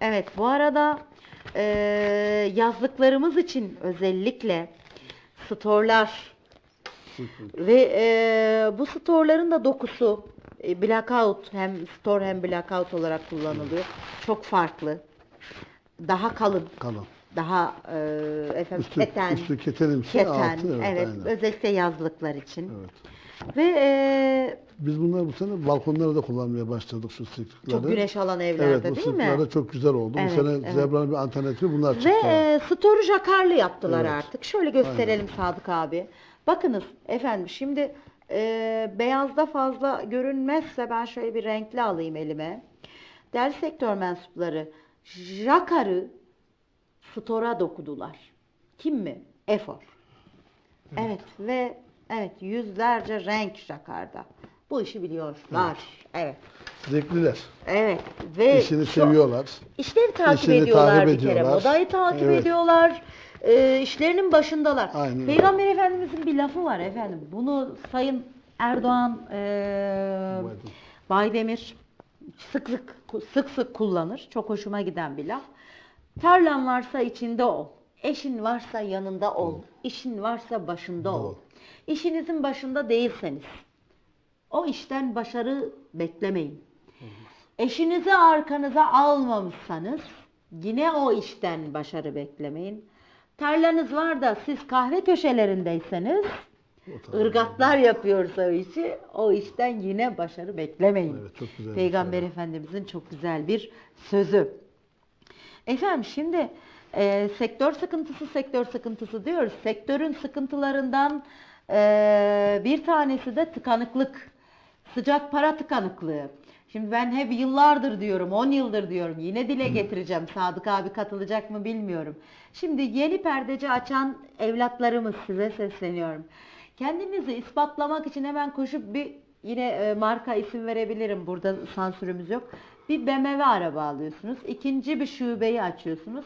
Evet bu arada eee, yazlıklarımız için özellikle storlar ve eee, bu storların da dokusu e, blackout hem store hem blackout olarak kullanılıyor. Çok farklı. Daha kalın. Kalın. Daha e, efendim Üstü, keten, üstü ketenimsi, keten, altı evet, evet, aynen. özellikle yazlıklar için. Evet. Ve e, Biz bunları bu sene balkonlara da kullanmaya başladık şu sıklıkları. çok güneş alan evlerde Evet değil mi? sıklıklarda çok güzel oldu. Evet, bu sene evet. Zebra'nın bir alternatifi bunlar çıktı. Ve e, story jakarlı yaptılar Evet. artık. Şöyle gösterelim Sadık abi. Bakınız efendim şimdi e, beyazda fazla görünmezse ben şöyle bir renkli alayım elime. Değerli sektör mensupları jakarı stora dokudular. Kim mi? Efor. Evet ve evet yüzlerce renk jakarda. Bu işi biliyorlar. Evet. Zevkliler. Evet. Ve İşini şu- seviyorlar. İşleri takip İşini ediyorlar takip bir kere. ediyorlar. Modayı takip Evet. ediyorlar. E, işlerinin başındalar. Aynen. Peygamber Efendimizin bir lafı var efendim. Bunu Sayın Erdoğan e, Baydemir sık sık sık sık kullanır. Çok hoşuma giden bir laf. Tarlan varsa içinde ol. Eşin varsa yanında ol. İşin varsa başında ol. Ol. İşinizin başında değilseniz o işten başarı beklemeyin. Eşinizi arkanıza almamışsanız yine o işten başarı beklemeyin. Tarlanız var da siz kahve köşelerindeyseniz ırgatlar yapıyorsa o işi o işten yine başarı beklemeyin. Evet, çok güzel Peygamber söylem. Efendimizin çok güzel bir sözü. Efendim şimdi e, sektör sıkıntısı sektör sıkıntısı diyoruz. Sektörün sıkıntılarından Ee, bir tanesi de tıkanıklık. Sıcak para tıkanıklığı. Şimdi ben hep yıllardır diyorum, 10 yıldır diyorum. Yine dile getireceğim. Sadık abi katılacak mı bilmiyorum. Şimdi yeni perdeci açan evlatlarımız size sesleniyorum. Kendinizi ispatlamak için hemen koşup bir yine e, marka isim verebilirim. Burada sansürümüz yok. Bir BMW araba alıyorsunuz. İkinci bir şubeyi açıyorsunuz.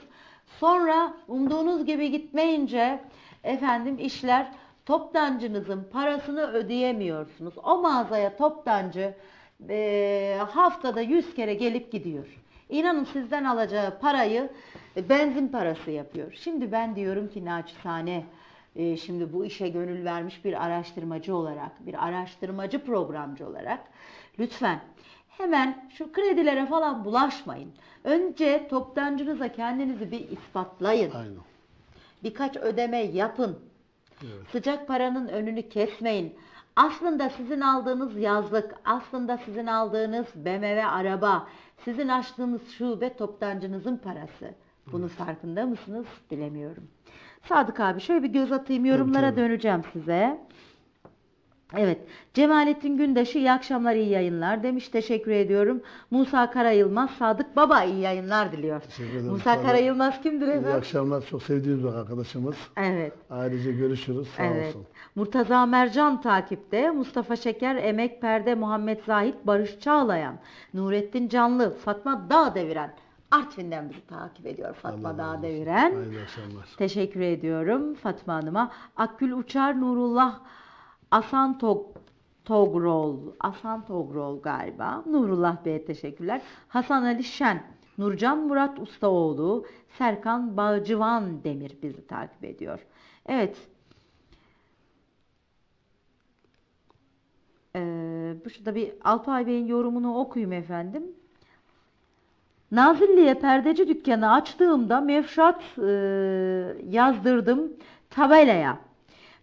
Sonra umduğunuz gibi gitmeyince efendim işler toptancınızın parasını ödeyemiyorsunuz. O mağazaya toptancı e, haftada 100 kere gelip gidiyor. İnanın sizden alacağı parayı e, benzin parası yapıyor. Şimdi ben diyorum ki naçizane e, şimdi bu işe gönül vermiş bir araştırmacı olarak, bir araştırmacı programcı olarak lütfen hemen şu kredilere falan bulaşmayın. Önce toptancınıza kendinizi bir ispatlayın. Aynen. Birkaç ödeme yapın. Sıcak paranın önünü kesmeyin. Aslında sizin aldığınız yazlık, aslında sizin aldığınız BMW araba, sizin açtığınız şube toptancınızın parası. Bunun farkında mısınız? Bilemiyorum. Sadık abi şöyle bir göz atayım yorumlara döneceğim size. Evet. Cemalettin Gündaşı iyi akşamlar iyi yayınlar demiş. Teşekkür ediyorum. Musa Karayılmaz Sadık Baba iyi yayınlar diliyor. Teşekkür ederim. Musa. Karayılmaz kimdir İyi efendim? akşamlar. Çok sevdiğimiz bir arkadaşımız. Evet. Ailece görüşürüz. Sağ Evet. olsun. Murtaza Mercan takipte. Mustafa Şeker, Emek Perde, Muhammed Zahit, Barış Çağlayan, Nurettin Canlı, Fatma Dağ Deviren. Artvin'den bizi takip ediyor Fatma Allah Dağ razı olsun. Deviren. Hayırlı akşamlar. Teşekkür ediyorum Fatma Hanım'a. Akgül Uçar, Nurullah Asan Tog Togrol, Asan Togrol galiba. Nurullah Bey'e teşekkürler. Hasan Ali Şen, Nurcan Murat Ustaoğlu, Serkan Bağcıvan Demir bizi takip ediyor. Evet. Ee, bu şurada bir Alpay Bey'in yorumunu okuyayım efendim. Nazilli'ye perdeci dükkanı açtığımda mefşat e, yazdırdım tabelaya.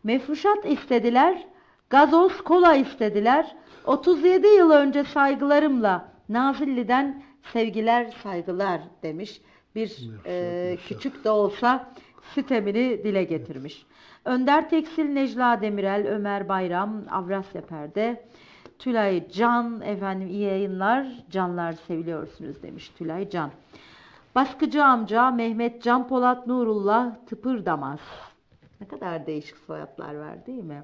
Mefruşat istediler, gazoz kola istediler. 37 yıl önce saygılarımla Nazilli'den sevgiler saygılar demiş. Bir e, küçük de olsa sitemini dile getirmiş. Önder Tekstil, Necla Demirel, Ömer Bayram, Avrasya Perde, Tülay Can, efendim iyi yayınlar, canlar seviliyorsunuz demiş Tülay Can. Baskıcı amca, Mehmet Can Polat, Nurullah Tıpırdamaz. Ne kadar değişik soyadlar var değil mi?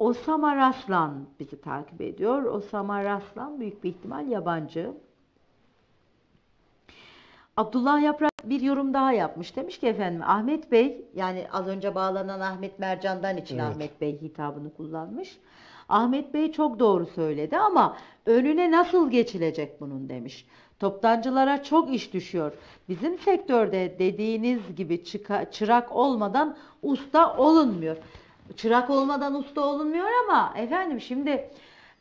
Osama Raslan bizi takip ediyor. Osama Raslan büyük bir ihtimal yabancı. Abdullah Yaprak bir yorum daha yapmış. Demiş ki efendim Ahmet Bey yani az önce bağlanan Ahmet Mercan'dan için Evet. Ahmet Bey hitabını kullanmış. Ahmet Bey çok doğru söyledi ama önüne nasıl geçilecek bunun demiş. Toptancılara çok iş düşüyor. Bizim sektörde dediğiniz gibi çıka- çırak olmadan usta olunmuyor. Çırak olmadan usta olunmuyor ama efendim şimdi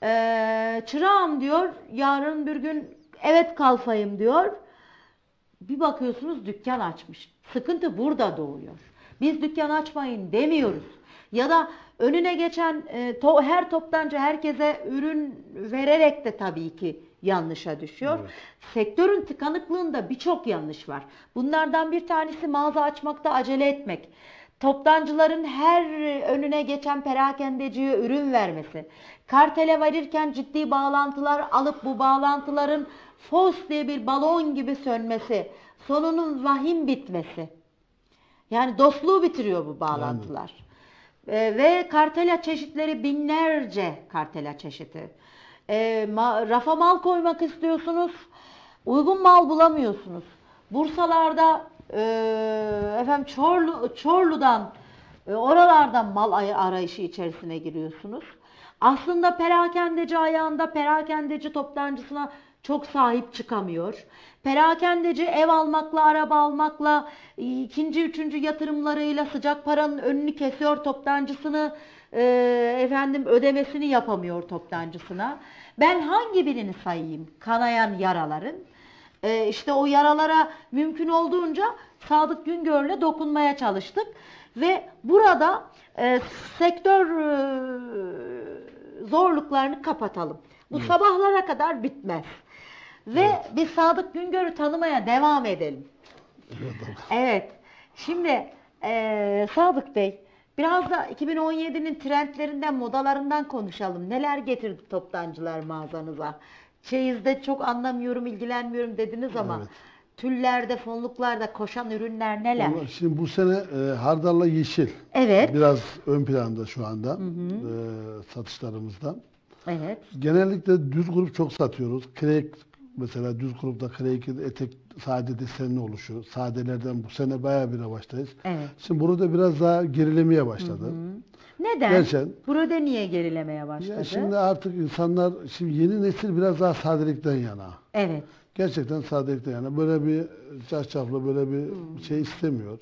eee çırağım diyor yarın bir gün evet kalfayım diyor. Bir bakıyorsunuz dükkan açmış. Sıkıntı burada doğuyor. Biz dükkan açmayın demiyoruz. Ya da önüne geçen e, to- her toptancı herkese ürün vererek de tabii ki yanlışa düşüyor. Sektörün tıkanıklığında birçok yanlış var. Bunlardan bir tanesi mağaza açmakta acele etmek. Toptancıların her önüne geçen perakendeciye ürün vermesi. Kartele verirken ciddi bağlantılar alıp bu bağlantıların fos diye bir balon gibi sönmesi. Sonunun vahim bitmesi. Yani dostluğu bitiriyor bu bağlantılar. Ee, ve kartela çeşitleri binlerce kartela çeşidi. Ee, ma- rafa mal koymak istiyorsunuz. Uygun mal bulamıyorsunuz. Bursalarda e, efendim Çorlu, Çorlu'dan e, oralardan mal ay- arayışı içerisine giriyorsunuz. Aslında perakendeci ayağında perakendeci toptancısına çok sahip çıkamıyor. Perakendeci ev almakla, araba almakla, e, ikinci, üçüncü yatırımlarıyla sıcak paranın önünü kesiyor toptancısını, e, efendim ödemesini yapamıyor toptancısına. Ben hangi birini sayayım kanayan yaraların? E, işte o yaralara mümkün olduğunca Sadık Güngör'le dokunmaya çalıştık. Ve burada e, sektör e, zorluklarını kapatalım. Bu sabahlara kadar bitmez. Ve biz Sadık Güngör'ü tanımaya devam edelim. Evet. Şimdi e, Sadık Bey Biraz da 2017'nin trendlerinden, modalarından konuşalım. Neler getirdi toptancılar mağazanıza? Çeyizde çok anlamıyorum, ilgilenmiyorum dediniz ama Evet. tüllerde, fonluklarda koşan ürünler neler? Ama Şimdi bu sene e, hardalla yeşil Evet. biraz ön planda şu anda e, satışlarımızda. Evet. Genellikle düz grup çok satıyoruz. Krek mesela düz grupta krekin etek sade desenli oluşu. Sadelerden bu sene bayağı bir revaçtayız. Evet. Şimdi burada biraz daha gerilemeye başladı. Neden? Gerçekten. Burada niye gerilemeye başladı? Ya şimdi artık insanlar şimdi yeni nesil biraz daha sadelikten yana. Evet. Gerçekten sadelikten yana. Böyle bir çarşaflı böyle bir şey istemiyor.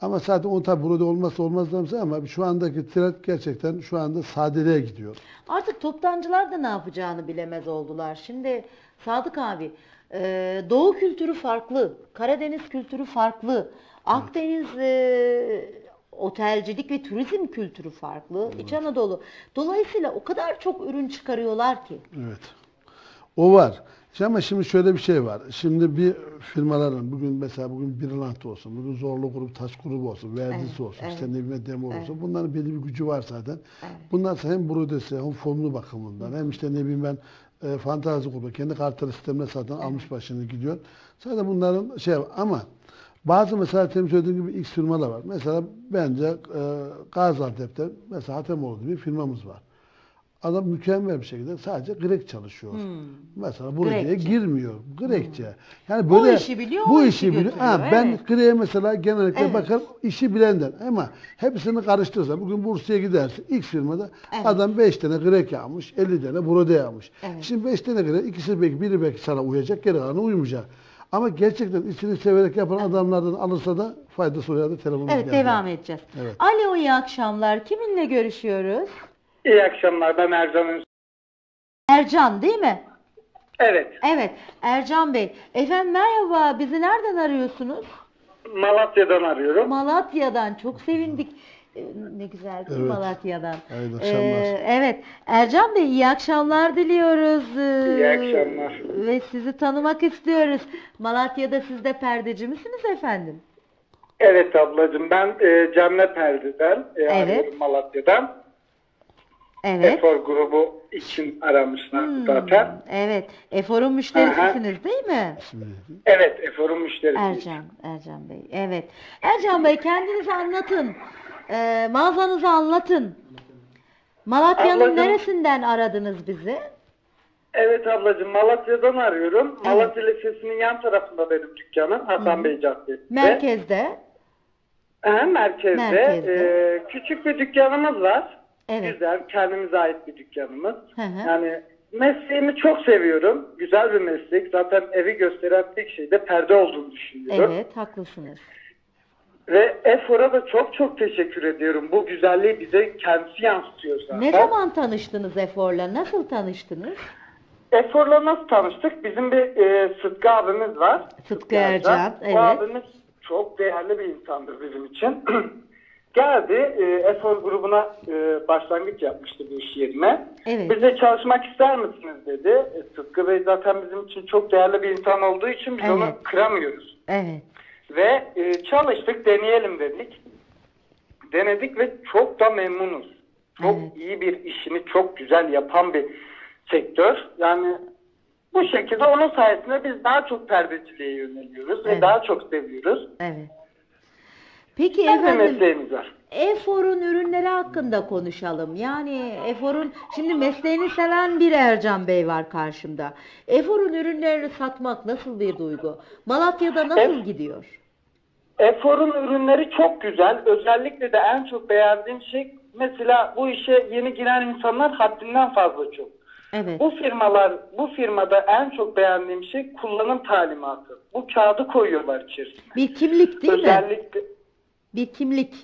Ama zaten o tabi burada olmazsa olmazlarımız ama şu andaki trend gerçekten şu anda sadeliğe gidiyor. Artık toptancılar da ne yapacağını bilemez oldular. Şimdi Sadık abi, e, Doğu kültürü farklı, Karadeniz kültürü farklı, Akdeniz e, otelcilik ve turizm kültürü farklı, İç Anadolu. Dolayısıyla o kadar çok ürün çıkarıyorlar ki. Evet. O var. Ama şimdi şöyle bir şey var. Şimdi bir firmaların bugün mesela bugün Birlant olsun, bugün Zorlu Grup, Taş Grubu olsun, Verdisi Evet, olsun, evet. işte Nevime Demo olsun. Evet. Bunların belli bir gücü var zaten. Bunlar hem brodesi hem formlu bakımından hem işte ne bileyim ben e, fantazi grubu kendi kartları sistemine zaten almış başını gidiyor. Zaten bunların şey ama bazı mesela temin söylediğim gibi X firmalar var. Mesela bence e, Gaziantep'te mesela Hatemoğlu gibi bir firmamız var. Adam mükemmel bir şekilde sadece grek çalışıyor. Mesela buraya Hmm. Grekçe. girmiyor. Grekçe. Yani böyle işi biliyor, bu o işi işi biliyor. Ha, ben evet. Greğe mesela genellikle Evet. bakarım işi bilenden ama hepsini karıştırırsa bugün Bursa'ya gidersin ilk firmada Evet. adam 5 tane grek yapmış 50 tane brode yapmış. Evet. Şimdi 5 tane grek ikisi belki biri belki sana uyacak geri kalanı uymayacak. Ama gerçekten işini severek yapan adamlardan alırsa da faydası oluyor da telefonumuz Evet, geldi. devam edeceğiz. Evet. Alo, iyi akşamlar. Kiminle görüşüyoruz? İyi akşamlar ben Ercan Ünsal. Ercan değil mi? Evet. Evet, Ercan Bey. Efendim merhaba, bizi nereden arıyorsunuz? Malatya'dan arıyorum. Malatya'dan çok sevindik. Ee, Ne güzel Evet. Malatya'dan. Hayırlı akşamlar. Ee, evet. Ercan Bey iyi akşamlar diliyoruz. Ee, İyi akşamlar. Ve sizi tanımak istiyoruz. Malatya'da siz de perdeci misiniz efendim? Evet ablacığım ben e, Cemre Perde'den e, Evet. arıyorum Malatya'dan. Evet. Efor grubu için aramışlar Hmm, zaten. Evet. Efor'un müşterisisiniz değil mi? Evet Efor'un müşterisi. Ercan, Ercan Bey. Evet. Ercan Bey kendinizi anlatın. Ee, mağazanızı anlatın. Malatya'nın Ablacığım- neresinden aradınız bizi? Evet ablacığım Malatya'dan arıyorum. Malatya Lisesi'nin yan tarafında benim dükkanım. Hasan Bey Caddesi'nde. Merkezde. Aha, merkezde. Merkezde. Ee, küçük bir dükkanımız var. Evet. Güzel, kendimize ait bir dükkanımız. Hı hı. Yani mesleğimi çok seviyorum. Güzel bir meslek. Zaten evi gösteren tek şey de perde olduğunu düşünüyorum. Evet, haklısınız. Ve Efor'a da çok çok teşekkür ediyorum. Bu güzelliği bize kendisi yansıtıyor zaten. Ne zaman tanıştınız Efor'la? Nasıl tanıştınız? Efor'la nasıl tanıştık? Bizim bir e, Sıtkı abimiz var. Sıtkı Ercan, evet. O abimiz çok değerli bir insandır bizim için. Geldi, e, Efor grubuna e, başlangıç yapmıştı bu iş yerine. Evet. Bize çalışmak ister misiniz dedi. E, Sıtkı Bey zaten bizim için çok değerli bir insan olduğu için biz Evet. onu kıramıyoruz. Evet. Ve e, çalıştık, deneyelim dedik. Denedik ve çok da memnunuz. Çok Evet. iyi bir işini çok güzel yapan bir sektör. Yani bu şekilde onun sayesinde biz daha çok perdeciliğe yöneliyoruz ve Evet. daha çok seviyoruz. Evet. Peki Bizim efendim, mesleğimiz var. Efor'un ürünleri hakkında konuşalım. Yani Efor'un, şimdi mesleğini seven bir Ercan Bey var karşımda. Efor'un ürünlerini satmak nasıl bir duygu? Malatya'da nasıl Evet. gidiyor? Efor'un ürünleri çok güzel. Özellikle de en çok beğendiğim şey mesela bu işe yeni giren insanlar haddinden fazla çok. Evet. Bu firmalar, bu firmada en çok beğendiğim şey kullanım talimatı. Bu kağıdı koyuyorlar içerisine. Bir kimlik değil mi? Özellikle Bir kimlik.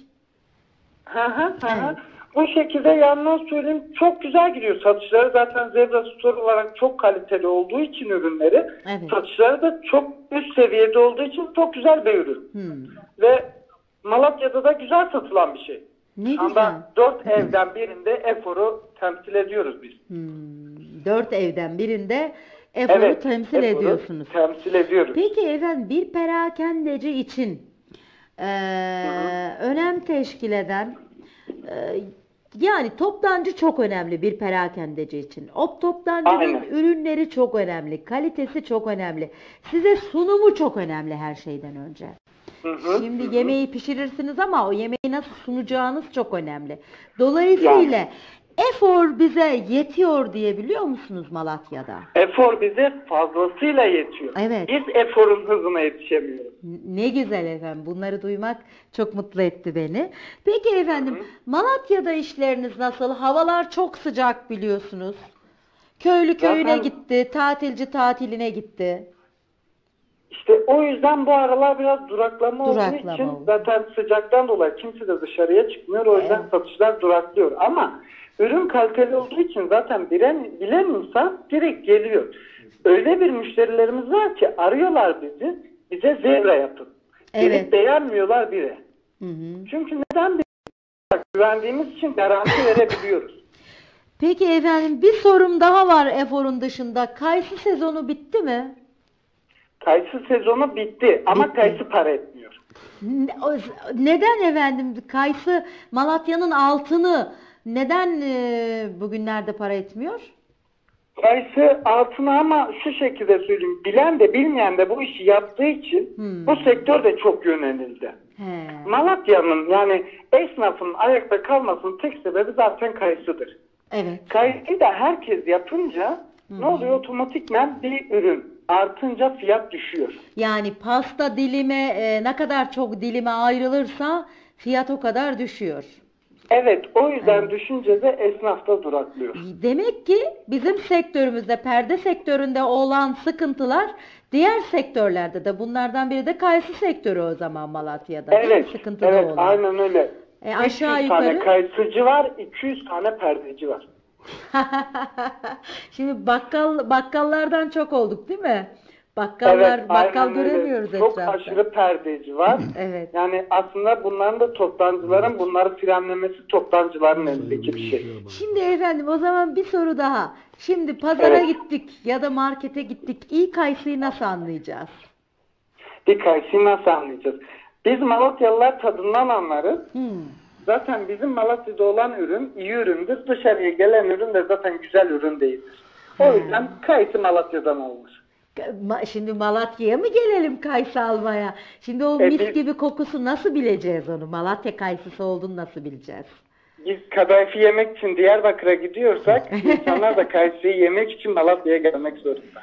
Hı hı, hı hı. Evet. Bu şekilde yandan söyleyeyim çok güzel gidiyor satışları. Zaten Zebra Store olarak çok kaliteli olduğu için ürünleri. Evet. Satışları da çok üst seviyede olduğu için çok güzel bir ürün. Hmm. Ve Malatya'da da güzel satılan bir şey. Ne güzel. anda dört evden birinde Efor'u temsil ediyoruz biz. Hmm. Dört evden birinde Efor'u temsil Efor'u ediyorsunuz. Temsil ediyoruz. Peki efendim bir perakendeci için eee, önem teşkil eden Ee, yani toptancı çok önemli bir perakendeci için. O toptancının Aynen. ürünleri çok önemli, kalitesi çok önemli. Size sunumu çok önemli her şeyden önce. Hı hı. Şimdi yemeği pişirirsiniz ama o yemeği nasıl sunacağınız çok önemli. Dolayısıyla efor bize yetiyor diyebiliyor musunuz Malatya'da? Efor bize fazlasıyla yetiyor. Evet. Biz eforun hızına yetişemiyoruz. Ne güzel efendim. Bunları duymak çok mutlu etti beni. Peki efendim, Malatya'da işleriniz nasıl? Havalar çok sıcak biliyorsunuz. Köylü köyüne Zaten- gitti, tatilci tatiline gitti. İşte o yüzden bu aralar biraz duraklama, Duraklama olduğu için oldu. zaten sıcaktan dolayı kimse de dışarıya çıkmıyor. O yüzden Evet. satışlar duraklıyor. Ama ürün kaliteli olduğu için zaten bilen, bilen insan direkt geliyor. Öyle bir müşterilerimiz var ki arıyorlar bizi. Bize zebra yapın. Evet. Gelip beğenmiyorlar bile. Hı hı. Çünkü neden? Biz güvendiğimiz için garanti verebiliyoruz. Peki efendim, bir sorum daha var eforun dışında. Kayısı sezonu bitti mi? Kayısı sezonu bitti ama Bitti. kayısı para etmiyor. Neden efendim kayısı Malatya'nın altını neden e, bugünlerde para etmiyor? Kayısı altına ama şu şekilde söyleyeyim. Bilen de bilmeyen de bu işi yaptığı için Hmm. bu sektör de çok yönelildi. He. Malatya'nın yani esnafın ayakta kalmasının tek sebebi zaten kayısıdır. Evet. Kayısıyı da herkes yapınca ne oluyor? Otomatikmen bir ürün artınca fiyat düşüyor. Yani pasta dilime e, ne kadar çok dilime ayrılırsa fiyat o kadar düşüyor. Evet o yüzden düşünce de esnafta duraklıyor. Demek ki bizim sektörümüzde perde sektöründe olan sıkıntılar diğer sektörlerde de bunlardan biri de kayısı sektörü o zaman Malatya'da. Evet, Sıkıntıda evet olan. aynen öyle. E, aşağı 300 tane yukarı- kayısıcı var, 200 tane perdeci var. Şimdi bakkal bakkallardan çok olduk değil mi? Bakkallar bakkal aynen öyle. göremiyoruz Çok etrafta. aşırı perdeci var. Evet. Yani aslında bunların da toptancıların bunları frenlemesi toptancıların elindeki bir şey. Şimdi efendim o zaman bir soru daha. Şimdi pazara Evet. gittik ya da markete gittik. İyi kayısıyı nasıl anlayacağız? Bir kayısıyı nasıl anlayacağız? Biz Malatyalılar tadından anlarız. Hmm. Zaten bizim Malatya'da olan ürün iyi üründür. Dışarıya gelen ürün de zaten güzel ürün değildir. O yüzden kayısı Malatya'dan alınır. Ma- Şimdi Malatya'ya mı gelelim kayısı almaya? Şimdi o E, mis gibi kokusu nasıl bileceğiz onu? Malatya kayısısı olduğunu nasıl bileceğiz? Biz kadayıfı yemek için Diyarbakır'a gidiyorsak insanlar da kayısıyı yemek için Malatya'ya gelmek zorunda.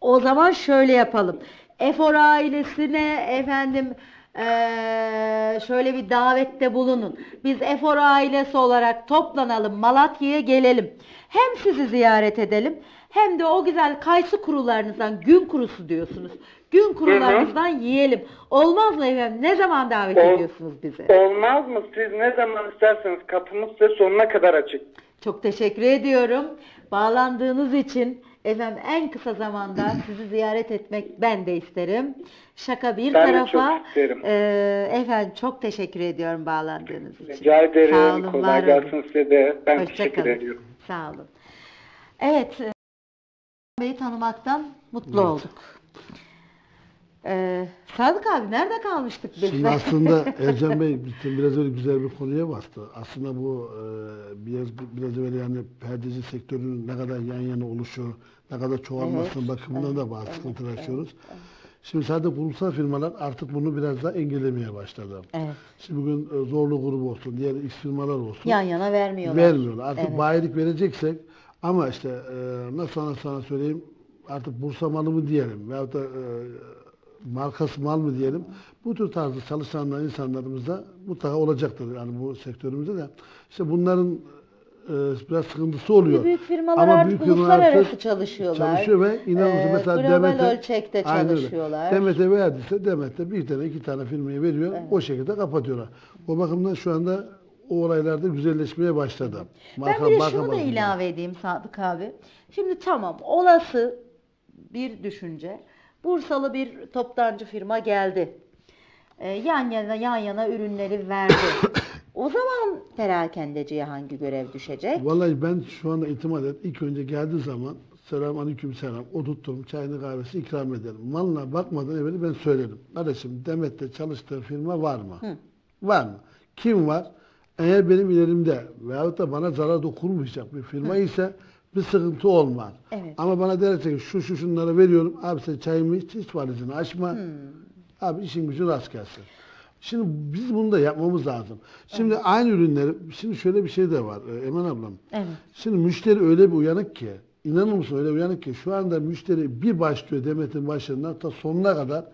O zaman şöyle yapalım. Efor ailesine efendim eee, şöyle bir davette bulunun. Biz Efor ailesi olarak toplanalım, Malatya'ya gelelim. Hem sizi ziyaret edelim hem de o güzel kayısı kurularınızdan gün kurusu diyorsunuz. Gün kurularınızdan yiyelim. Olmaz mı efendim? Ne zaman davet Ol- ediyorsunuz bizi? Olmaz mı? Siz ne zaman isterseniz kapımız size sonuna kadar açık. Çok teşekkür ediyorum. Bağlandığınız için efendim en kısa zamanda sizi ziyaret etmek ben de isterim. Şaka bir Ben tarafa. çok isterim. eee, efendim çok teşekkür ediyorum bağlandığınız için. Rica ederim. Sağ olun, Kolay gelsin size de. Ben Hoşça teşekkür kalın. ediyorum. Sağ olun. Evet. Bey'i tanımaktan mutlu olduk. Ee, Sadık abi nerede kalmıştık biz? Şimdi aslında Ercan Bey biraz öyle güzel bir konuya bastı. Aslında bu e, biraz biraz öyle yani perdeci sektörünün ne kadar yan yana oluşu, ne kadar çoğalmasının bakımından da bazı sıkıntılar yaşıyoruz. Şimdi sadece kurumsal firmalar artık bunu biraz daha engellemeye başladı. Evet. Şimdi bugün e, Zorlu grubu olsun, diğer X firmalar olsun. Yan yana vermiyorlar. Vermiyorlar. Artık Evet. bayilik vereceksek ama işte e, nasıl sana, sana söyleyeyim artık bursa malı mı diyelim veyahut da e, markası mal mı diyelim. Bu tür tarzda çalışanlar insanlarımızda mutlaka olacaktır yani bu sektörümüzde de. İşte bunların e, biraz sıkıntısı oluyor. Büyük firmalar Ama artık büyük firmalar uluslararası çalışıyorlar. Çalışıyor ve inanın Ee, mesela Demet'e ölçekte çalışıyorlar. Demet'e verdiyse Demet'te bir tane iki tane firmaya veriyor. O şekilde kapatıyorlar. O bakımdan şu anda o olaylarda güzelleşmeye başladı. Ben bir de marka şunu da ilave edeyim Sadık abi. Şimdi tamam olası bir düşünce. Bursalı bir toptancı firma geldi. Ee, yan yana yan yana ürünleri verdi. o zaman perakendeciye hangi görev düşecek? Vallahi ben şu anda itimat et. İlk önce geldiği zaman selam aleyküm selam. Oturturum çayını kahvesi ikram ederim. Malına bakmadan evvel ben söylerim. Kardeşim Demet'te çalıştığın firma var mı? Var mı? Kim var? Eğer benim ilerimde veyahut da bana zarar dokunmayacak bir firma ise bir sıkıntı olmaz. Evet. Ama bana derse ki şu şu şunları veriyorum. Abi sen çayımı iç, hiç valizini açma. Hmm. Abi işin gücün rast gelsin. Şimdi biz bunu da yapmamız lazım. Şimdi aynı ürünleri, şimdi şöyle bir şey de var e, Eman ablam. Evet. Şimdi müşteri öyle bir uyanık ki, inanır mısın öyle uyanık ki şu anda müşteri bir başlıyor Demet'in başlarından ta sonuna kadar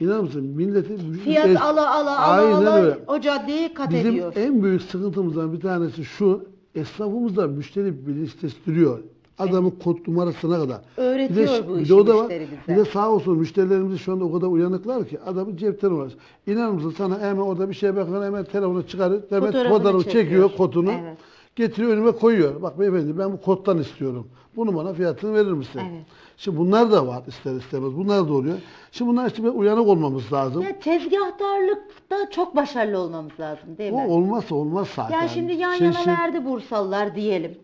inanır mısın milleti Fiyat Es- ala ala ala Aynen ala öyle. o caddeyi kat Bizim ediyor. en büyük sıkıntımızdan bir tanesi şu, esnafımız da müşteri bilinçleştiriyor. Adamın kod numarasına kadar. Öğretiyor de, bu bir işi de o da var. müşteri bize. Bir de sağ olsun müşterilerimiz şu anda o kadar uyanıklar ki adamın cep telefonu. İnanır mısın sana hemen orada bir şey bakın hemen telefonu çıkarır. Hemen Fotoğrafını fotoğrafı çekiyor. çekiyor kodunu. Evet. Getiriyor önüme koyuyor. Bak beyefendi ben bu koddan istiyorum. Bunu bana fiyatını verir misin? Evet. Şimdi bunlar da var ister istemez. Bunlar da oluyor. Şimdi bunlar işte bir uyanık olmamız lazım. Ya tezgahtarlıkta çok başarılı olmaz lazım değil mi? O olmazsa olmaz zaten. Ya şimdi yan Şey- yana şey- verdi Bursalılar diyelim.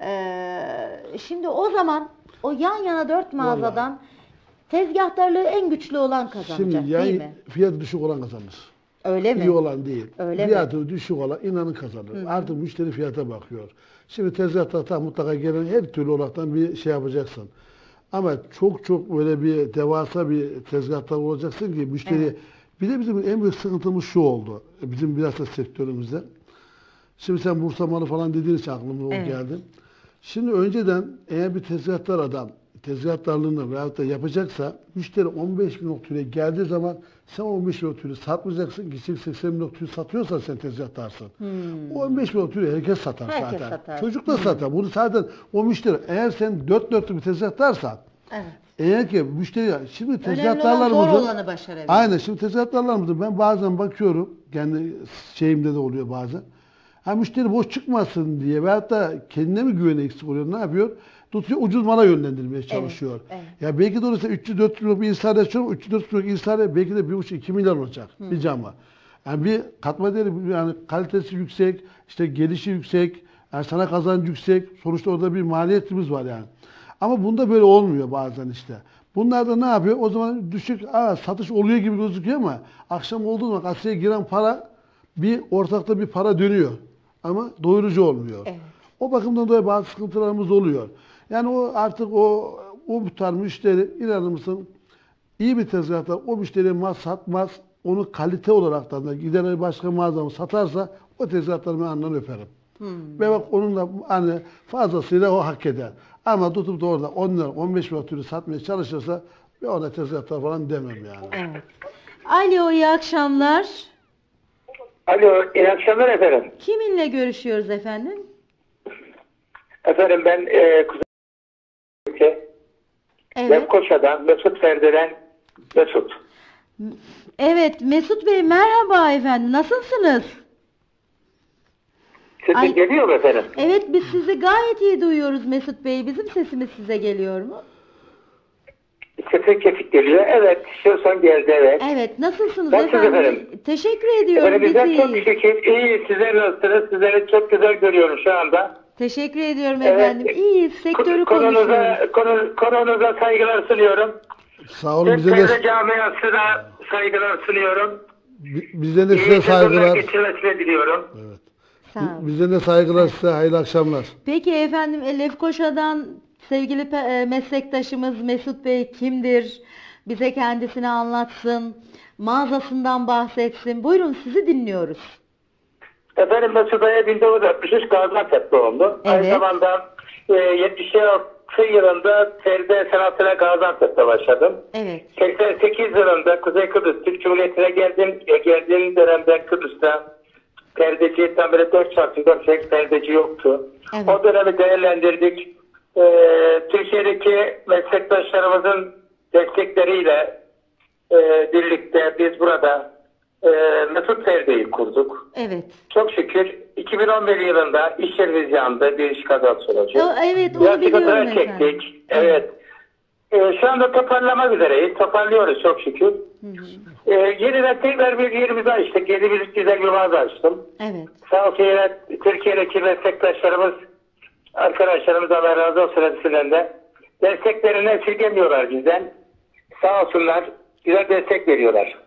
Ee, şimdi o zaman o yan yana dört mağazadan tezgahtarlığı en güçlü olan kazanacak Şimdi değil yani mi? fiyatı düşük olan kazanır. Öyle mi? İyi olan değil. Öyle mi? fiyatı düşük olan inanın kazanır. Artık müşteri fiyata bakıyor. Şimdi tezgahta mutlaka gelen her türlü olaraktan bir şey yapacaksın. Ama çok çok böyle bir devasa bir tezgahtar olacaksın ki müşteri Evet. bir de bizim en büyük sıkıntımız şu oldu. Bizim biraz da sektörümüzde. Şimdi sen Bursa malı falan dediğin için aklıma o Evet. geldi. Şimdi önceden eğer bir tezgahtar adam tezgahtarlığını veyahut da yapacaksa müşteri 15 bin noktaya geldiği zaman sen 15 bin noktayı satmayacaksın. Gidecek 80 bin noktayı satıyorsan sen tezgahtarsın. O 15 bin noktayı herkes satar Hmm. Herkes zaten. satar. Çocuk da satar. Bunu zaten o müşteri eğer sen dört dörtlük bir tezgahtarsan Evet. eğer ki müşteri şimdi tezgahtarlarımızın. Aynen şimdi tezgahtarlarımızın ben bazen bakıyorum kendi şeyimde de oluyor bazen. Ha müşteri boş çıkmasın diye veyahut da kendine mi güveni eksik oluyor ne yapıyor? Tutuyor ucuz mala yönlendirmeye çalışıyor. evet. Ya belki de orası 300-400 liralık bir insan yaşıyor. 300-400 liralık insan belki de 1,5-2 milyar olacak bir cama. Yani bir katma değeri yani kalitesi yüksek, işte gelişi yüksek, yani sana kazancı yüksek. Sonuçta orada bir maliyetimiz var yani. Ama bunda böyle olmuyor bazen işte. Bunlar da ne yapıyor? O zaman düşük aa, satış oluyor gibi gözüküyor ama akşam olduğu zaman kasaya giren para bir ortakta bir para dönüyor. Ama doyurucu olmuyor. Evet. O bakımdan dolayı bazı sıkıntılarımız oluyor. Yani o artık o o tarz müşteri inanır mısın iyi bir tezgahtar o müşteriye mal satmaz. Onu kalite olarak da gider başka mağazamı satarsa o tezgahtarı ben andan öperim. Hmm. Ve bak onunla hani fazlasıyla o hak eder. Ama tutup da orada 10 lira 15 lira türü satmaya çalışırsa bir ona tezgahtar falan demem yani. Evet. Alo iyi akşamlar. Alo, iyi akşamlar efendim. Kiminle görüşüyoruz efendim? Efendim ben e, Kuzey Evet. Lefkoşa'dan Mesut Ferdi'den Mesut. Evet Mesut Bey merhaba efendim. Nasılsınız? Sesim Ay. geliyor mu efendim? Evet biz sizi gayet iyi duyuyoruz Mesut Bey. Bizim sesimiz size geliyor mu? Sesin kesik geliyor. Evet, son geldi evet. Evet nasılsınız Nasılsınız efendim? efendim? Teşekkür ediyorum. Efendim Biz çok şükür iyi. Sizler nasılsınız? Sizleri çok güzel görüyorum şu anda. Teşekkür ediyorum Evet. efendim. İyiyiz. Sektörü konunuza, konuşuyoruz. konu, konunuza saygılar sunuyorum. Sağ olun bize Ferdi de camiasına saygılar sunuyorum. bi- bizden de İyi size sezonlar saygılar. geçirmesini diliyorum. Evet. Sağ olun. Bizden de saygılar size. Hayırlı akşamlar. Peki efendim e, Lefkoşa'dan sevgili pe- e, meslektaşımız Mesut Bey kimdir? Bize kendisini anlatsın. Mağazasından bahsetsin. Buyurun sizi dinliyoruz. Efendim Mesut Aya 1963 Gaziantep doğumlu. Aynı Evet. zamanda e, 76 yılında TRT sanatına Gaziantep'te başladım. Evet. 88 yılında Kuzey Kıbrıs Türk Cumhuriyeti'ne geldim. E, geldiğim dönemde Kıbrıs'ta perdeci tam böyle 4 çarpı 4 tek perdeci yoktu. Evet. O dönemi değerlendirdik. E, Türkiye'deki meslektaşlarımızın destekleriyle e, birlikte biz burada e, Mesut Ferdi'yi kurduk. Evet. Çok şükür 2011 yılında iş yerimiz yandı. Bir iş kazası sonucu. O- evet, onu Biraz biliyorum çektik. Evet. Ee, şu anda toparlamak üzereyiz. Toparlıyoruz çok şükür. Ee, yeniden tekrar bir yerimizi açtık. Yeni bir güzel mağaza açtım. Evet. Sağ olsun yine Türkiye'deki meslektaşlarımız, arkadaşlarımız Allah razı olsun hepsinden de desteklerini esirgemiyorlar bizden. Sağ olsunlar. Güzel destek veriyorlar.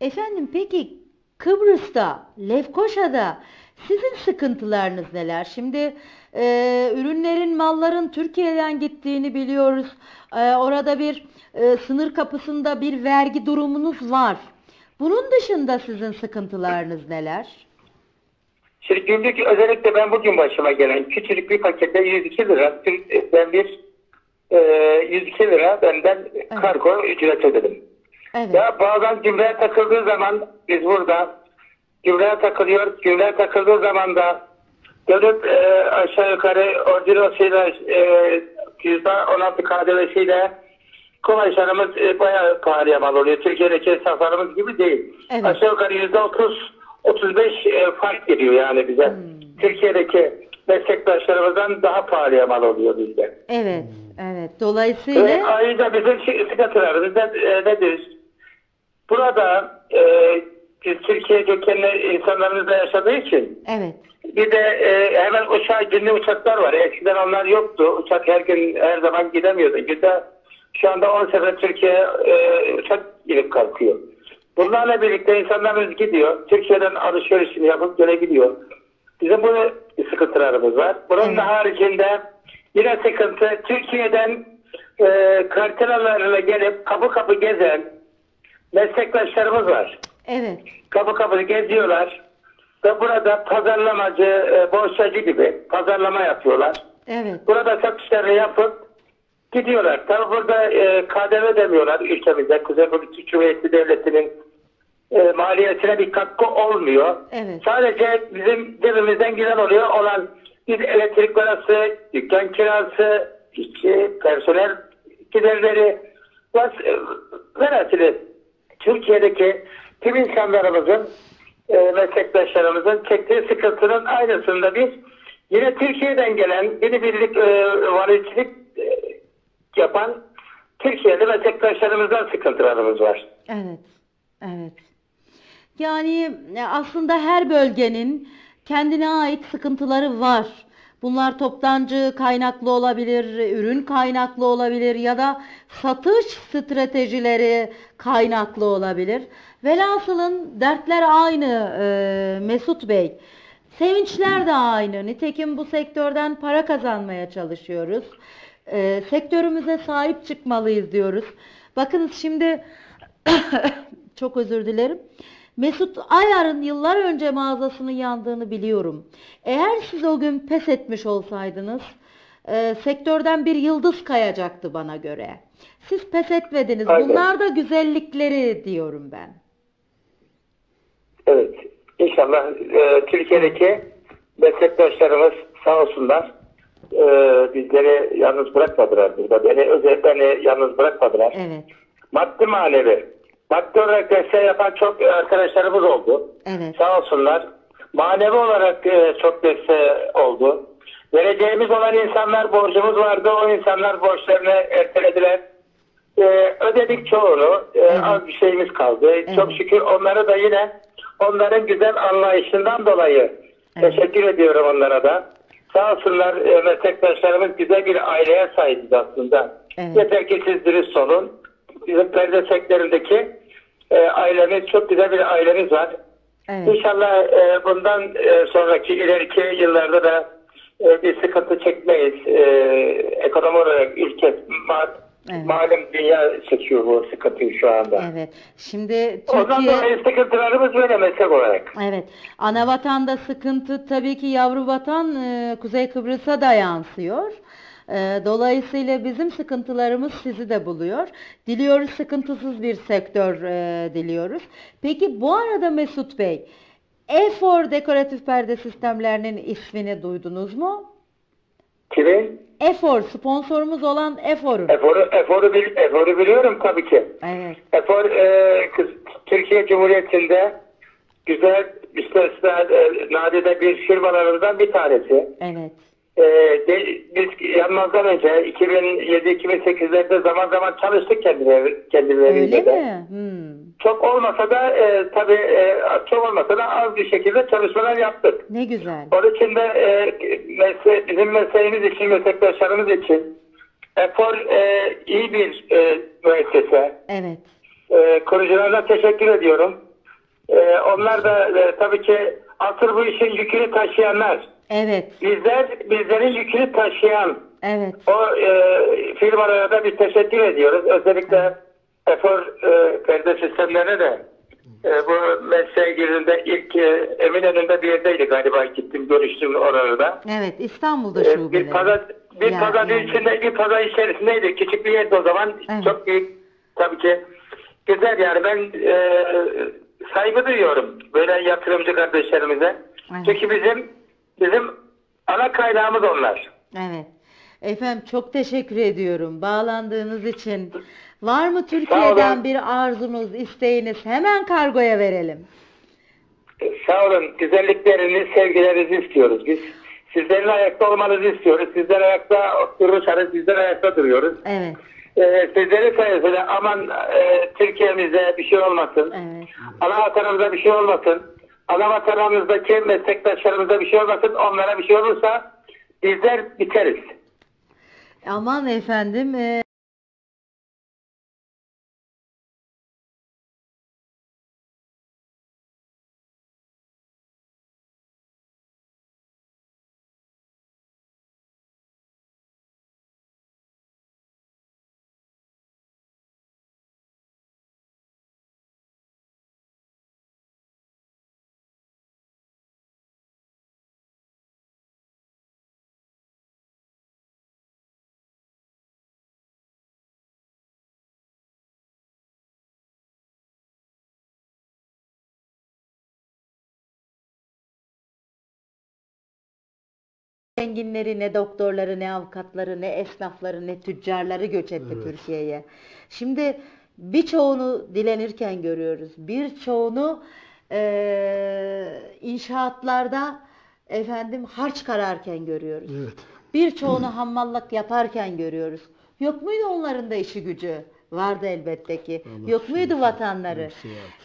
Efendim peki Kıbrıs'ta, Lefkoşa'da Sizin sıkıntılarınız neler? Şimdi e, ürünlerin, malların Türkiye'den gittiğini biliyoruz. E, orada bir e, sınır kapısında bir vergi durumunuz var. Bunun dışında sizin sıkıntılarınız neler? Şimdi günlük özellikle ben bugün başıma gelen küçücük bir pakette 102 lira ben bir e, 102 lira benden kargo ücret ödedim. Evet. Ya bazen cümleye takıldığı zaman biz burada cümleye takılıyor. Cümleye takıldığı zaman da dönüp e, aşağı yukarı ordinosuyla e, %16 KDV'siyle kumaşlarımız e, bayağı pahalıya mal oluyor. Türkiye'deki esnaflarımız gibi değil. Evet. Aşağı yukarı %30 35 e, fark geliyor yani bize. Türkiye'deki meslektaşlarımızdan daha pahalıya mal oluyor bizde. Evet, evet. Ve Dolayısıyla ayrıca bizim ne, e, nedir? Burada e, biz Türkiye kökenli insanlarımız da yaşadığı için evet. bir de e, hemen uçağı, günlük uçaklar var. Eskiden onlar yoktu. Uçak her gün her zaman gidemiyordu. Günde şu anda 10 sefer Türkiye e, uçak inip kalkıyor. Bunlarla birlikte insanlarımız gidiyor. Türkiye'den alışverişini yapıp gidiyor. Bizim bu sıkıntılarımız var. Bunun Evet. da haricinde yine sıkıntı Türkiye'den e, kartelalarla gelip kapı kapı gezen meslektaşlarımız var Evet. kapı kapı geziyorlar ve burada pazarlamacı, e, borsacı gibi pazarlama yapıyorlar. Evet. Burada satışlarını yapıp gidiyorlar. Tabi burada e, KDV demiyorlar ülkemizde. Kuzey Kıbrıs Türk Cumhuriyeti Devleti'nin e, maliyetine bir katkı olmuyor. Evet. Sadece bizim cebimizden giden oluyor olan bir elektrik parası, dükkan kirası, işçi, personel giderleri ve velhasılı Türkiye'deki tüm insanlarımızın e, meslektaşlarımızın çektiği sıkıntının aynısında biz yine Türkiye'den gelen birlik e, valicilik e, yapan Türkiye'li meslektaşlarımızdan sıkıntılarımız var. Evet, evet. Yani e, aslında her bölgenin kendine ait sıkıntıları var. Bunlar toptancı kaynaklı olabilir, ürün kaynaklı olabilir ya da satış stratejileri kaynaklı olabilir. Velhasılın dertler aynı e, Mesut Bey. Sevinçler de aynı. Nitekim bu sektörden para kazanmaya çalışıyoruz. E, sektörümüze sahip çıkmalıyız diyoruz. Bakınız şimdi çok özür dilerim. Mesut Ayar'ın yıllar önce mağazasının yandığını biliyorum. Eğer siz o gün pes etmiş olsaydınız e, sektörden bir yıldız kayacaktı bana göre. Siz pes etmediniz. Aynen. Bunlar da güzellikleri diyorum ben. Evet. İnşallah e, Türkiye'deki meslektaşlarımız sağ olsunlar e, bizleri yalnız bırakmadılar burada. Beni özellikle beni yalnız bırakmadılar. Evet. Maddi manevi. Maddi olarak desteği yapan çok arkadaşlarımız oldu. Evet. Sağ olsunlar. Manevi olarak e, çok desteği oldu. Vereceğimiz olan insanlar borcumuz vardı. O insanlar borçlarını ertelediler. E, ödedik çoğunu. E, Az bir şeyimiz kaldı. Çok şükür onları da yine onların güzel anlayışından dolayı teşekkür ediyorum onlara da. Sağ olsunlar e, meslektaşlarımız güzel bir aileye sahibiz aslında. Evet. Yeter ki siz dürüst olun. Bizim perde sektöründeki e, ailemiz çok güzel bir ailemiz var. Evet. İnşallah e, bundan e, sonraki ileriki yıllarda da e, bir sıkıntı çekmeyiz. E, ekonomi olarak ülke ma- Evet. malum dünya çekiyor bu sıkıntıyı şu anda. Evet. Şimdi Ondan Türkiye dolayı sıkıntılarımız böyle meslek olarak. Evet. Ana vatanda sıkıntı tabii ki yavru vatan e, Kuzey Kıbrıs'a da yansıyor. E, dolayısıyla bizim sıkıntılarımız sizi de buluyor. Diliyoruz sıkıntısız bir sektör e, diliyoruz. Peki bu arada Mesut Bey, Efor dekoratif perde sistemlerinin ismini duydunuz mu? Kimin? Efor, sponsorumuz olan Efor'un. Eforu, eforu, bil, eforu biliyorum tabii ki. Evet. Efor e, kız- Türkiye Cumhuriyeti'nde güzel müstesna e, nadide bir firmalarından bir tanesi. Evet. E, de, biz yanmazdan önce 2007-2008'lerde zaman zaman çalıştık kendileri, kendilerinde Öyle de. mi? Hmm. Çok olmasa da e, tabii e, çok olmasa da az bir şekilde çalışmalar yaptık. Ne güzel. Onun için de e, mesle, bizim mesleğimiz için, meslektaşlarımız için Efor e, iyi bir e, müessese. Evet. E, kurucularına teşekkür ediyorum. E, onlar da e, tabii ki asıl bu işin yükünü taşıyanlar. Evet, Bizler, bizlerin yükünü taşıyan evet. o e, firmalara da bir teşekkür ediyoruz. Özellikle efor e, perde sistemlerine de e, bu mesleğe girdiğinde ilk e, Eminönü'nde bir yerdeydi galiba gittim görüştüm orada. Evet, İstanbul'da E, şubeleri. bir pazar bir Ya- pazar yani. içinde bir pazar içerisindeydi. Küçük bir yerdi o zaman. Evet. Çok büyük tabii ki. Güzel yani ben e, saygı duyuyorum böyle yatırımcı kardeşlerimize. Evet. Çünkü bizim bizim ana kaynağımız onlar. Evet. Efendim çok teşekkür ediyorum bağlandığınız için. Var mı Türkiye'den bir arzunuz, isteğiniz? Hemen kargoya verelim. Sağ olun. Güzellikleriniz, sevgilerinizi istiyoruz biz. Sizlerin ayakta olmanızı istiyoruz. Sizler ayakta durursanız bizler ayakta duruyoruz. Evet, Ee, sizleri sayesinde aman e, Türkiye'mize bir şey olmasın. evet. Ana vatanımıza bir şey olmasın. Ana vatanımızdaki meslektaşlarımıza bir şey olmasın. Onlara bir şey olursa bizler biteriz. Aman efendim. e, zenginleri ne doktorları ne avukatları ne esnafları ne tüccarları göç etti Türkiye'ye. Şimdi birçoğunu dilenirken görüyoruz. Birçoğunu eee inşaatlarda efendim harç kararken görüyoruz. Evet. Birçoğunu hammallık yaparken görüyoruz. Yok muydu onların da işi gücü? Vardı elbette ki. Allah Yok muydu şükür. vatanları? Vardı.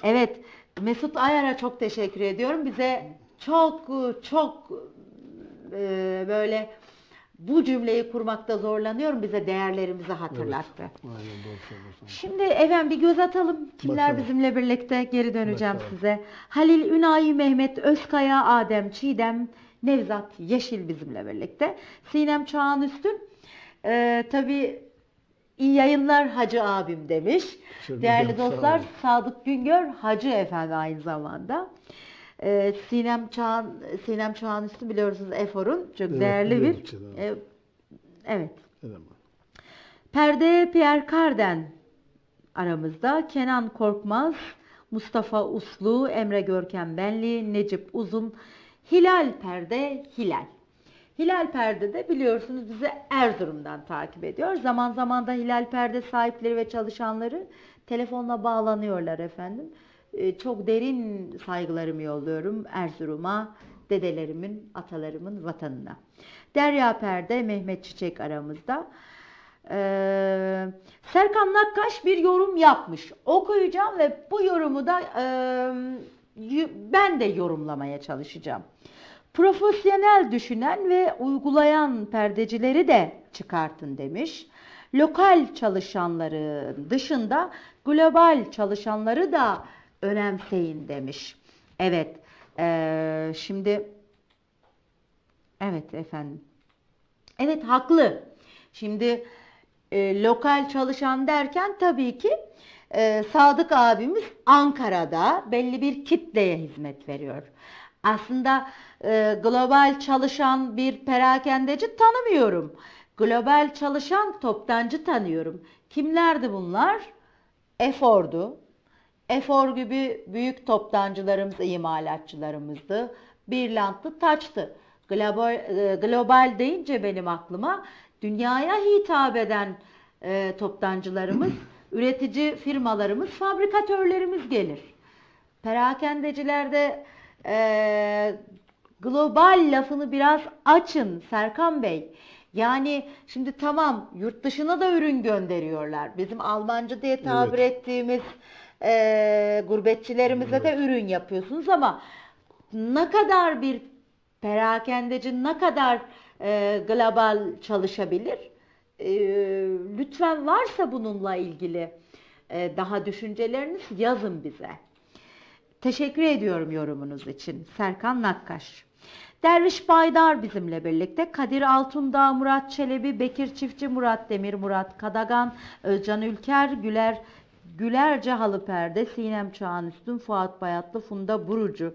Evet. Mesut Ayar'a çok teşekkür ediyorum. Bize çok çok e, böyle bu cümleyi kurmakta zorlanıyorum. Bize değerlerimizi hatırlattı. Aynen doğru. Şimdi efendim bir göz atalım. Kimler Bakalım. bizimle birlikte geri döneceğim Bakalım. size. Halil Ünayi, Mehmet Özkaya, Adem Çiğdem, Nevzat Yeşil bizimle birlikte. Sinem Çağan Üstün. Ee, tabii iyi yayınlar Hacı abim demiş. Teşekkür Değerli dostlar olun. Sadık Güngör Hacı efendi aynı zamanda. Ee, Sinem Çağan Sinem Çağan Üstün biliyorsunuz Efor'un çok Evet, değerli bir e, evet. Perde Pierre Karden aramızda. Kenan Korkmaz, Mustafa Uslu, Emre Görkem Benli, Necip Uzun, Hilal Perde, Hilal. Hilal Perde de biliyorsunuz bizi Erzurum'dan takip ediyor. Zaman zaman da Hilal Perde sahipleri ve çalışanları telefonla bağlanıyorlar efendim. Ee, Çok derin saygılarımı yolluyorum Erzurum'a, dedelerimin, atalarımın vatanına. Derya Perde, Mehmet Çiçek aramızda. Ee, Serkan Nakkaş bir yorum yapmış. Okuyacağım ve bu yorumu da e, ben de yorumlamaya çalışacağım. Profesyonel düşünen ve uygulayan perdecileri de çıkartın demiş. Lokal çalışanların dışında global çalışanları da önemseyin demiş. Evet, eee, şimdi evet efendim. Evet haklı. Şimdi e, lokal çalışan derken tabii ki e, Sadık abimiz Ankara'da belli bir kitleye hizmet veriyor. Aslında e, global çalışan bir perakendeci tanımıyorum. Global çalışan toptancı tanıyorum. Kimlerdi bunlar? Efor'du. Efor gibi büyük toptancılarımız, imalatçılarımızdı. Birlantlı Taç'tı. Global, e, global deyince benim aklıma dünyaya hitap eden e, toptancılarımız, üretici firmalarımız, fabrikatörlerimiz gelir. Perakendecilerde e, global lafını biraz açın Serkan Bey. Yani şimdi tamam yurt dışına da ürün gönderiyorlar. Bizim Almancı diye tabir ettiğimiz e, gurbetçilerimize de ürün yapıyorsunuz ama ne kadar bir perakendeci ne kadar e, global çalışabilir? E, lütfen varsa bununla ilgili e, daha düşünceleriniz yazın bize. Teşekkür ediyorum yorumunuz için. Serkan Nakkaş. Derviş Baydar bizimle birlikte. Kadir Altundağ, Murat Çelebi, Bekir Çiftçi, Murat Demir, Murat Kadagan, Özcan Ülker, Güler Gülerce Halıperde, Sinem Çağan Üstün, Fuat Bayatlı, Funda Burucu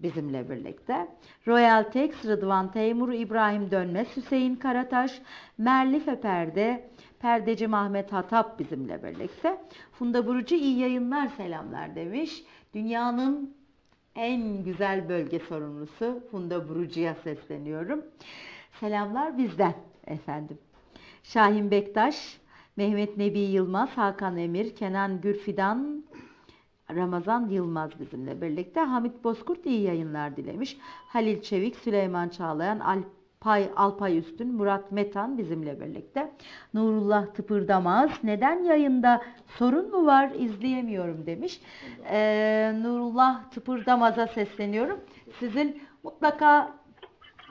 bizimle birlikte. Royal Tex, Rıdvan Teymur, İbrahim Dönmez, Hüseyin Karataş, Merlife Perde, Perdeci Mahmet Hatap bizimle birlikte. Funda Burucu iyi yayınlar selamlar demiş. Dünyanın en güzel bölge sorumlusu Funda Burucu'ya sesleniyorum. Selamlar bizden efendim. Şahin Bektaş, Mehmet Nebi Yılmaz, Hakan Emir, Kenan Gürfidan, Ramazan Yılmaz bizimle birlikte. Hamit Bozkurt iyi yayınlar dilemiş. Halil Çevik, Süleyman Çağlayan, Alpay, Alpay Üstün, Murat Metan bizimle birlikte. Nurullah Tıpırdamaz. Neden yayında sorun mu var izleyemiyorum demiş. Ee, Nurullah Tıpırdamaz'a sesleniyorum. Sizin mutlaka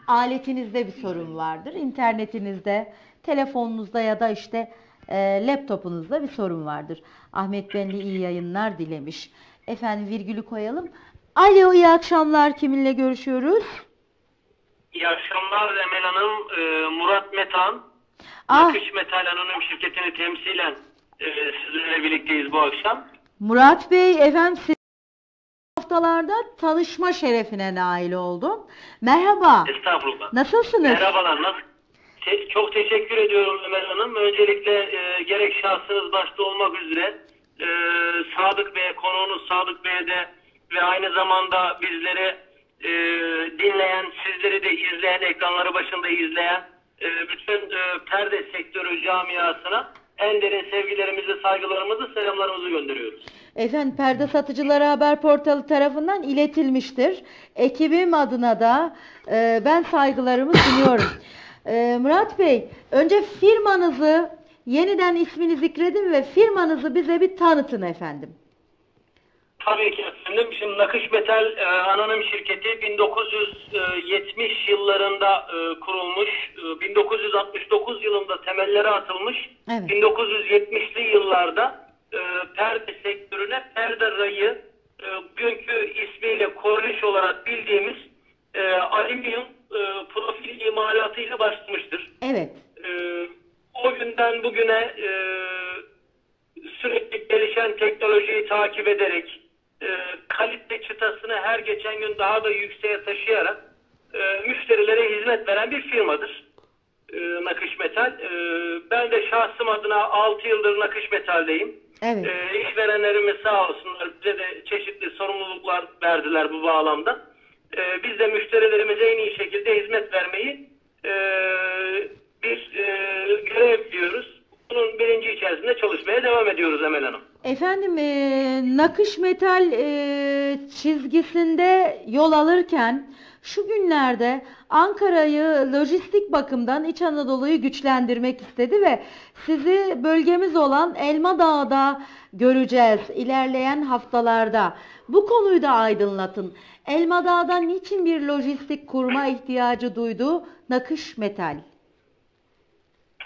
aletinizde bir sorun vardır. İnternetinizde, telefonunuzda ya da işte e, laptopunuzda bir sorun vardır. Ahmet Benli iyi yayınlar dilemiş. Efendim virgülü koyalım. Alo iyi akşamlar. Kiminle görüşüyoruz? İyi akşamlar Emel Hanım. Ee, Murat Metan. Ah Nakış Metal Anonim şirketini temsilen e, sizlerle birlikteyiz bu akşam. Murat Bey efendim siz haftalarda tanışma şerefine nail oldum. Merhaba. Estağfurullah. Nasılsınız? Merhabalar. Nasıl? Te- çok teşekkür ediyorum Ömer Hanım. Öncelikle e, gerek şahsınız başta olmak üzere e, Sadık Bey'e, konuğunuz Sadık Bey'e de ve aynı zamanda bizleri e, dinleyen, sizleri de izleyen, ekranları başında izleyen e, bütün e, perde sektörü camiasına en derin sevgilerimizi, saygılarımızı, selamlarımızı gönderiyoruz. Efendim Perde Satıcıları Haber Portalı tarafından iletilmiştir. Ekibim adına da e, ben saygılarımı sunuyorum. E, Murat Bey, önce firmanızı yeniden ismini zikredin ve firmanızı bize bir tanıtın efendim. Tabii ki efendim. Şimdi Nakış Metal e, Anonim Şirketi 1970 yıllarında e, kurulmuş. E, 1969 yılında temelleri atılmış. Evet. 1970'li yıllarda e, perde sektörüne perde rayı e, bugünkü ismiyle korniş olarak bildiğimiz e, alüminyum e, profil imalatıyla başlamıştır. Evet. Ee, o günden bugüne e, sürekli gelişen teknolojiyi takip ederek e, kalite çıtasını her geçen gün daha da yükseğe taşıyarak e, müşterilere hizmet veren bir firmadır. E, Nakış Metal. E, ben de şahsım adına 6 yıldır Nakış Metal'deyim. Evet. E, işverenlerimiz sağ olsunlar bize de çeşitli sorumluluklar verdiler bu bağlamda. E, biz de müşterilerimize en iyi şekilde hizmet vermeyi e, bir e, görev diyoruz. Bunun bilinci içerisinde çalışmaya devam ediyoruz Emel Hanım. Efendim e, nakış metal e, çizgisinde yol alırken şu günlerde Ankara'yı lojistik bakımdan İç Anadolu'yu güçlendirmek istedi ve sizi bölgemiz olan Elma Dağı'da göreceğiz ilerleyen haftalarda. Bu konuyu da aydınlatın. Elma Dağı'da niçin bir lojistik kurma ihtiyacı duydu nakış metal?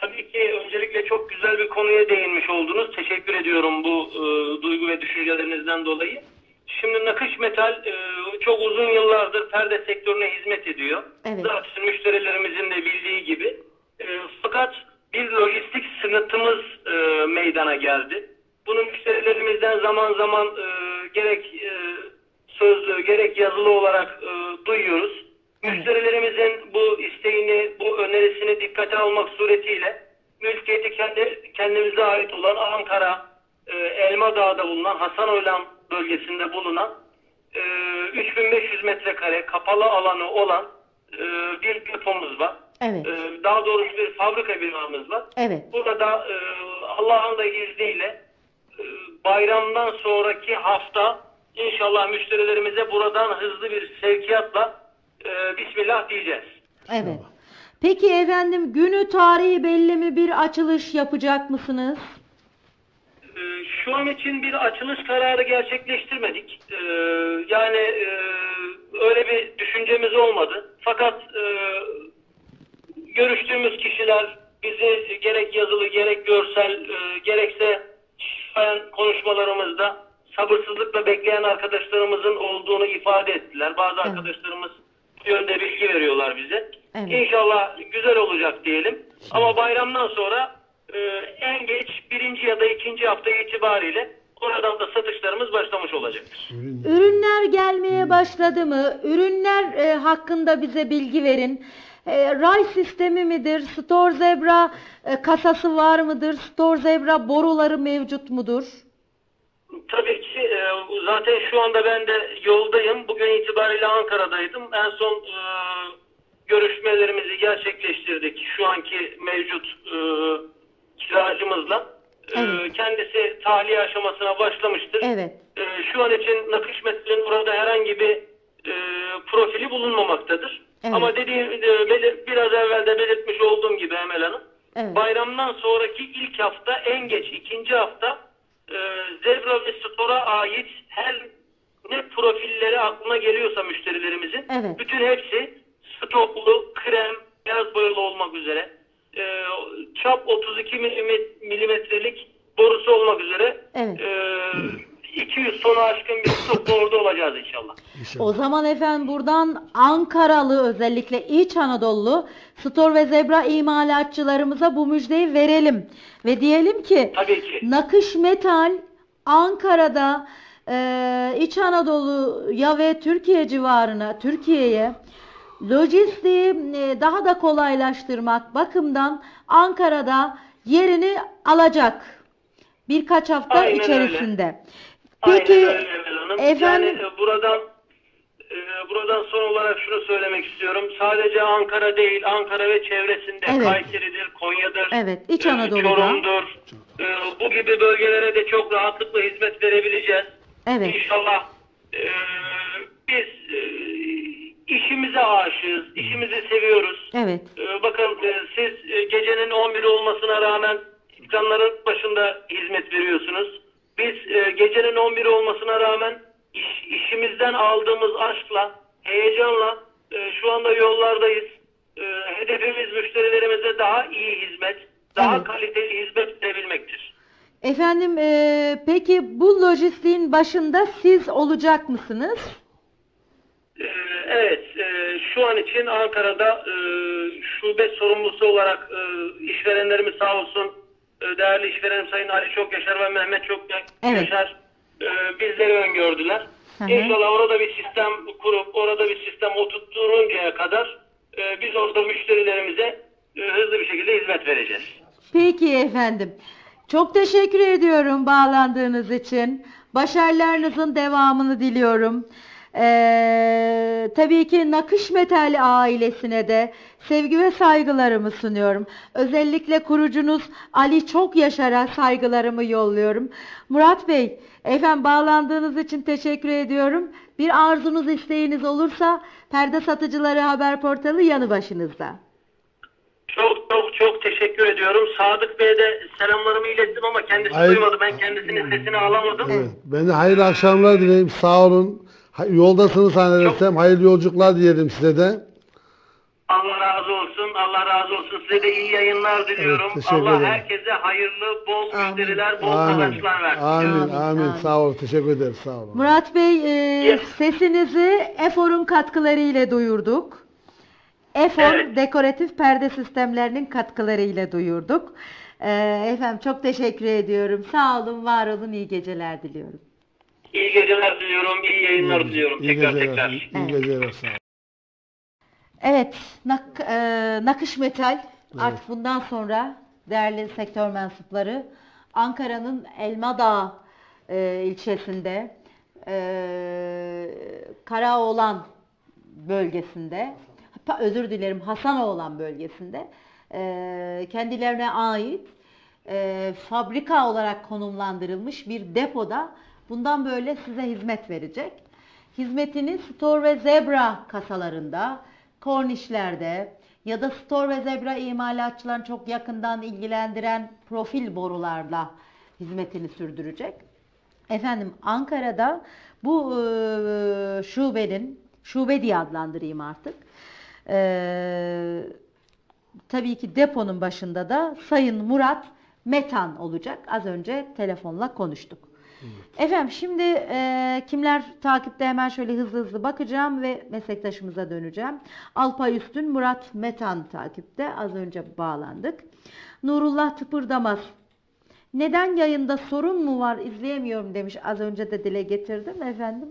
Tabii ki öncelikle çok güzel bir konuya değinmiş oldunuz. Teşekkür ediyorum bu e, duygu ve düşüncelerinizden dolayı. Şimdi nakış metal e, çok uzun yıllardır perde sektörüne hizmet ediyor. Evet. Zaten müşterilerimizin de bildiği gibi. E, fakat bir lojistik sıkıntımız e, meydana geldi. Bunu müşterilerimizden zaman zaman e, gerek e, sözlü gerek yazılı olarak e, duyuyoruz. Müşterilerimizin bu isteğini, bu önerisini dikkate almak suretiyle mülkiyeti kendi, kendimize ait olan Ankara, e, Elma Dağı'da bulunan Hasan Oylan bölgesinde bulunan e, 3500 metrekare kapalı alanı olan e, bir depomuz var. Evet. E, daha doğrusu bir fabrika binamız var. Evet. Burada e, Allah'ın da izniyle e, bayramdan sonraki hafta inşallah müşterilerimize buradan hızlı bir sevkiyatla e, Bismillah diyeceğiz. Evet. Peki efendim günü tarihi belli mi bir açılış yapacak mısınız? E, şu an için bir açılış kararı gerçekleştirmedik. E, yani e, öyle bir düşüncemiz olmadı. Fakat e, görüştüğümüz kişiler bizi gerek yazılı gerek görsel e, gerekse konuşmalarımızda sabırsızlıkla bekleyen arkadaşlarımızın olduğunu ifade ettiler. Bazı arkadaşlarımız bu yönde bilgi veriyorlar bize. Evet. İnşallah güzel olacak diyelim. Ama bayramdan sonra e, en geç birinci ya da ikinci hafta itibariyle oradan da satışlarımız başlamış olacaktır. Ürünler gelmeye başladı mı? Ürünler e, hakkında bize bilgi verin. E, ray sistemi midir? Store Zebra e, kasası var mıdır? Store Zebra boruları mevcut mudur? Tabii ki e, zaten şu anda ben de yoldayım. Bugün itibariyle Ankara'daydım. En son e, görüşmelerimizi gerçekleştirdik. Şu anki mevcut e, kiracımızla. Evet. Kendisi tahliye aşamasına başlamıştır. Evet. Şu an için nakış meselinin burada herhangi bir profili bulunmamaktadır. Evet. Ama dediğim belir- biraz evvel de belirtmiş olduğum gibi Emel Hanım. Evet. Bayramdan sonraki ilk hafta en geç ikinci hafta e, Zebra ve Store'a ait her ne profilleri aklına geliyorsa müşterilerimizin Evet. bütün hepsi stoklu, krem, beyaz boyalı olmak üzere e, çap 32 milim- milimetrelik borusu olmak üzere Evet. e, 200 tonu aşkın bir stokla orada olacağız inşallah. O zaman efendim buradan Ankaralı özellikle İç Anadolu Store ve Zebra imalatçılarımıza bu müjdeyi verelim. Ve diyelim ki Tabii ki. Nakış Metal Ankara'da e, İç Anadolu'ya ve Türkiye civarına, Türkiye'ye lojistiği e, daha da kolaylaştırmak bakımdan Ankara'da yerini alacak birkaç hafta Aynen öyle. Aynen Peki öyle Emel Hanım. efendim Yani e, buradan e, buradan son olarak şunu söylemek istiyorum. Sadece Ankara değil, Ankara ve çevresinde Evet. Kayseri'dir, Konya'dır, Evet, İç e, Anadolu'da. Çorum'dur. E, bu gibi bölgelere de çok rahatlıkla hizmet verebileceğiz. Evet. İnşallah e, biz e, işimize aşığız, işimizi seviyoruz. evet. Ee, Bakın e, siz e, gecenin 11'i olmasına rağmen ekranların başında hizmet veriyorsunuz. Biz e, gecenin 11'i olmasına rağmen iş, işimizden aldığımız aşkla, heyecanla e, şu anda yollardayız. E, Hedefimiz müşterilerimize daha iyi hizmet, daha Evet. kaliteli hizmet verebilmektir. Efendim eee, peki bu lojistiğin başında siz olacak mısınız? Ee, Evet, e, şu an için Ankara'da e, şube sorumlusu olarak e, işverenlerimiz sağ olsun e, değerli işverenim Sayın Ali Çok Yaşar ve Mehmet Çok Evet. Yaşar e, bizleri öngördüler. Hı hı. İnşallah orada bir sistem kurup orada bir sistem oturtturuncaya kadar e, biz orada müşterilerimize e, hızlı bir şekilde hizmet vereceğiz. Peki efendim. Çok teşekkür ediyorum bağlandığınız için. Başarılarınızın devamını diliyorum. Ee, tabii ki Nakış Metal ailesine de sevgi ve saygılarımı sunuyorum. Özellikle kurucunuz Ali Çok Yaşar'a saygılarımı yolluyorum. Murat Bey, efendim bağlandığınız için teşekkür ediyorum. Bir arzunuz, isteğiniz olursa Perde Satıcıları Haber Portalı yanı başınızda. Çok çok çok teşekkür ediyorum. Sadık Bey'e de selamlarımı ilettim ama kendisi Hayır. duymadı. Ben kendisinin sesini alamadım. Evet. Ben de hayırlı akşamlar dileyim. Sağ olun. Yoldasınız zannedersem. Hayırlı yolculuklar diyelim size de. Allah razı olsun. Allah razı olsun. Size de iyi yayınlar diliyorum. Evet, teşekkür Allah ederim. herkese hayırlı, bol Amin. müşteriler, bol Amin. kazançlar versin. Amin. Amin, Amin. Sağ olun. Teşekkür ederiz. Sağ olun. Murat Bey, e, Yes. sesinizi Efor'un katkıları ile duyurduk. Efor Evet. dekoratif perde sistemlerinin katkıları ile duyurduk. E, efendim çok teşekkür ediyorum. Sağ olun, var olun, iyi geceler diliyorum. İyi geceler diliyorum, iyi yayınlar diliyorum. İyi tekrar geceler. tekrar. İyi geceler. Sağ olun. Evet, nak, e, nakış metal artık bundan sonra değerli sektör mensupları Ankara'nın Elmadağ e, ilçesinde e, Karaoğlan bölgesinde özür dilerim Hasanoğlan bölgesinde e, kendilerine ait e, fabrika olarak konumlandırılmış bir depoda bundan böyle size hizmet verecek. Hizmetini Store ve Zebra kasalarında, kornişlerde ya da Store ve Zebra imalatçılarını çok yakından ilgilendiren profil borularla hizmetini sürdürecek. Efendim Ankara'da bu e, şubenin, şube diye adlandırayım artık. E, tabii ki deponun başında da Sayın Murat Metan olacak. Az önce telefonla konuştuk. Efendim şimdi e, kimler takipte hemen şöyle hızlı hızlı bakacağım ve meslektaşımıza döneceğim. Alpay Üstün, Murat Metan takipte. Az önce bağlandık. Nurullah Tıpırdamaz. Neden yayında sorun mu var izleyemiyorum demiş. Az önce de dile getirdim efendim.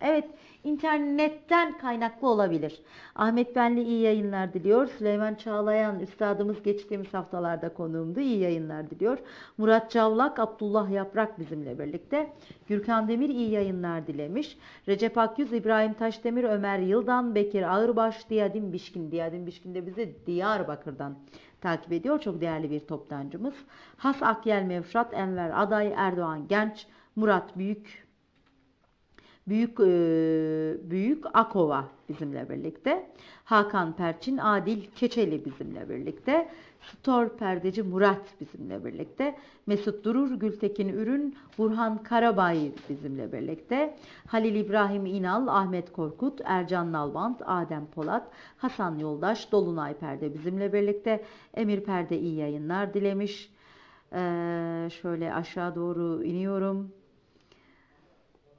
Evet, internetten kaynaklı olabilir. Ahmet Benli iyi yayınlar diliyor. Süleyman Çağlayan üstadımız geçtiğimiz haftalarda konuğumdu. İyi yayınlar diliyor. Murat Cavlak, Abdullah Yaprak bizimle birlikte. Gürkan Demir iyi yayınlar dilemiş. Recep Akyüz, İbrahim Taşdemir, Ömer Yıldan, Bekir Ağırbaş, Diyadim Bişkin. Diyadim Bişkin de bizi Diyarbakır'dan takip ediyor. Çok değerli bir toptancımız. Has Akyel Mevşat, Enver Aday, Erdoğan Genç, Murat Büyük, Büyük e, Büyük Akova bizimle birlikte. Hakan Perçin, Adil Keçeli bizimle birlikte. Stor Perdeci Murat bizimle birlikte. Mesut Durur, Gültekin Ürün, Burhan Karabay bizimle birlikte. Halil İbrahim İnal, Ahmet Korkut, Ercan Nalbant, Adem Polat, Hasan Yoldaş, Dolunay Perde bizimle birlikte. Emir Perde iyi yayınlar dilemiş. Ee, şöyle aşağı doğru iniyorum.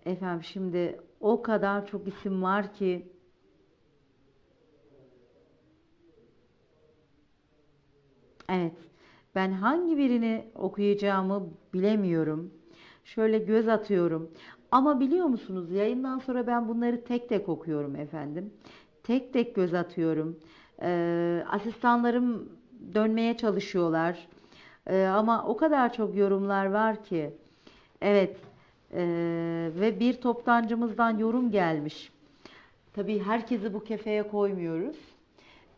Efendim şimdi o kadar çok isim var ki Evet. Ben hangi birini okuyacağımı bilemiyorum. Şöyle göz atıyorum. Ama biliyor musunuz yayından sonra ben bunları tek tek okuyorum efendim. Tek tek göz atıyorum. Ee, asistanlarım dönmeye çalışıyorlar. Ee, ama o kadar çok yorumlar var ki. Evet. Ee, ve bir toptancımızdan yorum gelmiş. Tabii herkesi bu kefeye koymuyoruz.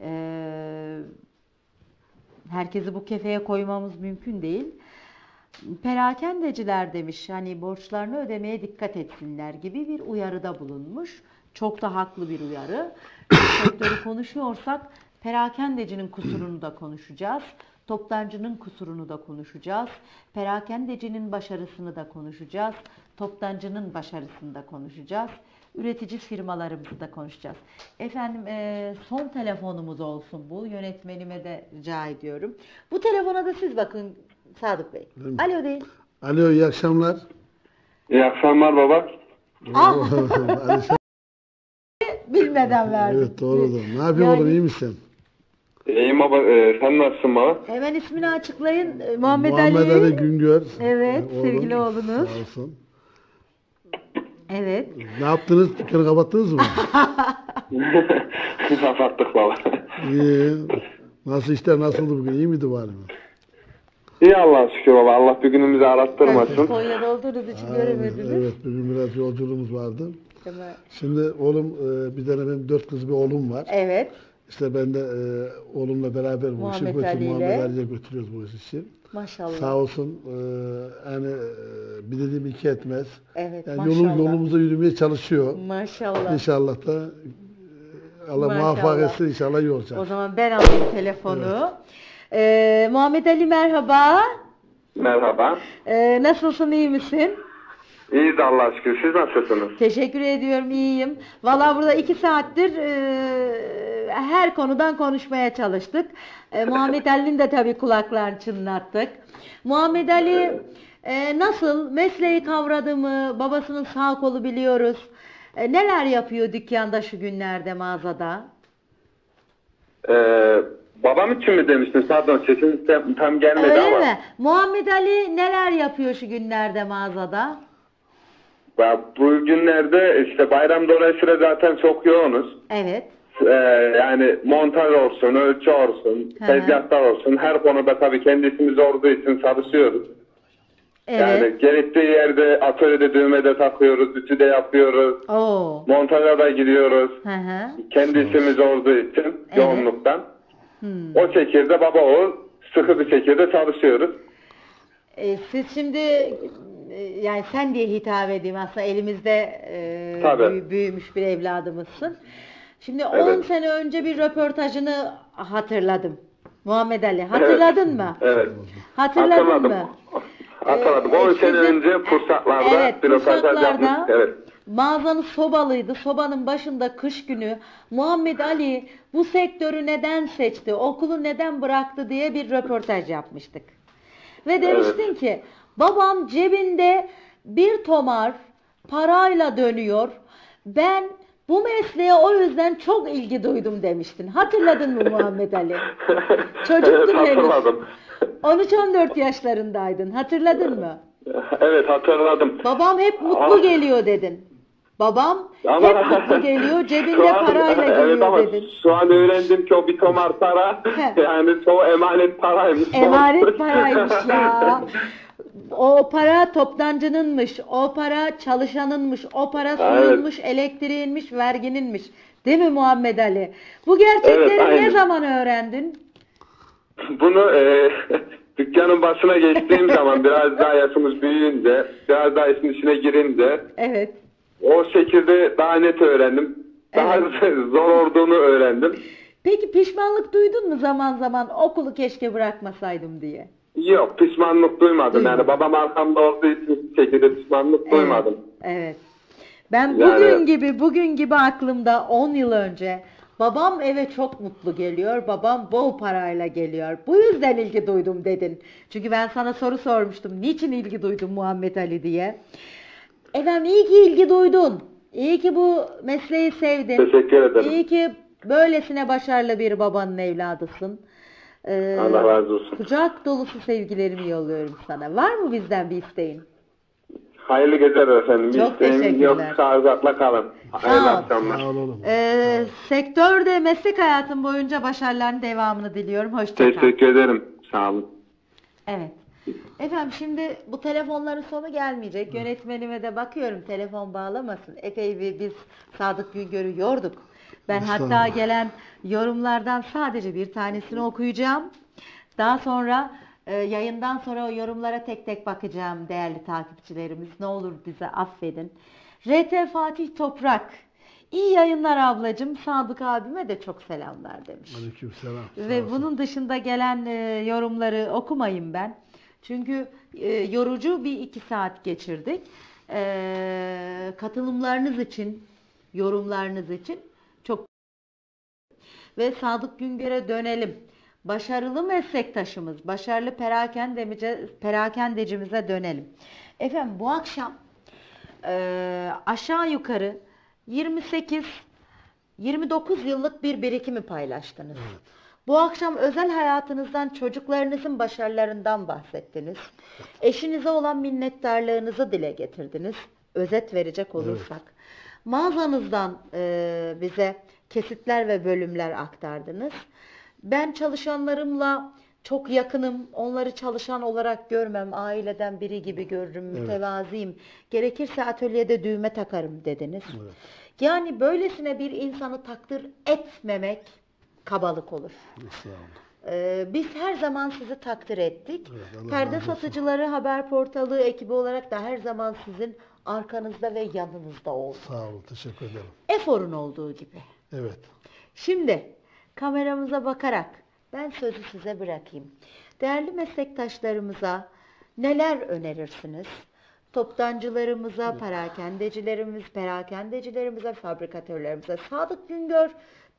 Ee, herkesi bu kefeye koymamız mümkün değil. Perakendeciler demiş hani borçlarını ödemeye dikkat etsinler gibi bir uyarıda bulunmuş. Çok da haklı bir uyarı. Sektörü konuşuyorsak perakendecinin kusurunu da konuşacağız. Toptancının kusurunu da konuşacağız. Perakendecinin başarısını da konuşacağız. Toptancının başarısını da konuşacağız. Üretici firmalarımızı da konuşacağız. Efendim eee, son telefonumuz olsun bu. Yönetmenime de rica ediyorum. Bu telefona da siz bakın Sadık Bey. Alo deyin. Alo iyi akşamlar. İyi akşamlar baba. Ah, bilmeden verdim. evet doğru doğru. Ne yapıyorsun Yani- oğlum iyi misin? İyiyim baba. Ee, sen nasılsın baba? Hemen ismini açıklayın. Ee, Muhammed, Muhammed Ali. Ali Güngör. Evet, Oğlum, sevgili oğlunuz. Sağ olsun. Evet. Ne yaptınız? Dükkanı kapattınız mı? Kapattık baba. İyi. Nasıl işler nasıldı bugün? İyi miydi bari mi? İyi Allah'a şükür baba. Allah bir günümüzü arattırmasın. Konya'da olduğunuz için göremediniz. Evet bugün biraz yolculuğumuz vardı. Şimdi oğlum e, bir tane benim dört kız bir oğlum var. Evet. İşte ben de e, oğlumla beraber bu işi götür. Muhammed Ali'ye götürüyoruz bu işi. Maşallah. Sağ olsun e, yani e, bir dediğim iki etmez. Evet, Yani maşallah. yolumuz, yolumuzda yürümeye çalışıyor. Maşallah. İnşallah da e, Allah Maşallah. muvaffak etsin inşallah iyi olacak. O zaman ben alayım telefonu. Ee, Muhammed Ali merhaba. Merhaba. Ee, nasılsın, iyi misin? İyiyiz Allah'a şükür. Siz nasılsınız? Teşekkür ediyorum, iyiyim. Valla burada iki saattir e, her konudan konuşmaya çalıştık. E, Muhammed Ali'nin de tabii kulaklarını çınlattık. Muhammed Ali e, nasıl? Mesleği kavradı mı? Babasının sağ kolu biliyoruz. E, neler yapıyor dükkanda şu günlerde mağazada? Ee, babam için mi demiştin? Pardon sesin tam, tam gelmedi Öyle ama. mi? Muhammed Ali neler yapıyor şu günlerde mağazada? Ya, bu günlerde işte bayram dolayısıyla zaten çok yoğunuz. Evet. Ee, yani montaj olsun, ölçü olsun, Hı tezgahlar olsun her konuda tabii kendi işimiz olduğu için çalışıyoruz. Evet. Yani gerektiği yerde atölyede düğme de takıyoruz, ütü de yapıyoruz, Oo. montaja da gidiyoruz. Hı hı. Kendi işimiz olduğu için yoğunluktan. Hmm. O şekilde baba oğul sıkı bir şekilde çalışıyoruz. E, siz şimdi e, yani sen diye hitap edeyim aslında elimizde e, Tabii. büyü- büyümüş bir evladımızsın. Şimdi 10 Evet. sene önce bir röportajını hatırladım. Muhammed Ali hatırladın mı? Evet. Hatırladın Hatırladım. mı? Hatırladım. Ee, 10 sene sizin- önce Pursaklar'da Evet, bir röportaj yapmıştık. Evet. mağazanız sobalıydı. Sobanın başında kış günü Muhammed Ali bu sektörü neden seçti, okulu neden bıraktı diye bir röportaj yapmıştık. Ve demiştin ki babam cebinde bir tomar parayla dönüyor. Ben bu mesleğe o yüzden çok ilgi duydum demiştin. Hatırladın mı Muhammed Ali? Çocuktun evet, henüz. hatırladım. 13-14 yaşlarındaydın. Hatırladın mı? Evet hatırladım. Babam hep mutlu Ama- geliyor dedin. Babam Ama- hep mutlu geliyor, cebinde an- parayla evet geliyor ama dedin. şu an öğrendim ki o bir tomar para yani çoğu emanet paraymış. Emanet paraymış ya. O para toptancınınmış, o para çalışanınmış, o para suyunmuş, elektriğinmiş, vergininmiş. Değil mi Muhammed Ali? Bu gerçekleri Evet, ne zaman öğrendin? Bunu e, dükkanın başına geçtiğim zaman biraz daha yaşımız büyüyünce, biraz daha işin içine girince Evet. o şekilde daha net öğrendim. Daha zor olduğunu öğrendim. Peki pişmanlık duydun mu zaman zaman okulu keşke bırakmasaydım diye? Yok pişmanlık duymadım. Duymadın. Yani babam arkamda olduğu için hiçbir şekilde pişmanlık duymadım. Evet. evet. Ben Yani- bugün gibi bugün gibi aklımda 10 yıl önce babam eve çok mutlu geliyor. Babam bol parayla geliyor. Bu yüzden ilgi duydum dedin. Çünkü ben sana soru sormuştum. Niçin ilgi duydun Muhammed Ali diye. Efendim iyi ki ilgi duydun. İyi ki bu mesleği sevdin. Teşekkür ederim. İyi ki böylesine başarılı bir babanın evladısın. Ee, Allah razı olsun. Kucak dolusu sevgilerimi yolluyorum sana. Var mı bizden bir isteğin? Hayırlı geceler efendim. Çok İsteğim teşekkürler. yok. Sağlıcakla kalın. Hayırlı Sağ ol. akşamlar. Sağ ol oğlum. Ee, sektörde meslek hayatım boyunca başarıların devamını diliyorum. Hoşçakal. Teşekkür ederim. Sağ olun. Evet. Efendim şimdi bu telefonların sonu gelmeyecek. Yönetmenime de bakıyorum telefon bağlamasın. Epey bir biz Sadık Güngör'ü yorduk. Ben hatta gelen yorumlardan sadece bir tanesini okuyacağım. Daha sonra e, yayından sonra o yorumlara tek tek bakacağım değerli takipçilerimiz. Ne olur bize affedin. RT Fatih Toprak. İyi yayınlar ablacığım. Sadık abime de çok selamlar demiş. Aleykümselam. Sağ Ve bunun dışında gelen e, yorumları okumayayım ben. Çünkü e, yorucu bir iki saat geçirdik. E, katılımlarınız için, yorumlarınız için ve Sadık Güngör'e dönelim. Başarılı meslektaşımız, başarılı perakendemice, perakendecimize dönelim. Efendim bu akşam e, aşağı yukarı 28 29 yıllık bir birikimi paylaştınız. Bu akşam özel hayatınızdan, çocuklarınızın başarılarından bahsettiniz. Eşinize olan minnettarlığınızı dile getirdiniz. Özet verecek olursak. Mağazanızdan e, bize kesitler ve bölümler aktardınız. Ben çalışanlarımla çok yakınım. Onları çalışan olarak görmem. Aileden biri gibi görürüm. Mütevaziyim. Gerekirse atölyede düğme takarım dediniz. Yani böylesine bir insanı takdir etmemek kabalık olur. Olun. Ee, biz her zaman sizi takdir ettik. Evet, Perde. Satıcıları Haber Portalı ekibi olarak da her zaman sizin arkanızda ve yanınızda olduk. Sağ olun. Teşekkür ederim. Efor'un olduğu gibi. Evet. Şimdi kameramıza bakarak ben sözü size bırakayım. Değerli meslektaşlarımıza neler önerirsiniz? Toptancılarımıza, perakendecilerimiz, perakendecilerimize, fabrikatörlerimize Sadık Güngör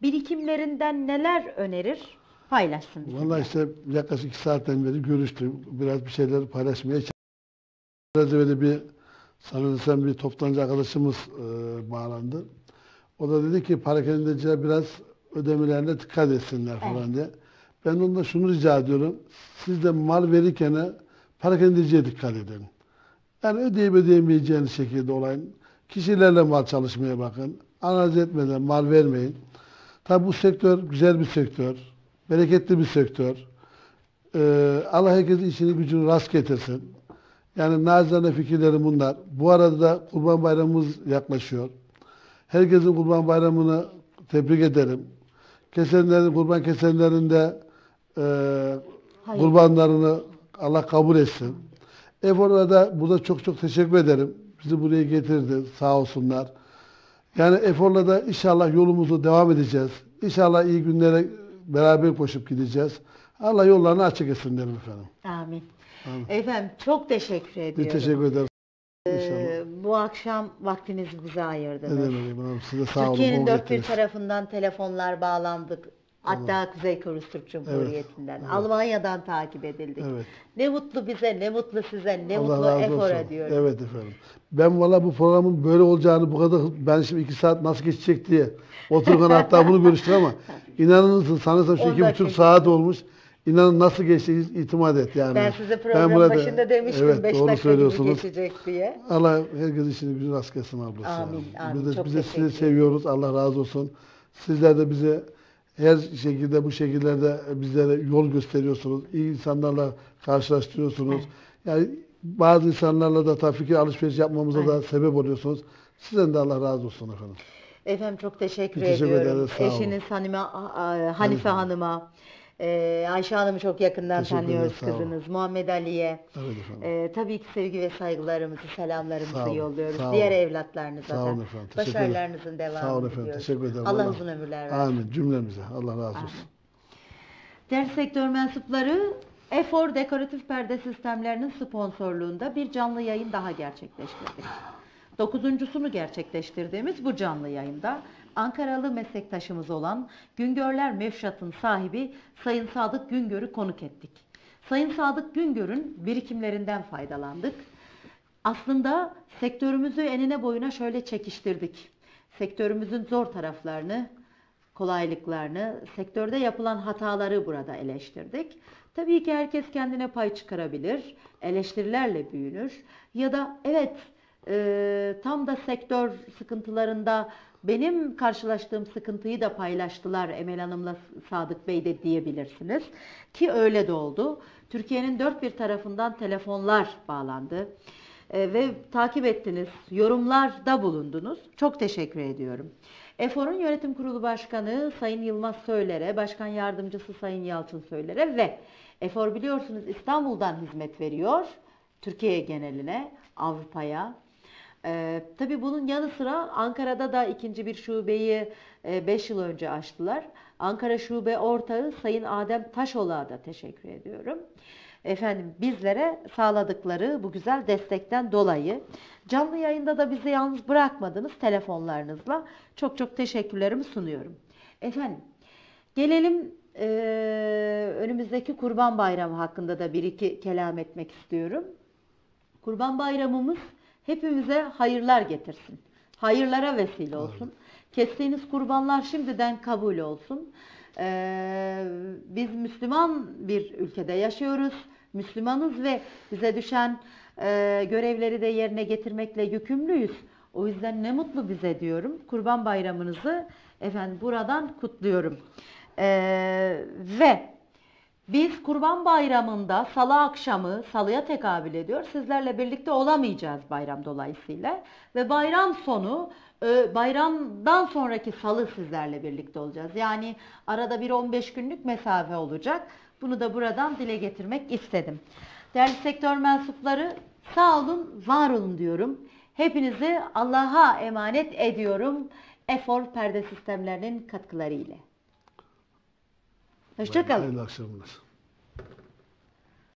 birikimlerinden neler önerir? Paylaşsın bizimle. Vallahi işte yaklaşık iki saatten beri görüştüm. Biraz bir şeyler paylaşmaya çalıştım. Biraz öyle bir sanırsam bir toptancı arkadaşımız e, bağlandı. O da dedi ki parakendeciler biraz ödemelerine dikkat etsinler falan diye. Ben ondan şunu rica ediyorum. Siz de mal verirken parakendeciye dikkat edin. Yani ödeyip ödeyemeyeceğiniz şekilde olayın. Kişilerle mal çalışmaya bakın. Analiz etmeden mal vermeyin. Tabi bu sektör güzel bir sektör. Bereketli bir sektör. Ee, Allah herkesin işini gücünü rast getirsin. Yani nazarına fikirlerim bunlar. Bu arada da Kurban Bayramımız yaklaşıyor. Herkesin Kurban Bayramını tebrik ederim. Kesenlerin, kurban kesenlerin de e, Hayır. kurbanlarını Allah kabul etsin. Efor'a da burada çok çok teşekkür ederim. Bizi buraya getirdi sağ olsunlar. Yani Efor'la da inşallah yolumuzu devam edeceğiz. İnşallah iyi günlere beraber koşup gideceğiz. Allah yollarını açık etsin derim efendim. Amin. Efendim çok teşekkür Bir ediyorum. teşekkür ederim. Ee, bu akşam vaktinizi bize Ne ayırdınız. demek efendim. Size sağ olun. Türkiye'nin dört bir tarafından telefonlar bağlandık. Hatta Kuzey Kıbrıs Türk Cumhuriyeti'nden, Almanya'dan takip edildik. Evet. Ne mutlu bize, ne mutlu size, ne Allah mutlu Efor'a olsun. diyorum. Evet efendim. Ben valla bu programın böyle olacağını bu kadar ben şimdi iki saat nasıl geçecek diye otururken hatta bunu görüştük ama inanır mısın sanırsam şu iki buçuk saat olmuş. İnanın nasıl geçti itimat et yani. Ben size program burada- başında demiştim evet, 5 doğru dakika gibi söylüyorsunuz. geçecek diye. Allah herkes işini gücünü rast gelsin ablası. Amin, amin. Biz de, Çok biz de sizi seviyoruz. Allah razı olsun. Sizler de bize her şekilde bu şekillerde bizlere yol gösteriyorsunuz. İyi insanlarla karşılaştırıyorsunuz. Yani bazı insanlarla da tabii fikir alışveriş yapmamıza da sebep oluyorsunuz. Sizden de Allah razı olsun efendim. Efendim çok teşekkür, Teşekkür ediyorum. ederiz. Eşiniz Hanime, Hanife Hanım'a, e, Ayşe Hanım'ı çok yakından Teşekkür tanıyoruz ederiz, sağ olun. kızınız. Muhammed Ali'ye. Evet efendim. e, tabii ki sevgi ve saygılarımızı, selamlarımızı Sağ olun, yolluyoruz. sağ Diğer evlatlarınıza Sağ da. olun efendim, teşekkür ederim. Başarılarınızın devamını Sağ olun efendim. diliyoruz. Teşekkür ederim. Allah uzun ömürler versin. Amin. Cümlemize. Allah razı olsun. Değerli sektör mensupları, Efor Dekoratif Perde Sistemlerinin sponsorluğunda bir canlı yayın daha gerçekleştirdik. Dokuzuncusunu gerçekleştirdiğimiz bu canlı yayında Ankaralı meslektaşımız olan Güngörler Mevşat'ın sahibi Sayın Sadık Güngör'ü konuk ettik. Sayın Sadık Güngör'ün birikimlerinden faydalandık. Aslında sektörümüzü enine boyuna şöyle çekiştirdik. Sektörümüzün zor taraflarını, kolaylıklarını, sektörde yapılan hataları burada eleştirdik. Tabii ki herkes kendine pay çıkarabilir, eleştirilerle büyünür ya da evet e, tam da sektör sıkıntılarında benim karşılaştığım sıkıntıyı da paylaştılar Emel Hanım'la Sadık Bey de diyebilirsiniz. Ki öyle de oldu. Türkiye'nin dört bir tarafından telefonlar bağlandı. E, ve takip ettiniz, yorumlarda bulundunuz. Çok teşekkür ediyorum. EFOR'un yönetim kurulu başkanı Sayın Yılmaz Söyler'e, başkan yardımcısı Sayın Yalçın Söyler'e ve EFOR biliyorsunuz İstanbul'dan hizmet veriyor. Türkiye geneline, Avrupa'ya. Ee, tabii bunun yanı sıra Ankara'da da ikinci bir şubeyi 5 yıl önce açtılar. Ankara Şube Ortağı Sayın Adem Taşol'a da teşekkür ediyorum. Efendim bizlere sağladıkları bu güzel destekten dolayı canlı yayında da bizi yalnız bırakmadınız telefonlarınızla. Çok çok teşekkürlerimi sunuyorum. Efendim gelelim eee, önümüzdeki Kurban Bayramı hakkında da bir iki kelam etmek istiyorum. Kurban Bayramımız hepimize hayırlar getirsin. Hayırlara vesile olsun. Kestiğiniz kurbanlar şimdiden kabul olsun. Ee, biz Müslüman bir ülkede yaşıyoruz. Müslümanız ve bize düşen e, görevleri de yerine getirmekle yükümlüyüz. O yüzden ne mutlu bize diyorum. Kurban Bayramınızı efendim buradan kutluyorum. Ee, ve biz Kurban Bayramı'nda salı akşamı, salıya tekabül ediyor. Sizlerle birlikte olamayacağız bayram dolayısıyla. Ve bayram sonu, e, bayramdan sonraki salı sizlerle birlikte olacağız. Yani arada bir 15 günlük mesafe olacak. Bunu da buradan dile getirmek istedim. Değerli sektör mensupları sağ olun, var olun diyorum. Hepinizi Allah'a emanet ediyorum. Efor perde sistemlerinin katkıları ile. Hoşçakalın. Hayırlı akşamlar.